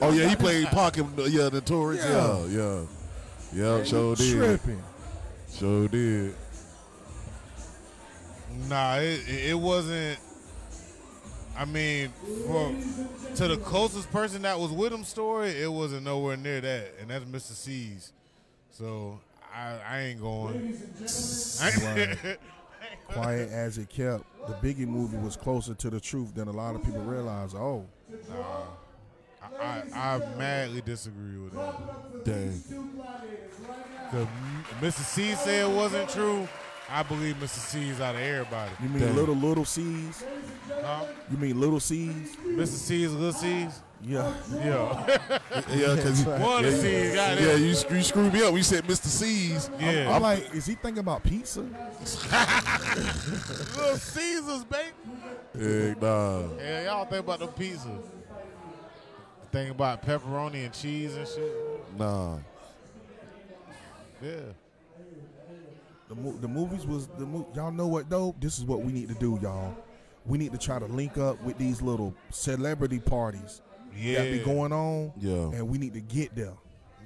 Oh yeah, he played Pocket. Yeah, Notorious. Yeah. Yeah. Yeah. Yeah. Sure you did. tripping. Sure did. Nah, it, it it wasn't. I mean, for, to the closest person that was with him, story, it wasn't nowhere near that, and that's Mr. C's. So I, I ain't going. Right. Quiet as it kept. The Biggie movie was closer to the truth than a lot of people realize. Oh, I, I, I madly disagree with that. Dang. Cause Mr. C said it wasn't true. I believe Mr. C's out of everybody. You mean Damn. little little C's? Huh? You mean little C's? Mr. C's, little C's. Yeah. Yeah. Yeah, because One of the C's got yeah, it. you, you screwed me up. We said Mr. C's. Yeah. I'm like, is he thinking about pizza? Little Caesars, baby. Heck nah. Yeah, y'all think about the pizza. Think about pepperoni and cheese and shit. Nah. Yeah. The, mo- the movies was the mo- y'all know what though? This is what we need to do, y'all. We need to try to link up with these little celebrity parties Yeah. that be going on, Yeah. and we need to get there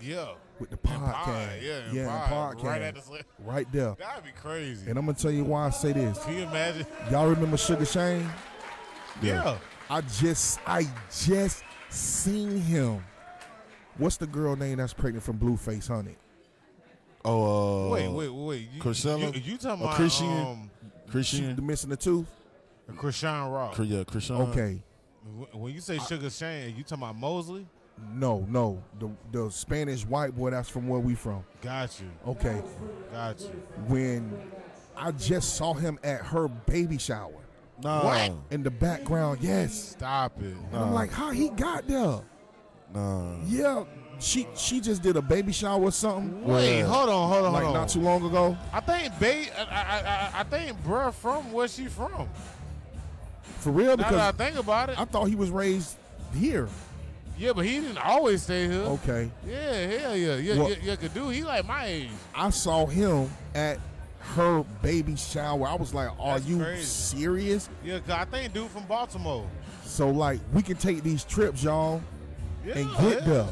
Yeah. with the And podcast. pie, Yeah, and yeah, pie, podcast, Right at the sli- right there. That'd be crazy. And I'm gonna tell you why I say this. Can you imagine? Y'all remember Sugar Shane? Yeah. I just, I just seen him. What's the girl name that's pregnant from Blueface Honey? Oh, uh, wait, wait, wait. You, Coachella? You, you talking about Christian? um, Christian. the missing the tooth. Chrisean Rock? Cr- yeah, Christian. Okay, When you say Sugar Shane, you talking about Mosley? no, no, the the Spanish white boy that's from where we from. Got you. Okay, Got you. when I just saw him at her baby shower Nah. What? in the background. Yes, Stop it. and I'm like, how he got there? Nah. Yeah, she she just did a baby shower or something. Wait, hold on, hold on, like hold on. not too long ago. I think ba- I, I, I, I think bruh from where she from. For real, Now that I think about it, I thought he was raised here. yeah, but he didn't always stay here. Okay, Yeah, hell yeah, yeah, Well- yeah, yeah, could do. He like my age. I saw him at her baby shower. I was like, "Are That's you crazy. serious?" Yeah, 'cause I think dude from Baltimore. So like, we can take these trips, y'all, Yeah, and get yeah. there.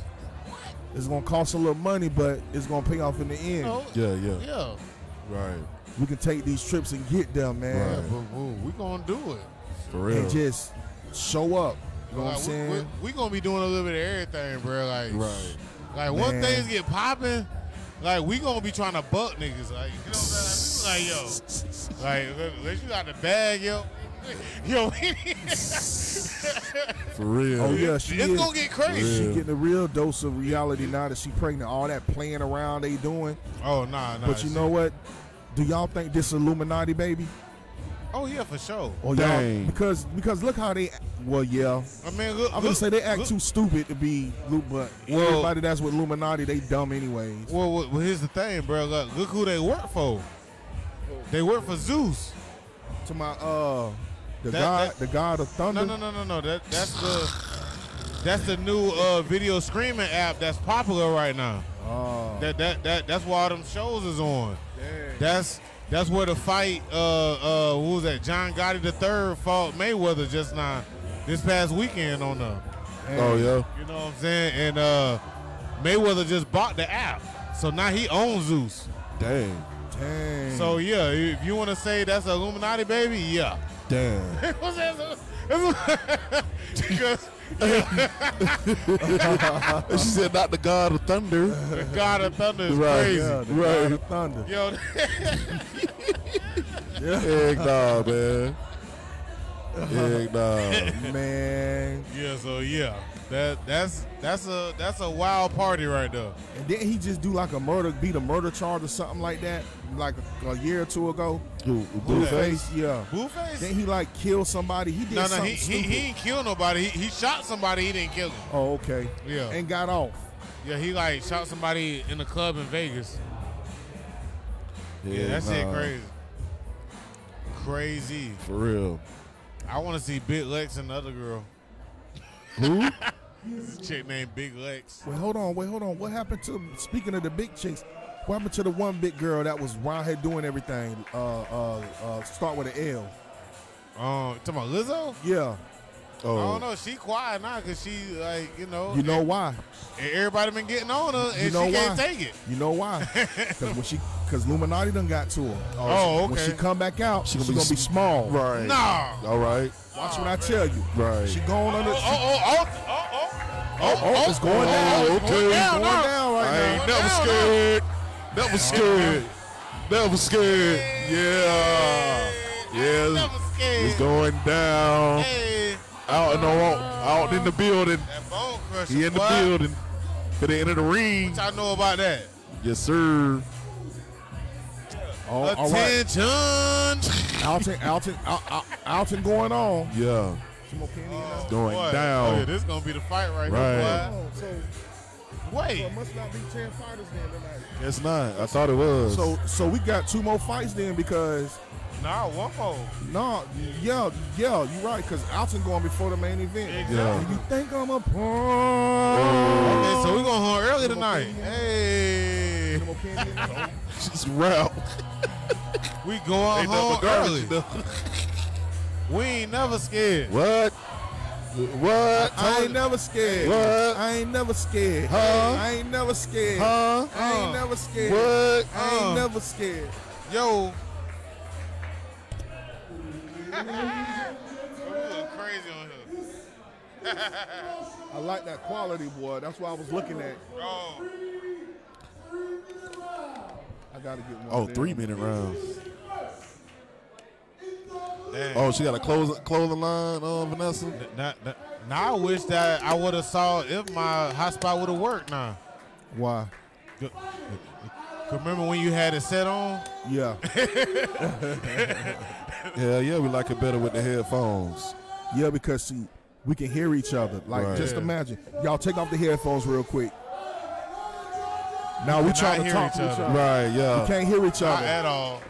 It's gonna cost a little money, but it's gonna pay off in the end. You know, Yeah, yeah. yeah, Right. We can take these trips and get there, yeah, man, but ooh, we gonna do it. For real. and just show up. You know what I'm Like, we, saying? we, we gonna be doing a little bit of everything, bro. Like, Right. like once Man. things get popping, like we gonna be trying to buck niggas. Like, you know what I'm saying? Like, yo, like unless you got the bag, yo, yo, For real. oh yeah, she it's is. gonna get crazy. She getting a real dose of reality now that she pregnant. All that playing around they doing. Oh nah, nah. But you she- know what? Do y'all think this Illuminati baby? Oh yeah, for sure. Or y'all Dang. because because look how they well yeah. I mean, look, I'm gonna look- say they act look- too stupid to be Lu- but Well- everybody that's with Illuminati they dumb anyways. Well, well, well, here's the thing, bro. Look, look who they work for. They work for Zeus. To my uh the That- god that- the god of thunder. No, no, no, no, no. That that's the that's the new uh, video streaming app that's popular right now. Oh, That that that that's why all them shows is on. That's that's where the fight. Uh, uh, who was that? John Gotti the third fought Mayweather just now, this past weekend on the. Oh, yeah. You know what I'm saying? And uh, Mayweather just bought the app, so now he owns Zeus. Damn. dang. So yeah, if you want to say that's Illuminati baby, yeah. Damn. What's that? because she said, not the God of Thunder. the God of Thunder is Right, crazy. yeah, the Right. god of thunder. Yo, Heck nah, man. Heck nah. Man. yeah. So yeah, that that's that's a that's a wild party right there. And then he just do like a murder beat a murder charge or something like that, like a, a year or two ago. Who, Blueface, yeah. Blueface? Then he like killed somebody. He did No, no, something he, he stupid. he didn't kill nobody. He, he shot somebody. He didn't kill him. oh, okay. Yeah. And got off. Yeah, he like shot somebody in the club in Vegas. Yeah, that shit nah. crazy. Crazy. For real. I want to see Big Lex and the other girl. Who? This chick named Big Lex. Wait, hold on, wait, hold on. What happened to speaking of the big chicks? What happened to the one big girl that was around here doing everything? Uh, uh, uh, start with an L. Um, talking about Lizzo? Yeah. Oh. I don't Oh. know. She quiet now because she like you know. You know why? and everybody been getting on her and You know she can't take it. You know why? Because when she, because Illuminati done got to her. Oh, okay. When she come back out, she's gonna gonna be be small. Right. Nah. All right. Watch what I tell you. Right. She going on Oh, oh, oh, oh, oh, oh. Oh, oh, it's going oh, down. Oh, It's okay. going down down, now. down right I ain't Going never down, scared. Never scared. Never scared. Yeah. Yeah. Never scared. It's going down. Hey, Out in the out in the building. that bone crusher. He in the boy. building. For the end of the ring. What y'all know about that? Yes, sir. Oh, all right. Attention. Alton, Alton, Al, Al, Alton going on. Yeah, Some more candy oh, in there? going Boy, down. Oh, yeah, this is gonna be the fight right, Right. here, Oh, so, boy. so Wait. it must not be ten fighters then tonight. It's not. I thought it was. So, so we got two more fights then because Nah, one more. no, yeah, yeah, you're right. Because Alton going before the main event. Exactly. And you think I'm a punk? Okay, so we going home early tonight. Hey, Some more candy in there? She's route. we going Ain't home nothing but garbage, early. We ain't never scared. What? What? I ain't never scared. What? I ain't never scared. Huh? I ain't never scared. Huh? I ain't never scared. What? I ain't never scared. Yo. We crazy on here. I like that quality, boy. That's what I was looking at. Oh, I gotta get one. Oh, of them. three minute rounds. damn. Oh, she got a close clothing line on Vanessa. Now, now, now I wish that I would have saw if my hotspot would have worked now. Why? Good- remember when you had it set on? Yeah. Yeah, yeah, we like it better with the headphones. Yeah, because see, we can hear each other. Like, Right. just Yeah. imagine. Y'all take off the headphones real quick. Now we cannot trying to hear talk each to each other. other. Right, We can't hear each Not other. at all.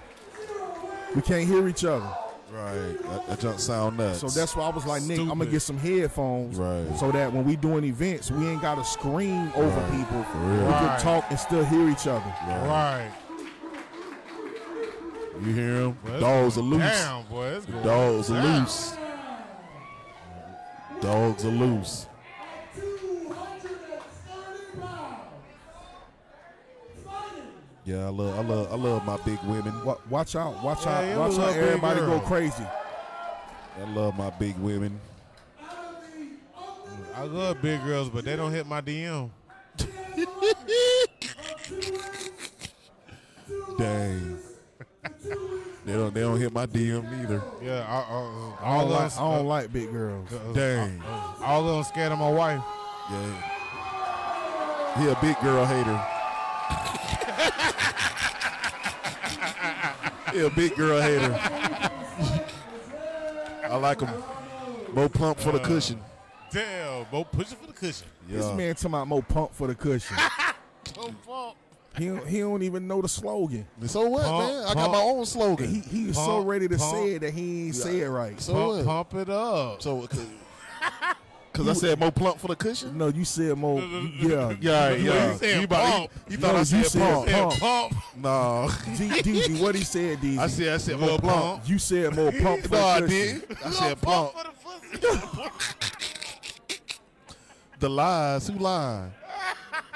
We can't hear each other. Right. That, that junk sound nuts. So that's why I was like, Nick, I'm gonna get some headphones, Right. so that when we doing events, we ain't gotta scream over Right. people. For We real. can talk and still hear each other. Right. You hear him? Well, Dogs are loose. Damn, boy. Dogs are loose. Dogs are loose. Yeah, I love, I love, I love my big women. Watch out, watch Yeah, out, watch out! Everybody go crazy. I love my big women. I love big girls, but they don't hit my DM. Dang. They don't, they don't hit my DM either. Yeah, I, I, I all don't, of like, them, I don't uh, like big girls. uh, uh Dang. Uh, all of them scared of my wife. Yeah. He a big girl hater. he a big girl hater. I like him. More plump for the cushion. Damn, Bo, push it for the cushion. This man talking about more pump for the cushion. Go pump. He don't, he don't even know the slogan. So what, Pump, man? I got pump. my own slogan. He he is so ready to pump. say it that he ain't say it right. so Pump, what? pump it up. So, because I said more plump for the cushion? No, you said more. Yeah, Yeah, yeah. You said about- pump. you thought No, I you said, said pump. pump. Said pump. No. D- DZ, what he said, DZ. I said, I said more Little plump. pump. you said more pump for No, I the cushion. did. I said plump. the. The lies. Who lied?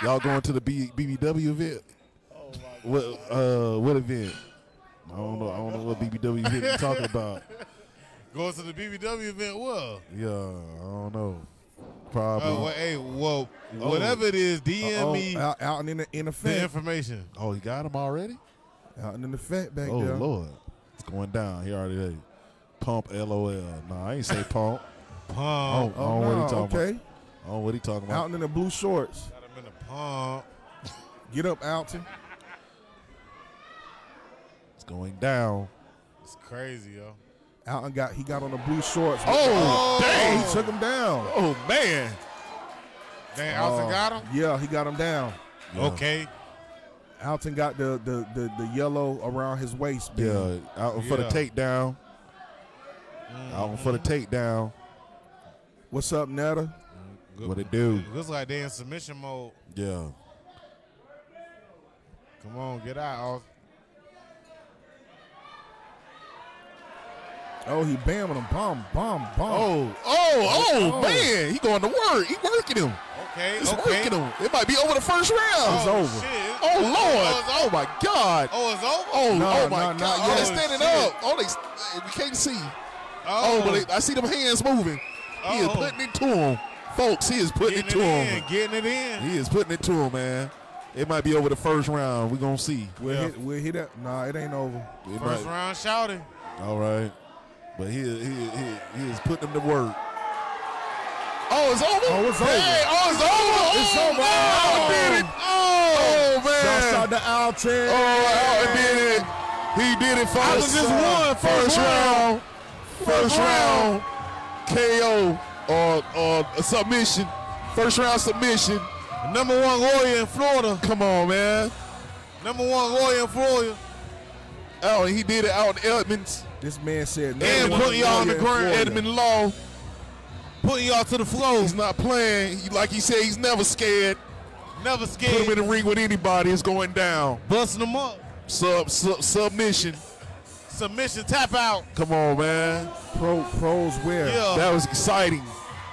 Y'all going to the B- BBW event? What uh what event? I don't know. I don't know what BBW event you're talking about. Going to the BBW event. Well, Yeah, I don't know. Probably. uh, well, hey, well, whatever it is, DM Oh, me out, out in the in the the information. oh, you got him already? out in the fat back Oh there. Lord, it's going down. He already did. Pump LOL. Nah, I ain't say pump. Pump. Oh, Oh, what he no, talking okay. about? Oh, what he talking about? Out in the blue shorts. Got him in the pump. Get up, Alton. It's going down. It's crazy, yo. Alton got he got on the blue shorts. Oh, Oh, he took him down. Oh man. Dang, Alton Oh, got him? Yeah, he got him down. Okay. Alton got the the the, the yellow around his waist. band. Yeah, out for the Yeah. takedown. Mm-hmm. Out for the takedown. What's up, Netta? Good- What it do? Looks like they in submission mode. Yeah. Come on, get out. Oh, he bamming him. Bomb, bomb, bomb. Oh, oh, oh, oh, Oh. man. He going to work. He working him. Okay, He's okay. working him. It might be over the first round. It's oh, over. Shit. Oh, oh Lord. it's Oh, over. my God. Oh, it's over? Oh, No, oh, my no, God. Oh, they're standing Shit. up. Oh, they, we can't see. Oh. oh, but they, I see them hands moving. He is Oh. putting it to him. Folks, he is putting getting it it, to in, him. getting it in. He is putting it to him, man. It might be over the first round. We're going to see. We'll, Yeah. hit, we'll hit that. Nah, it ain't over. It First might- round shouting. All right. But he, he, he, he is putting them to work. Oh, it's over? Oh, it's Hey, oh, over. oh, it's over. It's oh, over. Allen Oh. did it. Oh, oh man. Shouts out to Alton. Oh, Allen did it. He did it for I us. just won First first round. First round. KO or a submission. First round submission. Number one lawyer in Florida. Come on, man. Number one lawyer in Florida. Oh, he did it out in Edmonds. This man said, And "Number one putting y'all on the ground. Florida." Edmund Law. Putting y'all to the floor. He's not playing. He- Like he said, he's never scared. Never scared. Put him in the ring with anybody. It's going down. Busting them up. Sub, sub submission. Submission tap out. Come on, man. Pro pros where? Yeah. That was exciting.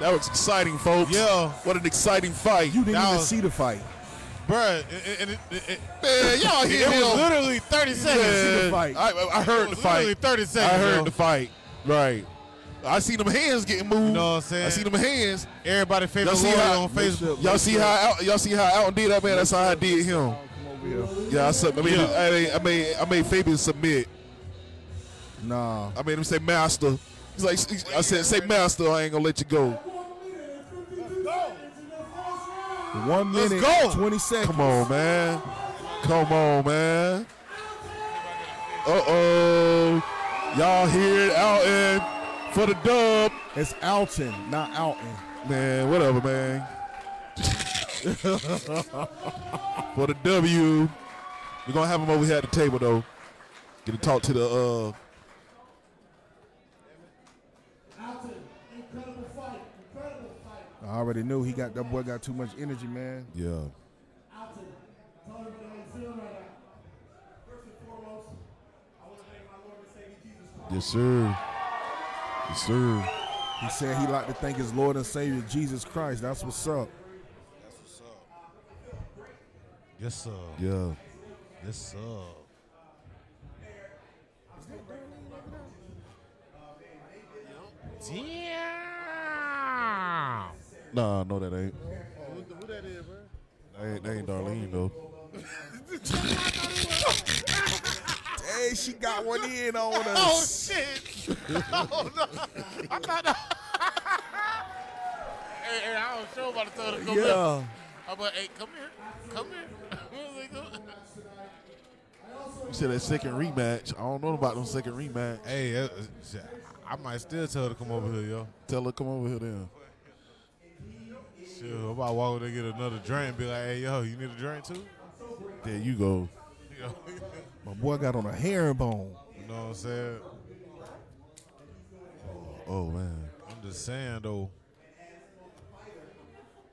That was exciting, folks. Yeah. What an exciting fight. You didn't That even was- see the fight. Bruh, it, it, it, it, it, Man, y'all it hear was literally 30 seconds. see the fight. I, I heard It the was literally fight. 30 seconds. I heard yo. the fight. Right. I see them hands getting moved. You know what I'm saying? I see them hands. Everybody favorite Y'all see how- on Facebook. Y'all see how Al- y'all see how Alton did that man. That's how I did him. Come. Yeah, I, sub- I mean, Yeah. I made I made I made Fabian submit. Nah. I made him say master. He's like I said say master. I ain't gonna let you go. One Let's minute, go. 20 seconds. Come on, man. Come on, man. Uh oh. Y'all hear it Alton for the dub. It's Alton, not Alton. Man, whatever, man. For the W. We're gonna have him over here at the table though. Get to talk to the uh I already knew he got that boy got too much energy, man. Yeah. Yes, sir. Yes, sir. He said he like to thank his Lord and Savior Jesus Christ. That's what's up. Yes, sir. Yeah. Yes, sir. Damn. Nah, no, that ain't. Who that is, bro? That ain't, that ain't Darlene though. Hey, she got one in on us. Oh shit! oh no! I'm not. hey, hey, I was sure about to tell her to come here. yeah. I'm like, hey, come here, come here. You said that second rematch. I don't know about them second rematch. hey, uh, I might still tell her to come over here, yo. Tell her come over here then. Shit, I'm about to walk over there get another drink and be like, hey, yo, you need a drink too? There you go. My boy got on a herringbone. you know what I'm saying? Oh, oh man. I'm just saying though.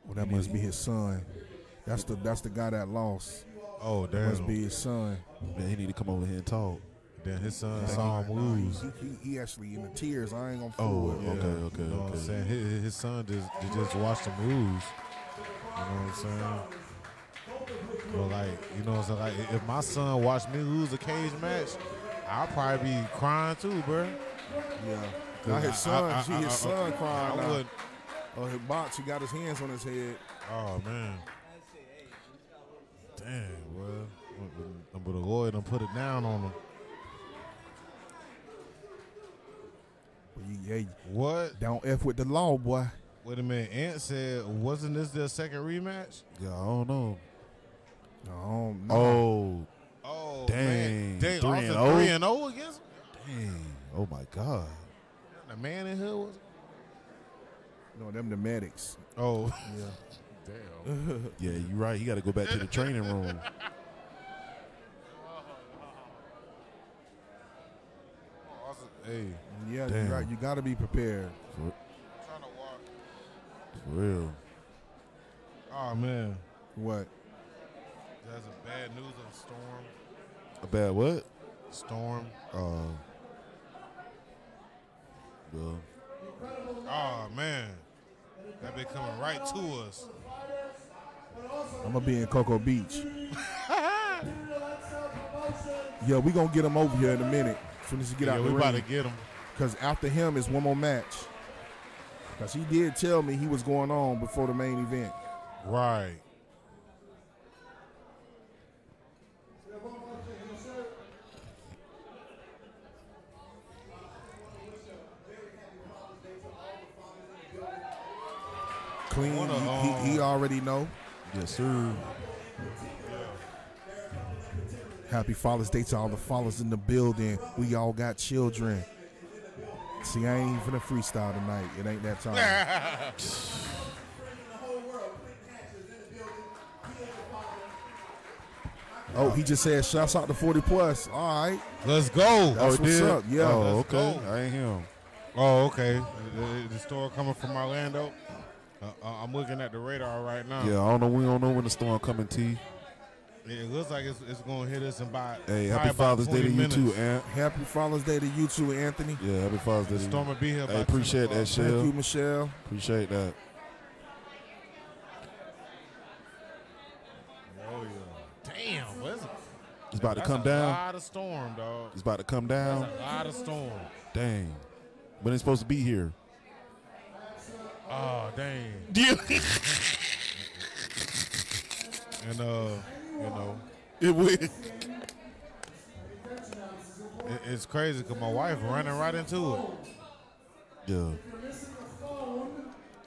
Well, that must be his son. That's the that's the guy that lost. Oh That must be his son. Man, he need to come over here and talk. Then his son saw him lose. He, he, he actually in the tears. I ain't gonna Oh, fool with him. okay, okay, You know what I'm saying? His, his son just just- just watched him lose. You know what I'm saying? But like, you know what I'm saying? Like, if my son watched me lose a cage match, I'll probably be crying too, bro. Yeah. Now his son, I- I- see I- his I- son crying I would. Oh, his box, he got his hands on his head. Oh man. Damn, bro. But, but the lawyer done put it down on him. But you, What? don't f with the law, boy. Wait a minute. Ant said, wasn't this their second rematch? Yeah, I don't know. No, no. Oh, Oh, Dang. man. Dang, Three Austin and oh? three and zero against him. dang. Oh my God. The man in here was. no, them the medics. Oh, Yeah. damn. Yeah, you're right. You got to go back to the training room. Austin, hey, Yeah, Damn. you right. You got to be prepared. For, trying to walk. for real. Oh man, What? there's a bad news of a storm. A bad what? Storm. Uh, well, Oh man, that been coming right to us. I'm gonna be in Cocoa Beach. yeah, we gonna get them over here in a minute. As soon as he get yeah, out we the about ring. to get him. Because after him is one more match. Because he did tell me he was going on before the main event. Right. Clean, Wanna, he, he, he um, already know. yes, sir. Happy Father's Day to all the fathers in the building. We all got children. See, I ain't even a freestyle tonight. It ain't that time. oh, he just said shouts out to 40 plus. All right. Let's go. That's oh, what's did? up. Yeah. Oh, okay. go. I ain't him. Oh, okay. The, the store coming from Orlando. Uh, uh, I'm looking at the radar right now. Yeah, I don't know. We don't know when the storm coming. T. It looks like it's, it's going to hit us in about. Hey, happy Father's Day to you minutes. too, Ant. Happy Father's Day to you too, Anthony. Yeah, happy Father's Day The to storm will be here. Hey, appreciate that o'clock. shit. Thank you, Michelle. Appreciate that. Oh yeah. Damn, what's it? It's about to That's come a down. lot of storm, dog. It's about to come That's down. a lot of storm. Dang. When it's supposed to be here. Oh, dang. And uh, you know, It will. it, it's crazy because my wife running right into it. Yeah,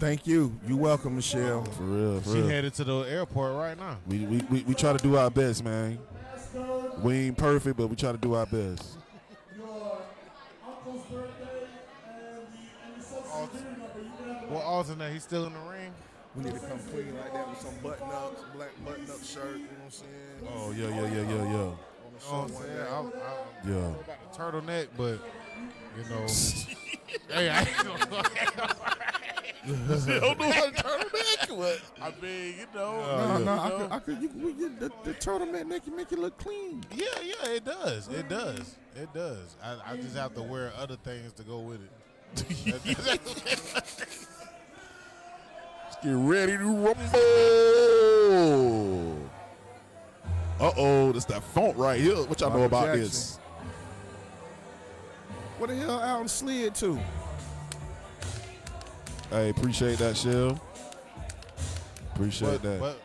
Thank you. You welcome, Michelle. for real. For She real. headed to the airport right now. We, we, we, we try to do our best, man. We ain't perfect, but we try to do our best. Well, alternate, he's still in the ring. We need to come clean like that with some button ups, black button up shirt. You know what I'm saying? Oh, yeah, yeah, yeah, yeah, yeah. You know what I'm saying? I, I, Yeah. about the turtleneck, but you know, hey, I ain't gonna don't know how to turn back. What? I mean, you know, No, you no, I know. could, I could, you, you, the, the turtleneck make you make it look clean. Yeah, yeah, it does. It does. It does. I, I just have to wear other things to go with it. Get ready to rumble. Uh oh, that's that font right here. What y'all know about Jackson. this? What the hell Alton slid to? Hey, appreciate that, Shell. Appreciate but, that. but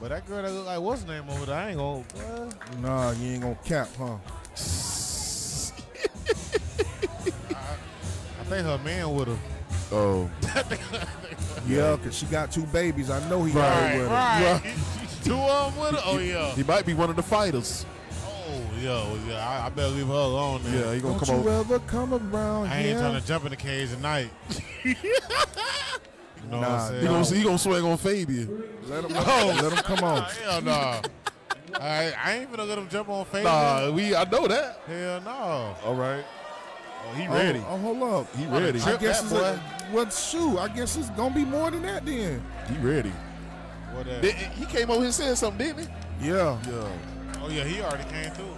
but that girl that look like what's her name over there, I ain't gonna. What? Nah, you ain't gonna cap, huh? I think her man with her. oh, Yeah, cause she got two babies. I know he got Right, with her. right. Two of them with her. Oh yeah. he might be one of the fighters. Oh yeah, oh, yeah. I, I better leave her alone. Then. Yeah, he gonna Don't come you over. ever come around I ain't here? trying to jump in the cage tonight. you know what Nah, I'm saying? He gonna, he gonna swing on Fabian. Let him, oh. let him come on. Hell no. I, I ain't gonna let him jump on Facebook. Nah, we I know that. Hell no. All right. Oh, he Oh, ready. Oh, hold up. He ready. I guess that it's boy. a, what shoe? I guess it's gonna be more than that then. He ready. What that? Did- He came over here and said something, didn't he? Yeah. Yeah. Oh yeah, he already came through.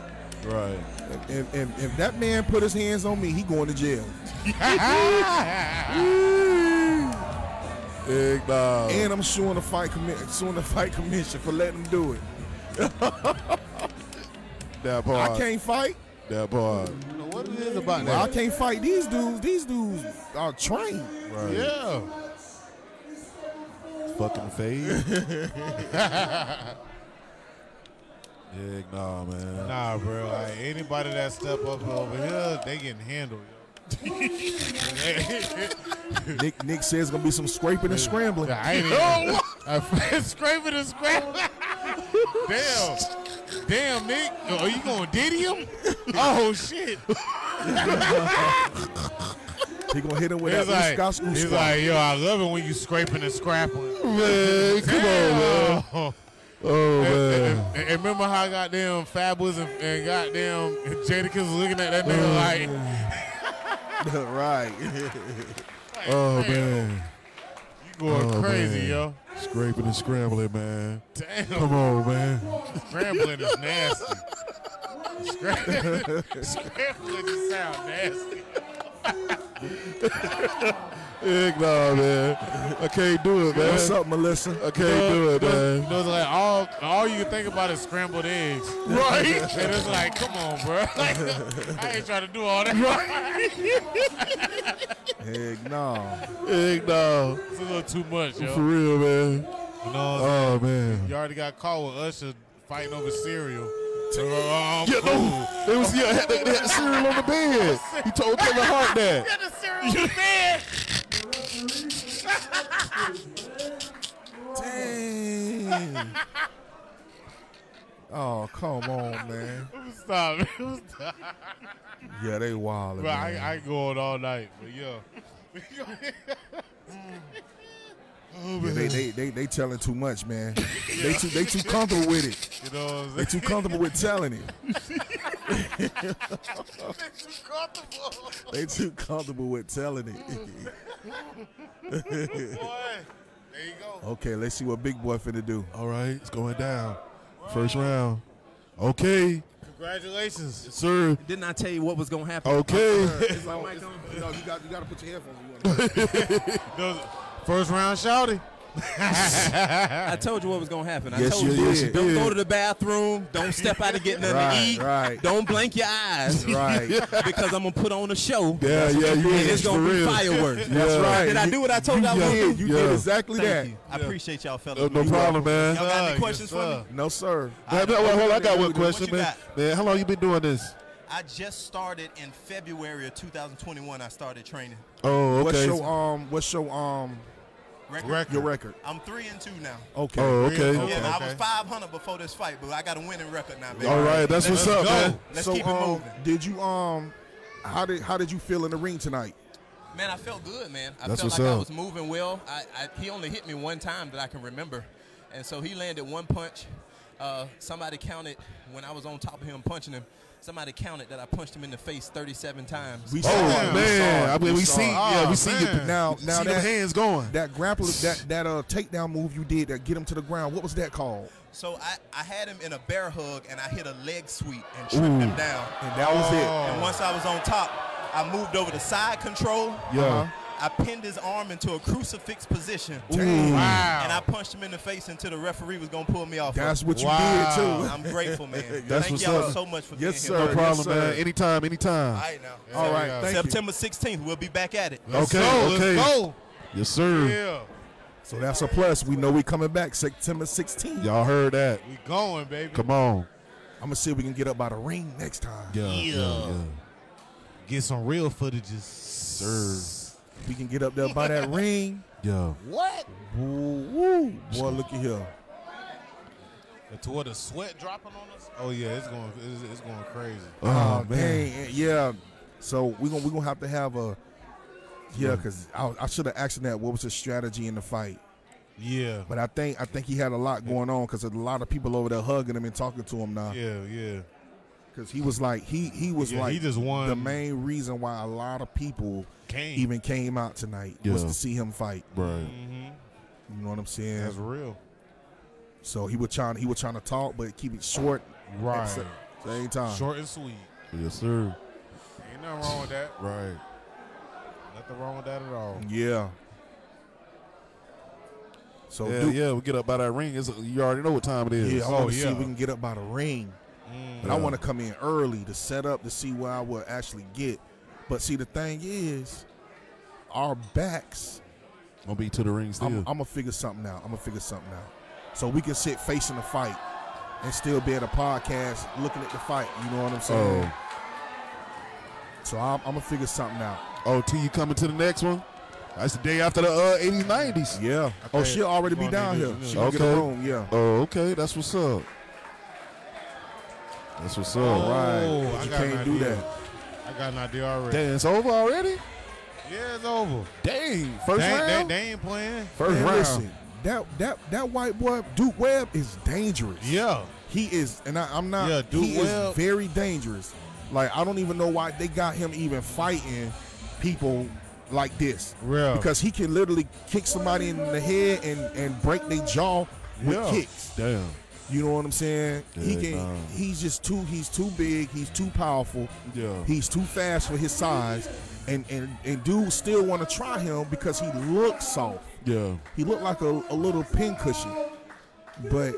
Right. If, if, if that man put his hands on me, he going to jail. Big dog. And I'm suing the fight commi- suing the fight commission for letting him do it. that part. I can't fight. That part. You know what it is about Well, I can't fight these dudes. These dudes are trained. Right. Yeah. Fucking fade. Big nah, man. Nah, bro. Like anybody that step up over here, they getting handled. Nick Nick says it's gonna be some scraping and scrambling. I ain't even I scraping and scrambling. Damn. Damn, Nick. Oh, are you going to diddy him? Oh, shit. He gonna hit him with He's that like, like, he's like, yo, I love it when you scraping and scrapping. Man, come on, man. Oh, And, man. and- and remember how goddamn Fabulous and, and goddamn Jadakiss was looking at that nigga oh, like, right. Oh, man. you going Oh, crazy, man. yo. Scraping and scrambling, man. Damn. Come on, man. Scrambling is nasty. Scram- Scrambling just sound nasty. Heck nah, man. I can't do it, man. What's up, Melissa? I can't do it, You man. know, it's like all all you can think about is scrambled eggs. Right. And it's like, come on, bro. Like, I ain't trying to do all that. Right. Heck no. Heck nah. It's a little too much, yo. For real, man. You know what I'm? Oh, man. You already got caught with Usher fighting over cereal. Oh, Yeah, cool. no. It was, yeah, had, they, they had the cereal on the bed. He told Kevin Hart that. Got the cereal in bed. Dang. Oh, come on, man. Stop. Stop. Yeah, they wild. Bro, I, I ain't going all night, but yo. Mm. Yeah, they, they they they telling too much, man. They too they too comfortable with it. You know what I'm They too comfortable with telling it. They too comfortable with telling it. Boy, there you go. okay, let's see what Big Boy finna do. All right, it's going down. First round. Okay, Congratulations. sir. Didn't I tell you what was gonna happen? Okay. Is my mic on? No, you got you got to put your headphones. on. Those- First round shouting. I told you what was gonna happen. I Yes, told you you. did. Don't go to the bathroom. Don't step out to get nothing Right, to eat. right. Don't blink your eyes. Right. because I'm gonna put on a show. Yeah, yeah, you And it's for gonna be real. fireworks. That's right. Did I do what I told you I was You gonna do? You Yeah. did exactly Thank that. you. I appreciate y'all fellas. No, no problem, man. Y'all got any Yes, questions for me? No, sir. Man, well, hold on, I got one question, man. Man, how long you been doing this? I just started in February of 2021. I started training. Oh, okay. What's your um? What's your um? Record. Record. Your record? I'm three and two now. Okay. Oh, okay. Okay. Yeah, I was 500 before this fight, but I got a winning record now, baby. All right, that's Let's what's up, go. man. Let's so, keep it um, moving. Did you um? How did how did you feel in the ring tonight? Man, I felt good, man. I That's felt what's like I was moving well. I, I, he only hit me one time that I can remember, and so he landed one punch. Uh, somebody counted when I was on top of him punching him. Somebody counted that I punched him in the face 37 times. We Oh saw it. Man. I mean, we saw see, it. yeah, we Oh, see you. man. Now, see now them that hands going. that grapple, that that uh takedown move you did that get him to the ground. What was that called? So I, I had him in a bear hug, and I hit a leg sweep and tripped him down. And that was it. And once I was on top, I moved over to side control. Yeah. I pinned his arm into a crucifix position. Wow. And I punched him in the face until the referee was gonna pull me off. That's what you Wow. did too. I'm grateful, man. That's Thank y'all up. so much for Yes, being sir. here. No Yes, problem, man. Anytime, anytime. All right now. All right, Yeah. thank you. September 16th, we'll be back at it. Let's Okay, go. okay. Let's go. Yes, sir. Yeah. So that's a plus. We know we coming back September 16th. Y'all heard that? We going, baby. Come on. I'm gonna see if we can get up by the ring next time. Yeah, yeah, yeah. Get some real footages. Sir. We can get up there by that ring. Yeah. What? Woo, woo. Boy, look at here. To what the sweat dropping on us? Oh yeah, it's going. It's, it's going crazy. Oh, Oh, man. dang. Yeah. So we're gonna we gonna have to have a yeah, because I, I should have asked him that. What was his strategy in the fight? Yeah. But I think I think he had a lot going on because a lot of people over there hugging him and talking to him now. Yeah. Yeah. Because he was like he he was Yeah, like he just won. the main reason why a lot of people Came. even came out tonight was to see him fight. Right. Mm-hmm. You know what I'm saying? That's real. So he was trying he was trying to talk, but keep it short. Right. At the same time. Short and sweet. Yes, sir. Ain't nothing wrong with that. Right. Nothing wrong with that at all. Yeah. So yeah, Duke, yeah. We get up by that ring. It's, you already know what time it is. yeah, I Oh, want to see yeah. if we can get up by the ring. Mm. But I want to come in early to set up to see where I will actually get. But see, the thing is, our backs. Gonna be to the ring still. I'm, I'm gonna figure something out. I'm gonna figure something out, so we can sit facing the fight and still be at a podcast looking at the fight. You know what I'm saying? oh, So I'm, I'm gonna figure something out. oh, T, you coming to the next one? That's the day after the uh, 80s, 90s. Yeah. Oh, she'll already be Come on, down here. She gonna get a room. Yeah. Oh, okay. That's what's up. That's what's up. Oh, right. I You got an can't do idea. that. I got an idea already. Damn, it's over already? Yeah, it's over. Dang. First they, round? They, they ain't playing. First Man, round. listen, that that that white boy Duke Webb is dangerous. Yeah. He is, and I, I'm not. Yeah, Duke he Webb- is very dangerous. Like I don't even know why they got him even fighting people like this. Real. Because he can literally kick somebody in the head and and break their jaw with Yeah. kicks. Damn. You know what I'm saying? he can. nah. He's just too. He's too big. He's too powerful. Yeah. He's too fast for his size. And and and dudes still want to try him because he looks soft. Yeah. He looked like a, a little pin cushion. But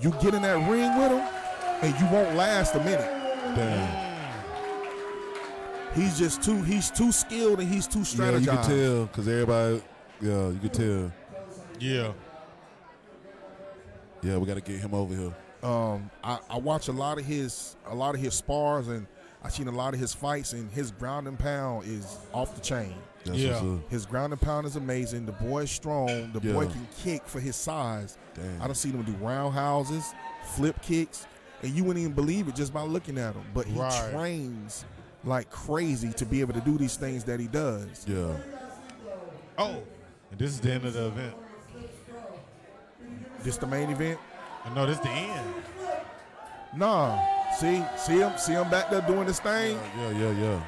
you get in that ring with him, and you won't last a minute. Damn. He's just too he's too skilled and he's too strategized. Yeah, strategized. you can tell because everybody, yeah, you can tell. Yeah. Yeah, we got to get him over here. Um, I, I watch a lot of his a lot of his spars, and I've seen a lot of his fights, and his ground and pound is off the chain. That's Yeah. His ground and pound is amazing. The boy is strong. The boy can kick for his size. Damn. I don't see him do roundhouses, flip kicks, and you wouldn't even believe it just by looking at him. But he Right. trains like crazy to be able to do these things that he does. Yeah. Oh, and this is the end of the event. This the main event? No, this is the end. Nah. See, see him, see him back there doing this thing. Yeah, yeah, yeah.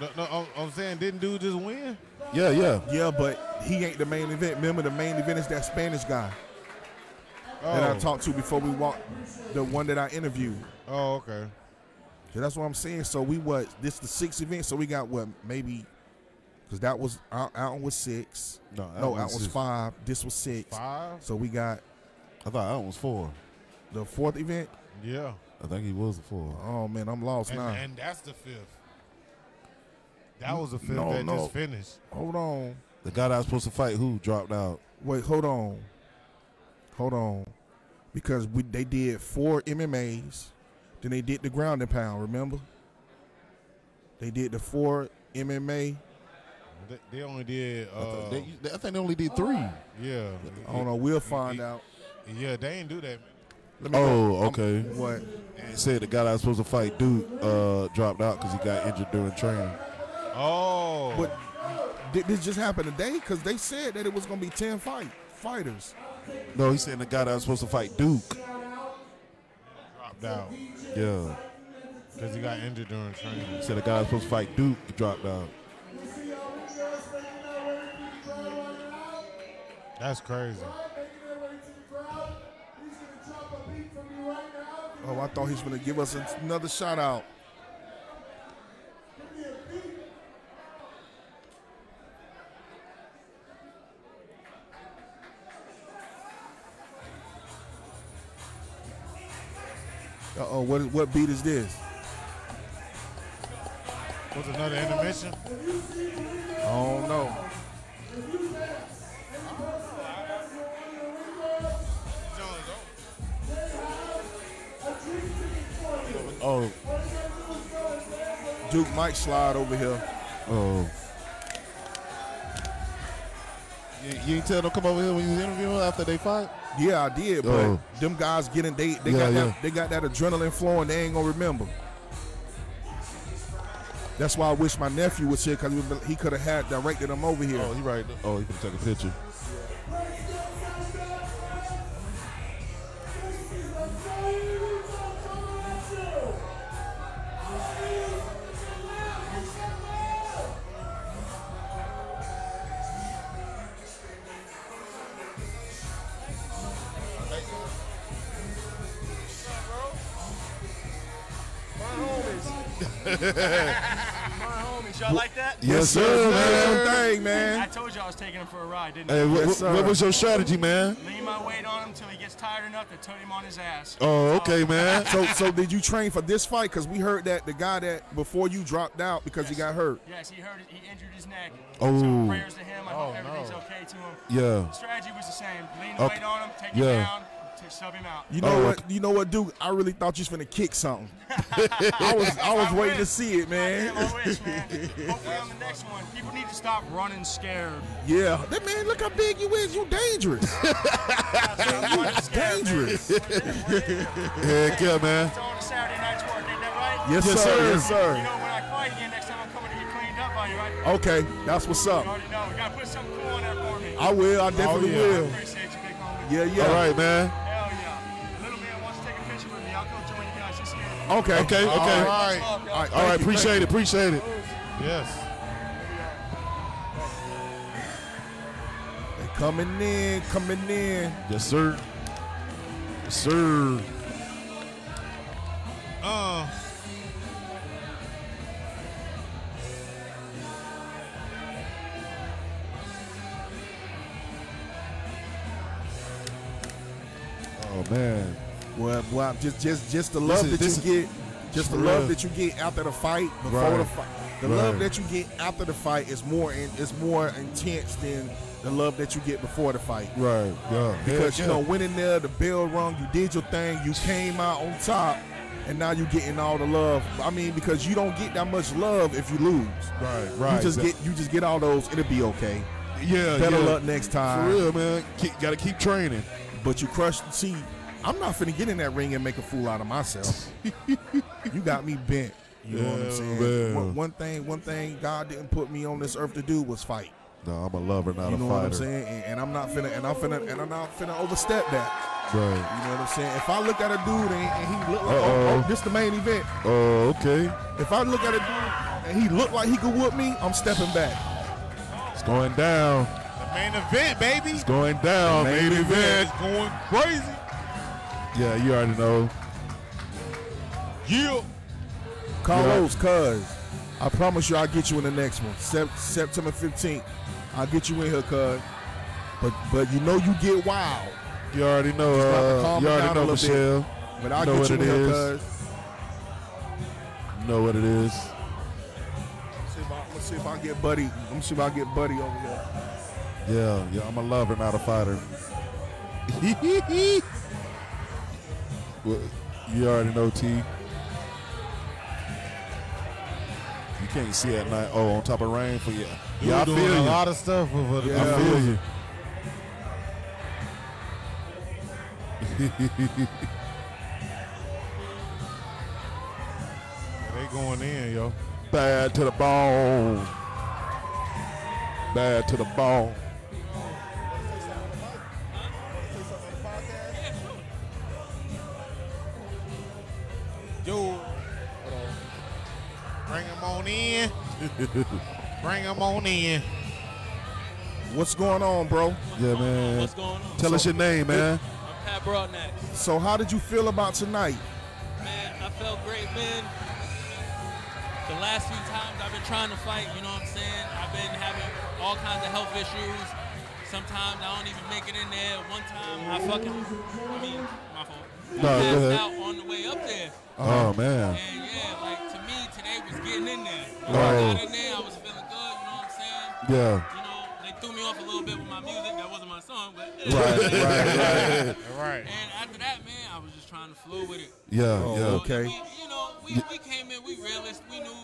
No, no, I'm, I'm saying, didn't dude just win? Yeah, yeah. Yeah, but he ain't the main event. Remember, the main event is that Spanish guy that I Oh. talked to before we walked. The one that I interviewed. Oh, okay. So that's what I'm saying. So we what? This the sixth event. So we got what? Maybe because that was out, out was six. No, no, Alton out was was five. This was six. Five? So we got I thought that was four. the fourth event. Yeah. I think he was the four. Oh man, I'm lost And, now. and that's the fifth. That was the fifth No, that no. just finished. Hold on. The guy that was supposed to fight who dropped out. Wait, hold on. Hold on. Because we they did four MMAs, then they did the ground and pound. Remember? They did the four MMA. They, they only did. I, Uh, think they, I think they only did three. yeah. I don't know. We'll find out. Yeah, they ain't do that. Let me Oh, go. I'm- okay. What? They said the guy that was supposed to fight Duke uh, dropped out because he got injured during training. Oh. But did this just happen today? Because they said that it was gonna be ten fight fighters. No, he said the guy that was supposed to fight Duke. dropped out Yeah. because he got injured during training. He said the guy that was supposed to fight Duke dropped out. That's crazy. Oh, I thought he was gonna give us another shout out. Uh oh, what what beat is this? Was another intermission? I don't know. Oh, Duke might slide over here. oh. You, you ain't tell them come over here when you was interviewing after they fight? Yeah, I did, but Oh. them guys getting they they Yeah, got yeah. that they got that adrenaline flowing. They ain't gonna remember. That's why I wish my nephew was here because he could have had directed him over here. Oh, he right. Oh, he can take a picture. Yes, sir, Sir, man. thing, I told you I was taking him for a ride, didn't Hey, I? what, Yes, what- was your strategy, man? Lean my weight on him until he gets tired enough to turn him on his ass. Oh, okay, oh. man. So so did you train for this fight? Because we heard that the guy that before you dropped out because he got hurt. Yes, he hurt. He injured his neck. Oh. So prayers to him. I Oh, hope everything's no. okay to him. Yeah. Strategy was the same. Lean the Okay. weight on him, take Yeah. him down, to sub him out. You know Oh, what? You know what, Duke? I really thought you was gonna kick something. I was I was waiting to see it, man. I wish, man. Hopefully on the next one. People need to stop running scared. Yeah, that man, look how big you is. You dangerous. Running scared, man. dangerous. Heck yeah, man. It's on Saturday night's work, ain't that right? Yes, Yes, sir. Yes, sir. You know when I fight again, next time I'm coming to get cleaned up by you, right? Okay, that's what's You up. already know. You gotta put something cool in there for me. I will. I definitely oh, yeah. will. Appreciate you, big homie. Yeah, yeah. All right, man. Guys this year. Okay. Okay, okay. right. All right. All right, thank you, appreciate it, appreciate it. Yes. you. They coming in, coming in. Yes, sir. Yes, sir. Uh, Oh man. Well, well, just just just the love is- that you get, just the love that you get after the fight, before Right. the fight. The love that you get after the fight is more in, is more intense than the love that you get before the fight. Right. Yeah. Because Heck you know, yeah. went in there, the bell rung, you did your thing, you came out on top, and now you're getting all the love. I mean, because you don't get that much love if you lose. Right, right. You just That- get you just get all those. It'll be okay. Yeah, Better yeah. luck next time. For real, man. Keep, gotta keep training. But you crushed. See, I'm not finna get in that ring and make a fool out of myself. you got me bent. You know what I'm Yeah, saying? man. One, one thing, one thing God didn't put me on this earth to do was fight. No, I'm a lover, not you a fighter. You know what I'm saying? And, and I'm not finna, and I'm finna, and I'm not finna overstep that. Right. You know what I'm saying? If I look at a dude and, and he look like, Uh-oh. oh, oh, this the main event. Oh, okay. If I look at a dude and he look like he could whoop me, I'm stepping back. It's going down. The main event, baby. It's going down. Main Main, event. It's going crazy. Yeah, you already know. Yeah. Carlos, cuz I promise you I'll get you in the next one. Sep- September 15th. I'll get you in here, cuz. But but you know you get wild. You already know. About to Uh, you already know, little bit. Michelle. But I'll know get what you it in here, is. cuz. You know what it is. See if I, let's see if I get Buddy. Let me see if I get Buddy over here. Yeah, yeah. I'm a lover, not a fighter. you already know, T. You can't see at night. Oh, on top of rain for you. Yeah, I feel a you. lot of stuff for the I feel you. They going in, yo. Bad to the bone. Bad to the bone. Bring him on in. Bring him on in. What's going on, bro? Yeah, man. What's going on? Tell us your name, man. I'm Pat Broadnax. So how did you feel about tonight? Man, I felt great, man. The last few times I've been trying to fight, you know what I'm saying? I've been having all kinds of health issues. Sometimes I don't even make it in there. One time I fucking, I mean, my fault. I No, go ahead. out on the way up there. Oh, man. And yeah, like to me, today was getting in there. When Oh. I got in there, I was feeling good, you know what I'm saying? Yeah. You know, they threw me off a little bit with my music. That wasn't my song, but Right, right, right. Right. And after that, man, I was just trying to flow with it. Yeah, Oh, yeah. okay. We, you know, we, we came in, we realized, we knew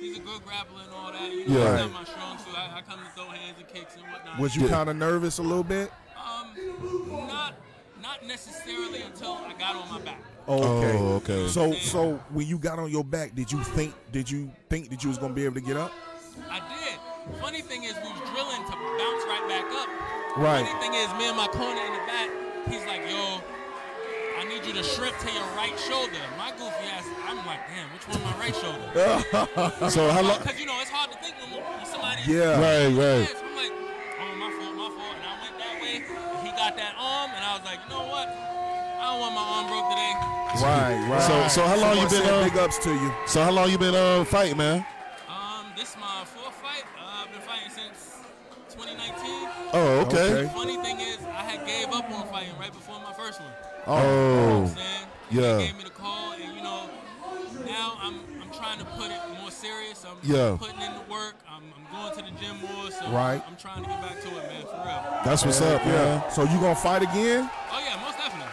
he's a good grappler and all that. You Yeah. know, Right. that's not my strong suit. I, I come to throw hands and kicks and whatnot. Was you kind of nervous a little bit? Um, not, not necessarily until I got on my back. Okay. Oh, okay. So so when you got on your back, did you think did you think that you was gonna be able to get up? I did. Funny thing is, we was drilling to bounce right back up. Right. Funny thing is, me and my corner in the back, he's like, yo, I need you to shrimp to your right shoulder. My goofy ass, I'm like, damn, which one my right shoulder? So how long? Because, you know, it's hard to think when, when somebody Yeah. Right, right. Got that arm, and I was like, you know what? I don't want my arm broke today. Right, right. So- so how long you been, said uh, big ups to you? So how long you been uh, fighting, man? Um, this is my fourth fight. Uh, I've been fighting since 2019. Oh, okay. Okay. Funny thing is, I had gave up on fighting right before my first one. You know what Oh, I'm saying? yeah. They gave me the call, and you know, now I'm I'm trying to put it more serious. I'm Yeah. putting in the work. I'm, I'm going to the gym more. So Right. I'm trying to get back to it, man, for real. that's what's up, man. Yeah. So you gonna fight again? Oh yeah, most definitely,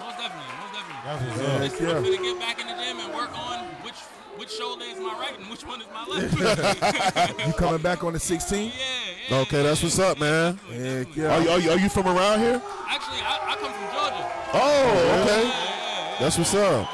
most definitely, most definitely. That's what's Yeah. up. Listen, yeah. I'm gonna get back in the gym and work on which which shoulder is my right and which one is my left. You coming back on the 16th? yeah, yeah. Okay, that's what's up, man. Heck yeah. Are you, are you, are you from around here? Actually, I, I come from Georgia. Oh, okay. Yeah, yeah, yeah. That's what's up.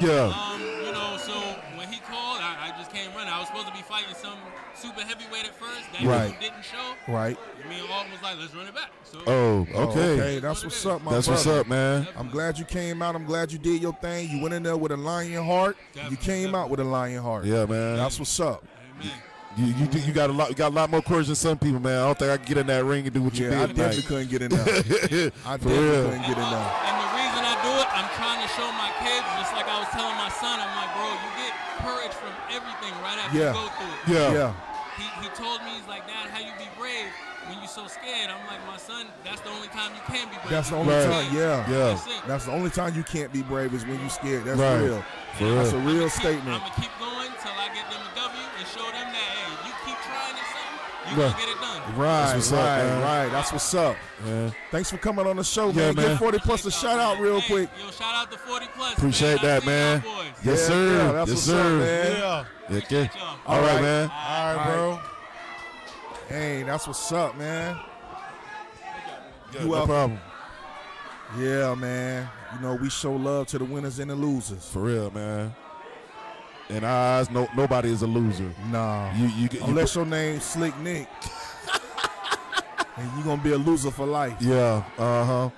Yeah. Um, you know, so when he called, I, I just came running. I was supposed to be fighting some super heavyweight at first. That Right. didn't show. Right. Me and Alton was like, let's run it back. So Oh, Oh, okay. okay. That's what's up, my That's what's up, man. I'm glad you came out. I'm glad you did your thing. You went in there with a lion heart. You came out with a lion heart. Yeah, man. That's what's up. Amen. You you, you got a lot you got a lot more courage than some people, man. I don't think I can get in that ring and do what you Yeah, I did definitely couldn't get in there. I For definitely real. couldn't get in there. And the reason I do it, I'm trying to show my kids, just like I was telling my son, I'm like, bro, you get courage from everything right after Yeah. you go through it. Yeah. Yeah. He, he told me, he's like, Dad, how you be brave when you're so scared? I'm like, my son, that's the only time you can be brave. That's the only Right. time. Yeah. Yeah. That's. That's the only time you can't be brave is when you're scared. That's Right. real. For That's real. a real statement. I'm statement. gonna keep going till I get them a W you keep trying at something, you Right. gonna get it done. Right, That's what's up, right, man. right. That's what's up. Yeah. Thanks for coming on the show, Yeah, man. man. Give 40 plus a shout out real quick. Yo, shout out to 40 plus. Appreciate man. That, man. Yes, Yeah, sir. yeah, that's yes, what's sir. up, man. Yeah. Yeah, okay. y'all. All right, right. man. All right, bro. Hey, that's what's up, man. Yeah, You no up? problem. Yeah, man. You know, we show love to the winners and the losers. For real, man. Our eyes, no, nobody is a loser. Nah. You, you, you, Unless your name's Slick Nick. and you're going to be a loser for life. yeah, uh huh.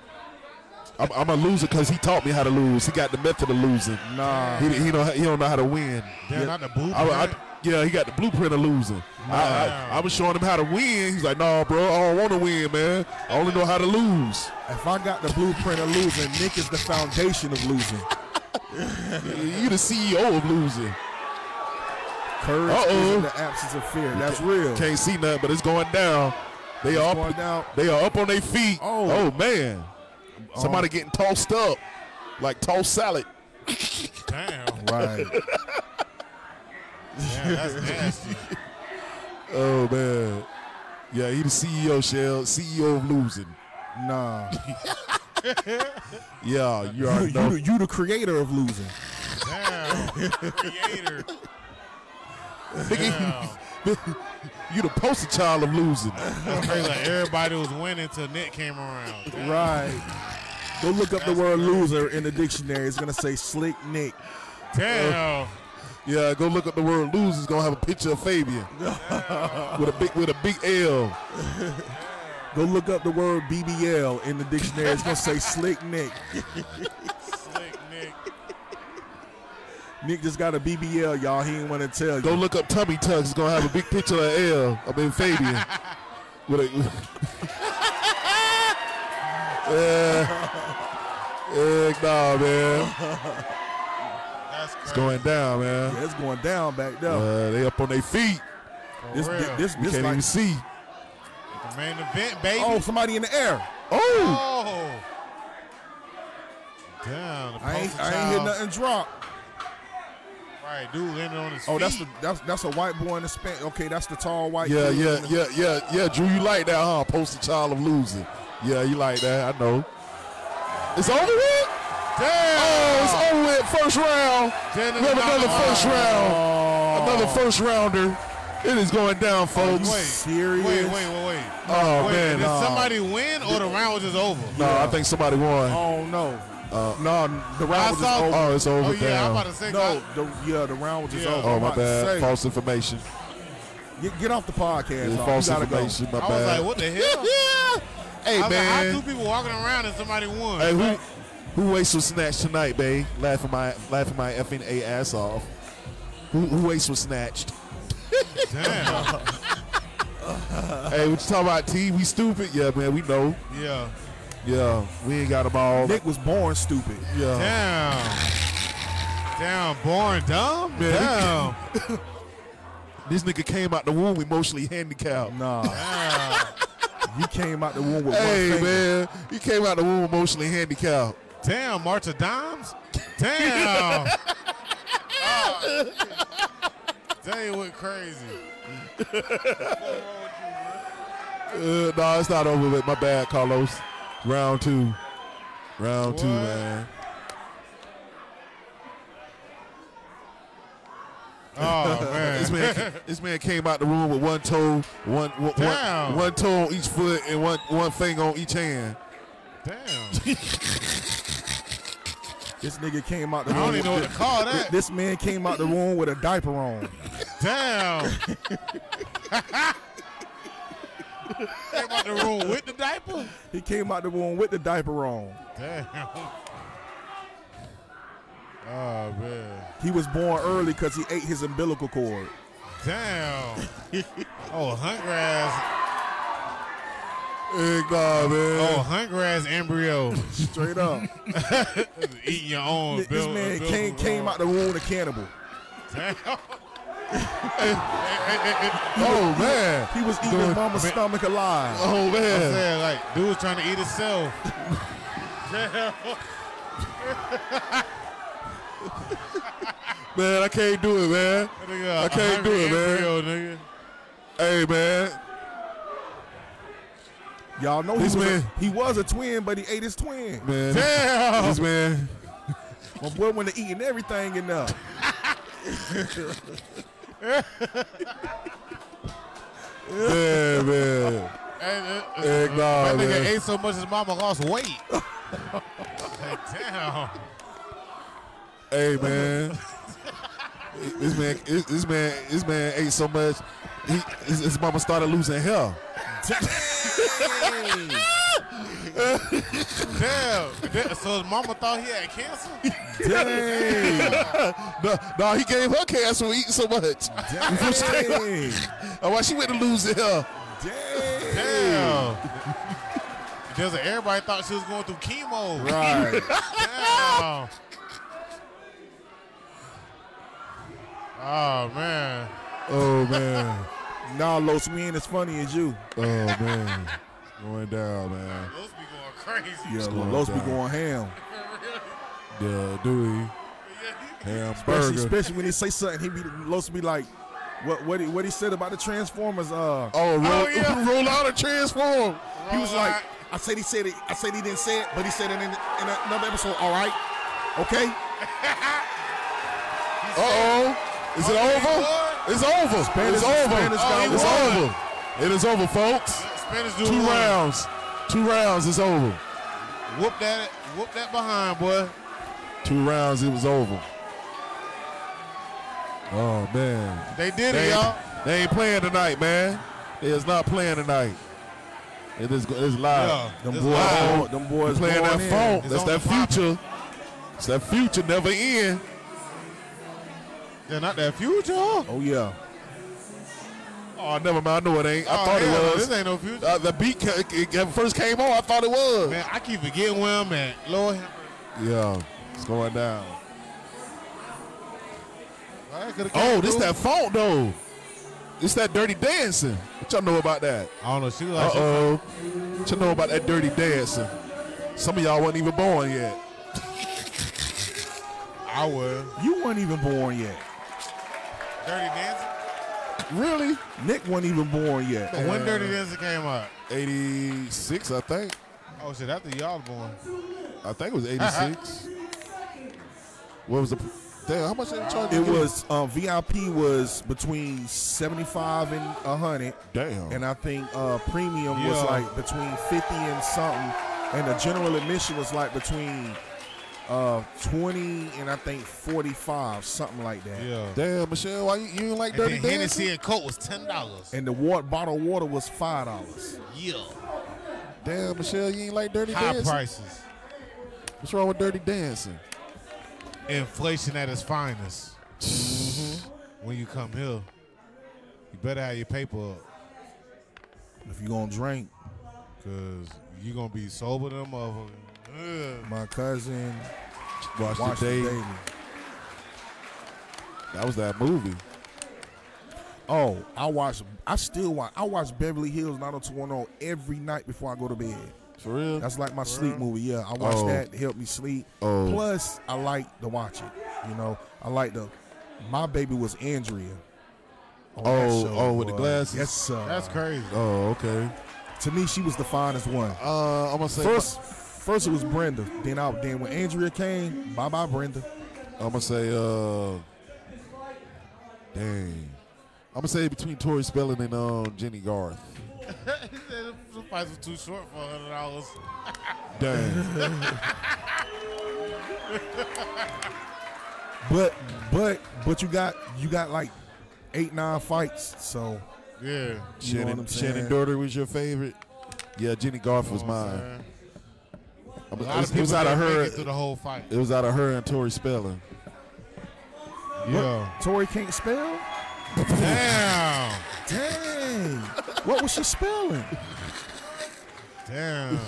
I'm, I'm a loser because he taught me how to lose. He got the method of losing. Nah. He, he don't he don't know how to win. Damn, Yeah. not the blueprint. I, I, yeah, he got the blueprint of losing. I, I, I was showing him how to win. He's like, "No, bro, I don't want to win, man. I only know how to lose." If I got the blueprint of losing, Nick is the foundation of losing. You the CEO of losing. Courage Uh-oh. is in the absence of fear. That's real. Can't see nothing, but it's going down. They It's are going up. down. They are up on their feet. Oh. oh man, somebody uh-huh. getting tossed up like tossed salad. Damn. Right. Damn, that's nasty. Oh man, yeah, he the CEO, Shell, CEO of losing. Nah. Yeah, you You, you, the- you the creator of losing. Damn. Creator. Damn. you the poster child of losing. Like everybody was winning till Nick came around. Damn. Right. Go look up the word loser in the dictionary. It's going to say Slick Nick. Damn. Uh, yeah, go look up the word lose. It's gonna have a picture of Fabian with a big with a big L. Go look up the word BBL in the dictionary. It's going to say Slick Nick. Slick Nick. Nick just got a BBL, y'all. He ain't want to tell you. Go look up tummy tucks. It's gonna have a big picture of L. I mean Fabian. with a yeah, yeah, nah, man. That's It's going down, man. Yeah, it's going down back there. Uh, they up on their feet. For this, real. this, this, You this can't like, even see. The main event, baby. oh, somebody in the air. Oh, Oh. Damn. The I ain't, poster I ain't hear nothing drop. Right, dude landed on his Oh, that's the that's that's a white boy in the span. Okay, that's the tall white. yeah, dude yeah, in the- yeah, yeah, yeah. Drew, you like that, huh? Poster child of losing. Yeah, you like that. I know. It's over with. Damn. Oh, it's over with. First round. Damn, We have another oh. first round. Another first rounder. It is going down, folks. Wait, serious? Wait, wait, wait, wait. Oh wait, man, did no. somebody win or the round was just over? No, I think somebody won. Oh no. Uh, no, the round I was just over. Oh, it's over. Oh yeah, I'm about to say. No, the, yeah, the round was just Yeah. over. Oh my bad. False information. Get, get off the podcast. Yeah, false you gotta information. My I was like, what the hell? Hey I was like, how two people walking around and somebody won? Hey, who who wastes was snatched tonight, babe? Laughing my laughing my effing a ass off. Who who waste was snatched? Damn. hey, what you talking about? T? We stupid? Yeah, man. We know. yeah. Yeah, we ain't got them all. Nick was born stupid. Yeah. Damn. Damn. Born dumb. Man, Damn. This nigga came out the womb emotionally handicapped. Nah, Damn. you came out the womb with Hey one man, he came out the womb emotionally handicapped. Damn. March of Dimes. Damn. Ah. oh. Damn, went crazy. Uh, no, it's not over with. My bad, Carlos. Round two. Round two, man. Oh man. This man, this man came out the room with one toe, one one, one, one toe on each foot, and one one finger on each hand. Damn. This nigga came out the I room. don't even know what with- to call this, that. this man came out the room with a diaper on. Damn. Came out the room with the diaper. He came out the room with the diaper on. Damn. Oh man. He was born early because he ate his umbilical cord. Damn. oh, Huntgrass. Nah, man. Oh, Huntgrass embryo. Straight up. Eating your own. this bill- man bill- came, came out the womb a cannibal. Damn. Oh man. He was eating mama's stomach alive. Oh man. said, like, dude was trying to eat himself. Damn. Man, I can't do it, man. I can't do it, man. Hey man. Y'all know This he was, man- a, he was a twin, but he ate his twin. Man, Damn. this man. My boy went to eating everything in there. Yeah, man. And, uh, uh, uh, nah, that nigga man. ate so much his mama lost weight. Like, Damn. Hey, man. this man, this this man, this man ate so much. He, his, his mama started losing hair. Damn. That- So his mama thought he had cancer? Dang. no, no, he gave her cancer for eating so much. Before she. Dang. And why she went to lose the hair? Dang. Damn. Just like everybody thought she was going through chemo. Right. Damn. Oh man. Oh man. Nah, Los, we ain't as funny as you. Oh man. Going down, man. Those be going crazy. Yeah, going Los be going ham. Yeah, Dewey. Especially, Hamburger. especially when he say something, he be Los be like, what what he, what he said about the Transformers. Uh, Oh, roll, Oh, yeah. roll out and transform. he was Roll like, out. I said he said it. I said he didn't say it, but he said it in, in another episode. All right, okay. Uh oh. Is it over? It's over. Spanish- it's over. Spanish got it's one. over. It is over, folks. Spanish dude Two won. rounds. Two rounds. It's over. Whoop that whoop that behind, boy. Two rounds. It was over. Oh man. They did They it, y'all. they ain't playing tonight, man. They is not playing tonight. It is. It's live. Yeah. Them It's boys, live. going- them boys playing going that in. phone. It's That's on that the poppin'. future. It's that future never end. They're not that future. Oh yeah. Oh, never mind. I know it ain't. I Oh, thought hell it was. This ain't no future. Uh, the beat ca- it, it first came on. I thought it was. Man, I keep forgetting where I'm at. Lord. Yeah, it's going down. Oh, this through. that font though. It's that dirty dancing. What y'all know about that? I don't know. She look Uh like oh. What y'all know about that dirty dancing? Some of y'all wasn't even born yet. I was. You weren't even born yet. Dirty Dancing. Really? Nick wasn't even born yet. But when Dirty Dancing came out? 86, I think. Oh shit, after y'all born. I think it was 86. what was the? Damn, how much did they charge? It was um, VIP was between seventy five and hundred, Damn. and I think uh, premium was like between fifty and something, and the general admission was like between uh, twenty and I think forty five, something like that. Yeah. Damn, Michelle, why you, you ain't like And dirty then Hennessy dancing? and Coke was ten dollars. And the water, bottle of water was five dollars. Yeah. Damn, Michelle, you ain't like dirty High dancing. prices. What's wrong with dirty dancing? Inflation at its finest. Mm-hmm. When you come here, you better have your paper up. If you gonna drink, Cause you gonna be sober than a motherfucker. Ugh. my cousin Watch, watched the the daily. That was that movie. Oh, I watch. I still watch. I watch Beverly Hills 90210 every night before I go to bed. For real? That's like my sleep movie. Yeah, I watch Oh. that to help me sleep. Oh. Plus, I like to watch it. You know, I like the. My baby was Andrea. on Oh, show, oh, with the glasses? Yes, sir. That's crazy. Oh, okay. To me, she was the finest one. Uh, I'm gonna say First, first it was Brenda. Then I, then when Andrea came, bye bye Brenda. I'm gonna say uh, dang. I'm gonna say between Tori Spelling and um Jennie Garth. he said the price was too short for hundred dollars. Dang. But but but you got you got like eight nine fights. So Yeah. You know what Shannon, I'm Shannon saying? Doherty was your favorite. Yeah, Jennie Garth was You know what mine. saying? I A mean, lot It was, of it was out of her. it through the whole fight. It was out of her and Tori Spelling. Yeah. Tori can't spell. Damn. Dang. what was she spelling? Damn.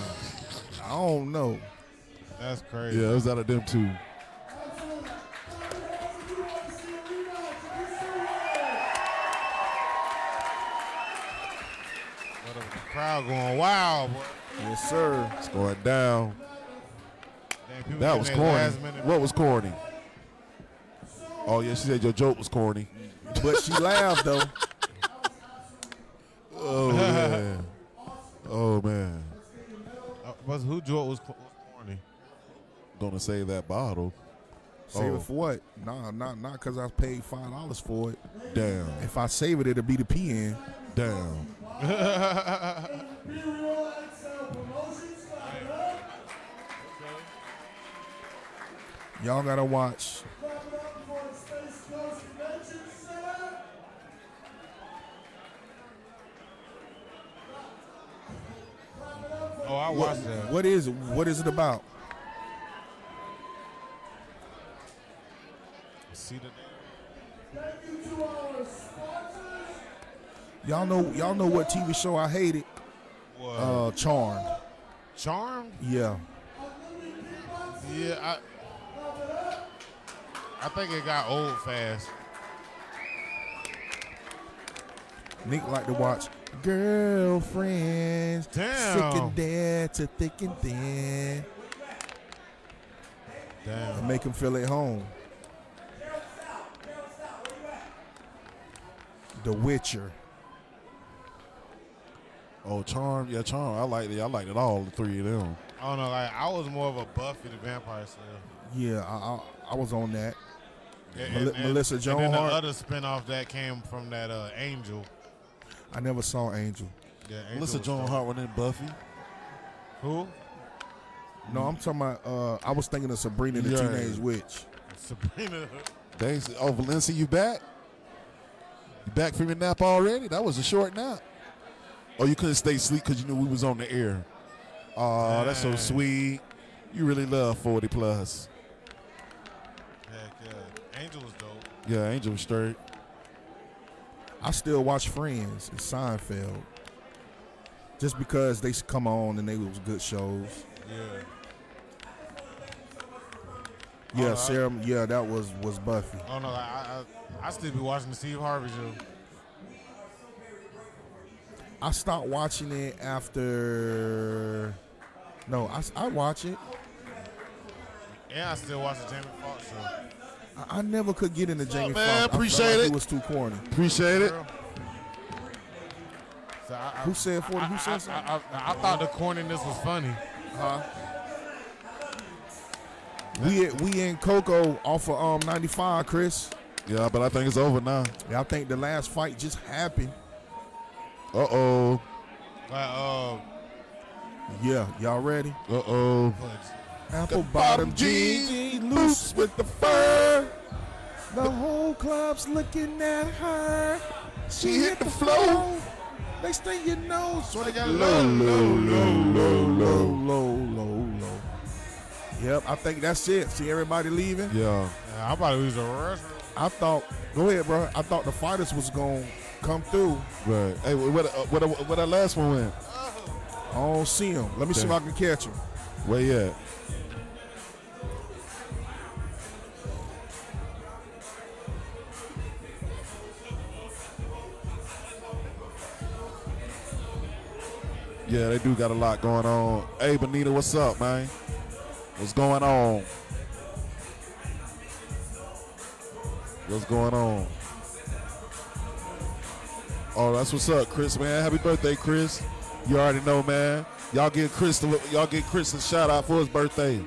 I don't know. That's crazy. Yeah, it was out of them two. Crowd going wild, boy. Yes, sir. It's going down. Damn, people That was corny. last minute- What was corny? Oh yeah, she said your joke was corny. But she laughed though. Oh man. Oh man, Uh, but who Jordan was, cl- was corny? gonna save that bottle. Save Oh. it for what? Nah, not not because I paid five dollars for it. Damn, If I save it, it'll be the PN. damn. Y'all gotta watch. Oh, I What, watched that. what is it? What is it about? See the Y'all know y'all know what TV show I hated? what? Uh, Charmed. Charm? Yeah. Yeah, I. I think it got old fast. Nick like to watch girlfriends. Damn. Sick and dead to thick and thin. Damn. And make him feel at home. The Witcher. Oh, Charm, yeah, Charm. I liked it. I liked it all, the three of them. I don't know. Like I was more of a Buffy the Vampire Slayer. Yeah, I, I, I was on that. And- Mel- and- Melissa and Joan then Hart. the other spinoff that came from that uh, Angel. I never saw Angel. Yeah, Angel Melissa was Joan dope. Hart was in Buffy. Who? No, I'm talking about. Uh, I was thinking of Sabrina the Yeah. Teenage Witch. Sabrina. They said, oh, Valencia, you back? You back from your nap already? That was a short nap. Oh, you couldn't stay asleep because you knew we was on the air. Oh, that's so Dang. sweet. You really love 40 plus. Angel was dope. Yeah, Angel was straight. I still watch Friends and Seinfeld. Just because they come on and they was good shows. Yeah. Yeah, Oh, I- Sarah. Yeah, that was was Buffy. Oh no, I, I I still be watching the Steve Harvey show. I stopped watching it after. No, I, I watch it. Yeah, I still watch the Jamie Foxx show. I, I never could get into Jamie man? Foxx. I felt Appreciate like it. It was too corny. Appreciate it. So I, I, Who said 40? Who said I, something? I, I, I thought the corniness was funny. Huh? We we in Cocoa off of um 95, Chris. Yeah, but I think it's over now. Yeah, I think the last fight just happened. Uh oh. Like, uh, Yeah, y'all ready? Uh oh. Apple bottom jeans loose with the fur. The whole club's looking at her. She hit the floor. Next thing you know, so they got low, low, low, low, low, low, low, low. Yep, I think that's it. See everybody leaving. Yeah. Yeah, I about to use a restroom. I thought. Go ahead, bro. I thought the fighters was gonna come through. Right. Hey, where, where, where that last one went? Uh-huh. I don't see him. Let me see if I can catch him. Where you at? Yeah, they do got a lot going on. Hey, Benita, what's up, man? What's going on? What's going on? Oh, that's what's up, Chris, man. Happy birthday, Chris. You already know, man. Y'all get Chris, the, y'all get Chris a shout out for his birthday.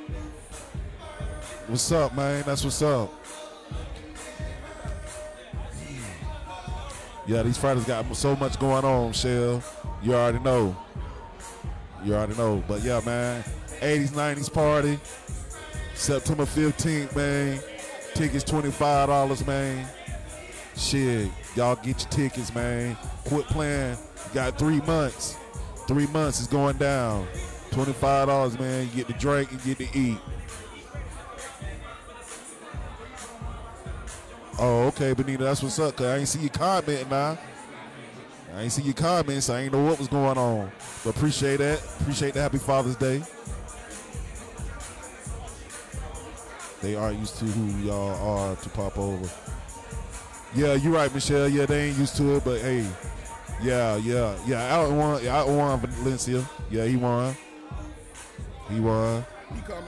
What's up, man? That's what's up. Yeah, these fighters got so much going on, Shell. You already know. You already know. But yeah, man, 80s, 90s party. September 15th, man. Tickets $25, man. Shit, y'all get your tickets, man. Quit playing. You got three months. Three months is going down. $25, man. You get to drink and get to eat. Oh, okay, Benita, that's what's up. Cause I ain't see you commenting now. I ain't see your comments. I ain't know what was going on. But appreciate that. Appreciate the Happy Father's Day. They aren't used to who y'all are to pop over. Yeah, you're right, Michelle. Yeah, they ain't used to it, but hey, yeah, yeah, yeah. Alton won. Yeah, Alton won Valencia. Yeah, he won. He won. He coming.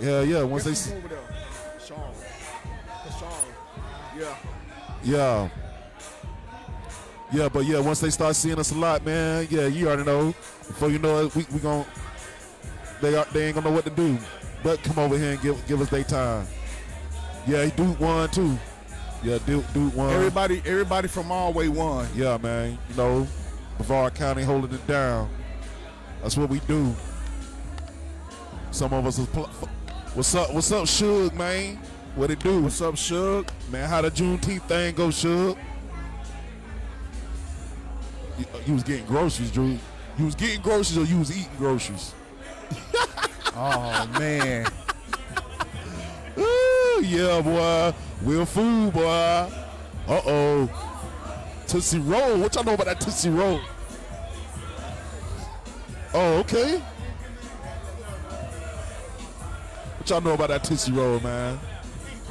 Yeah, yeah. Once they, Guess s- who's over there? Sean. Sean. Yeah. yeah, Yeah, but yeah, once they start seeing us a lot, man, yeah, you already know. Before you know it, we we gon' they are, they ain't gonna know what to do. But come over here and give give us their time. Yeah, Duke won too. Yeah, Duke Duke won. Everybody, everybody from Alway won. Yeah, man. You know, Brevard County holding it down. That's what we do. Some of us is. What's up? What's up, Suge, man? What it do? What's up, Suge? Man, how the Juneteenth thing go, Suge? You, was getting groceries, Drew. You was getting groceries or you was eating groceries? Oh man. Ooh, yeah, boy. Real food, boy. Uh oh. Tootsie Roll. What y'all know about that Tootsie Roll? Oh, okay. What y'all know about that Tootsie Roll, man?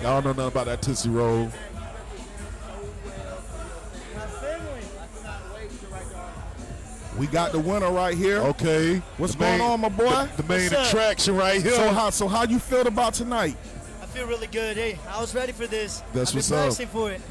Y'all don't know nothing about that Tootsie Roll. We got the winner right here. Okay. What's The going main- on, my boy? The, the main attraction right here. So how so how you feel about tonight? I feel really good. Hey, I was ready for this. That's I've what's been up. for it.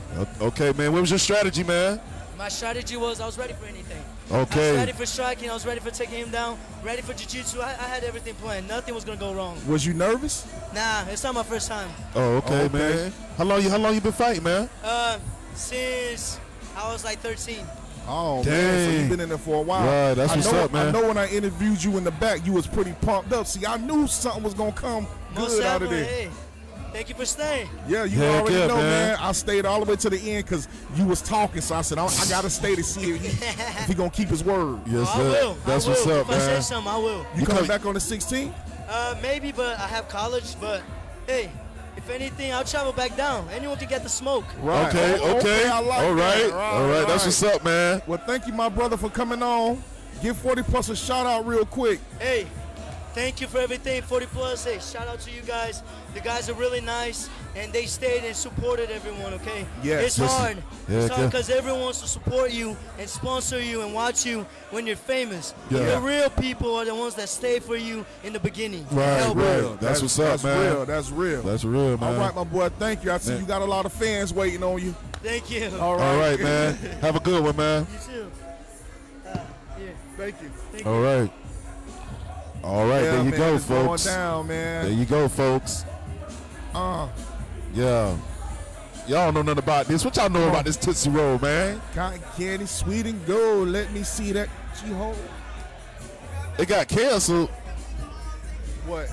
Okay, man. What was your strategy, man? My strategy was I was ready for anything. Okay. I Okay. was ready for striking. I was ready for taking him down. Ready for jiu-jitsu. I, I had everything planned. Nothing was gonna go wrong. Was you nervous? Nah, it's not my first time. Oh, okay, Okay. man. How long you how long you been fighting, man? Uh, since I was like 13. Oh man, so you've been in there for a while. Right, that's I what's know, up, man. I know when I interviewed you in the back, you was pretty pumped up. See, I knew something was gonna come Most good out of definitely. there. Hey, thank you for staying. Yeah, you Heck already yeah, know, man. man. I stayed all the way to the end because you was talking, so I said I, I gotta stay to see if he, if he gonna keep his word. Yes, I sir. will. That's I will. what's up, if I say something, I will. You, You coming come- back on the 16th? Uh, maybe, but I have college. But hey, if anything, I'll travel back down. Anyone can get the smoke. Right. Okay, Oh, okay. I like all right. that. All right. That's what's up, man. Well, thank you, my brother, for coming on. Give 40 plus a shout out real quick. Hey, thank you for everything. 40 plus. Hey, shout out to you guys. The guys are really nice, and they stayed and supported everyone. Okay. Yes. It's Yes. hard. Yeah, it's hard yeah. because everyone wants to support you and sponsor you and watch you when you're famous. Yeah. The real people are the ones that stay for you in the beginning. Right, help right. you. That's what's up, that's man. real. That's real. That's real, man. All right, my boy. Thank you. I see Man. you got a lot of fans waiting on you. Thank you. All right. All right, man. Have a good one, man. You too. Uh, here. Thank you. Thank All you. right. All right, Yeah, there you man, go, it's going folks. down, man. There you go, folks. Uh, Yeah. Y'all don't know nothing about this. What y'all know about this Tootsie Roll, man? cotton candy, sweet and gold. Let me see that she hold. It got canceled. What?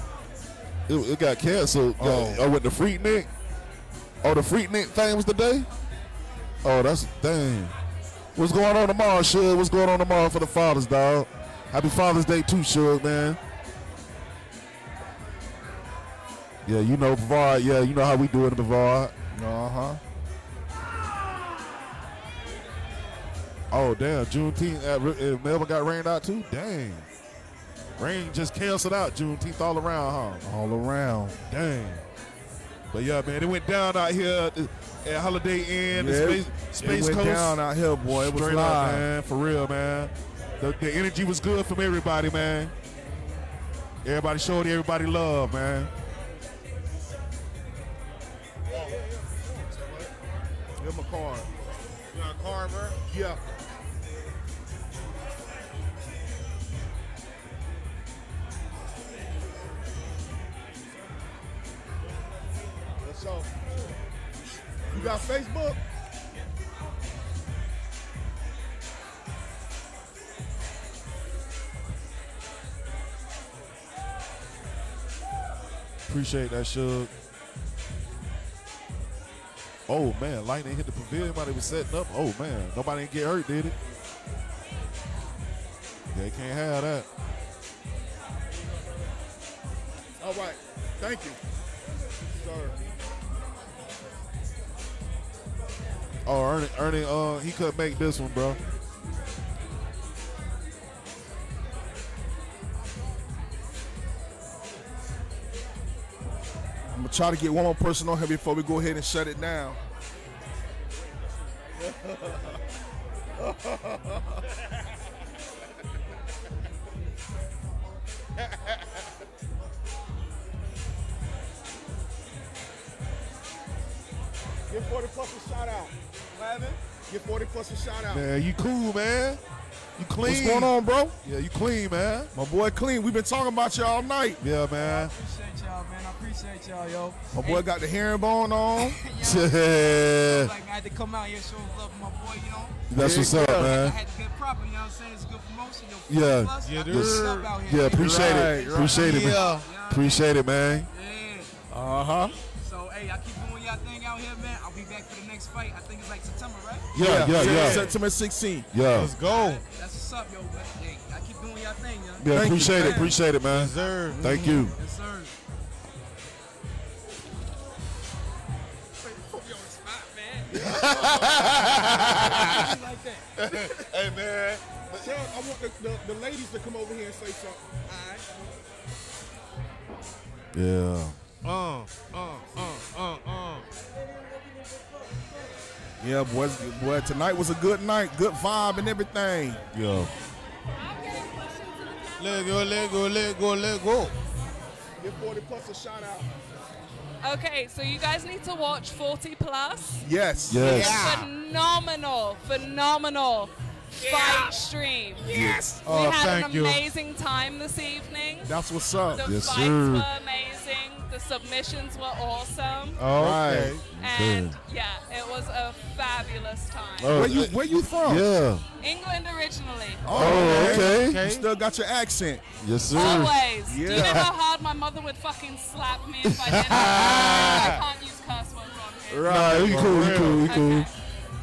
It, it got canceled. Oh. Oh. with the Freaknik. Oh, the Freaknik thing was today? Oh, that's a dang. What's going on tomorrow, Shug? What's going on tomorrow for the fathers, dog? Happy Father's Day too, Shug, man. Yeah, you know Brevard. Yeah, you know how we do it in Brevard. Uh huh. Oh, damn. Juneteenth uh, Melbourne got rained out too? Dang. Rain just canceled out Juneteenth all around, huh? All around. Dang. But yeah, man, it went down out here at, Holiday Inn, Yeah, the Space, Space it went Coast. down out here, boy. It was Straight up, live. man. For real, man. The, the energy was good from everybody, man. Everybody showed everybody love, man. Him a card. You got a card, bro? Yeah. What's up? You got Facebook? Appreciate that, Shug. Oh man, lightning hit the pavilion while they was setting up. Oh man, nobody didn't get hurt, did it? They can't have that. All right. Thank you. Sir. Oh, Ernie, Ernie, uh, he couldn't make this one, bro. I'm gonna try to get one more person on here before we go ahead and shut it down. Give 40 plus a shout out. 11. Give 40 plus a shout out. Man, you cool, man. You clean. What's going on, bro? Yeah, you clean, man. My boy Clean. We've been talking about you all night. Yeah, man. Appreciate y'all, man. I appreciate y'all, yo. My boy got the herringbone on. Yeah. Like I had to come out here show love for my boy, you know. That's what's up, I man. had to get proper, you know what I'm saying? It's good promotion, yo. Yeah. Plus, Yeah, dude. do stuff out here. Yeah, appreciate Right, it. right. Appreciate it, man. Yeah. Appreciate it, man. Yeah. Uh-huh. Huh. So, hey, I keep doing y'all thing out here, man. I'll be back for the next fight. I think it's like September, right? Yeah, yeah, yeah. September 16th. Yeah. Let's go. That's what's up, yo. But, hey, I keep doing y'all thing, yo. Yeah, Thank you, appreciate it. man. Appreciate it, man. Yes, sir. Thank you. Yes, sir. like hey, man. Tell, I want the, the, the ladies to come over here and say something. Yeah. Uh, uh, uh, uh, uh. Yeah, boys. Boy, tonight was a good night. Good vibe and everything. Yeah. Let go, let go, let go, let go. Give 40 plus a shout out. Okay, so you guys need to watch 40 Plus. Yes. Yes. Phenomenal, phenomenal fight stream. Yes. We Oh, had thank an you. amazing time this evening. That's what's up. The Yes, fights sir. were amazing. The submissions were awesome. Oh, Right. okay. And yeah, it was a fabulous time. Oh, Where you Where you from? Yeah. England originally. Oh, okay. You still got your accent. Yes, sir. Always. Yeah. Do you know how hard my mother would fucking slap me if I didn't? I can't use curse words on here. Nah, you cool, you cool, you cool. Okay.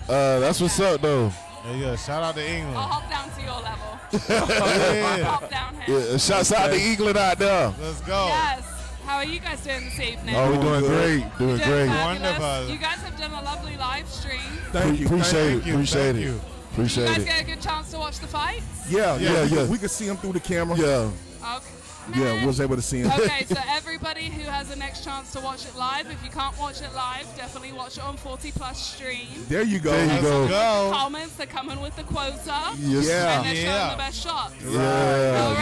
Uh, that's what's up, though. There you go. Shout out to England. I'll hop down to your level. Yeah. Hop down here. Yeah, shouts out to England out there. Let's go. Yes. How are you guys doing this evening? Oh, we're doing great. Doing doing great. fabulous. Wonderful. You guys have done a lovely live stream. Thank you. Appreciate thank it. you, Appreciate thank it. you. You Appreciate guys it. get a good chance to watch the fights? Yeah, yeah, Yeah, we, yeah. we could see them through the camera. Yeah. Okay. Yeah, we was able to see him. okay, so everybody who has the next chance to watch it live, if you can't watch it live, definitely watch it on 40 Plus stream. There you go. There you go. go. Comments, they're coming with the quota. Yes. Yeah. And they're showing Yeah. the best shots. Yeah, Alright.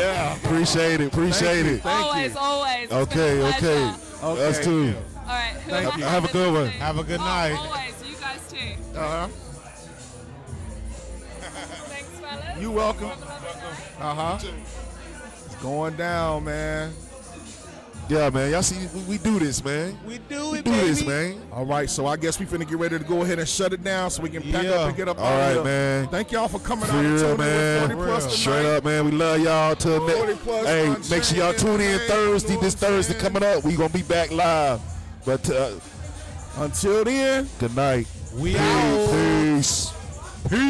yeah. Appreciate it. Appreciate it. Thank always, you. always. It's Okay, been a okay. pleasure. Okay. Us too. All right, who Thank you. Have a good one. Have a good Oh, night. Always, you guys too. Uh-huh. Thanks, fellas. You're welcome. Have a lovely night. Uh huh. It's going down, man. Yeah, man. Y'all see, we, we do this, man. We do it, We do baby. this, man. All right, so I guess we finna get ready to go ahead and shut it down so we can pack Yeah. up and get up All right, here. man. Thank y'all for coming For out real, tuning in man. 40 plus Real. Straight up, man. We love y'all till 40 next. plus Hey, make sure y'all tune in Thursday. This Thursday coming up. We gonna be back live. But uh, Until then. good night. We out. Peace. Peace.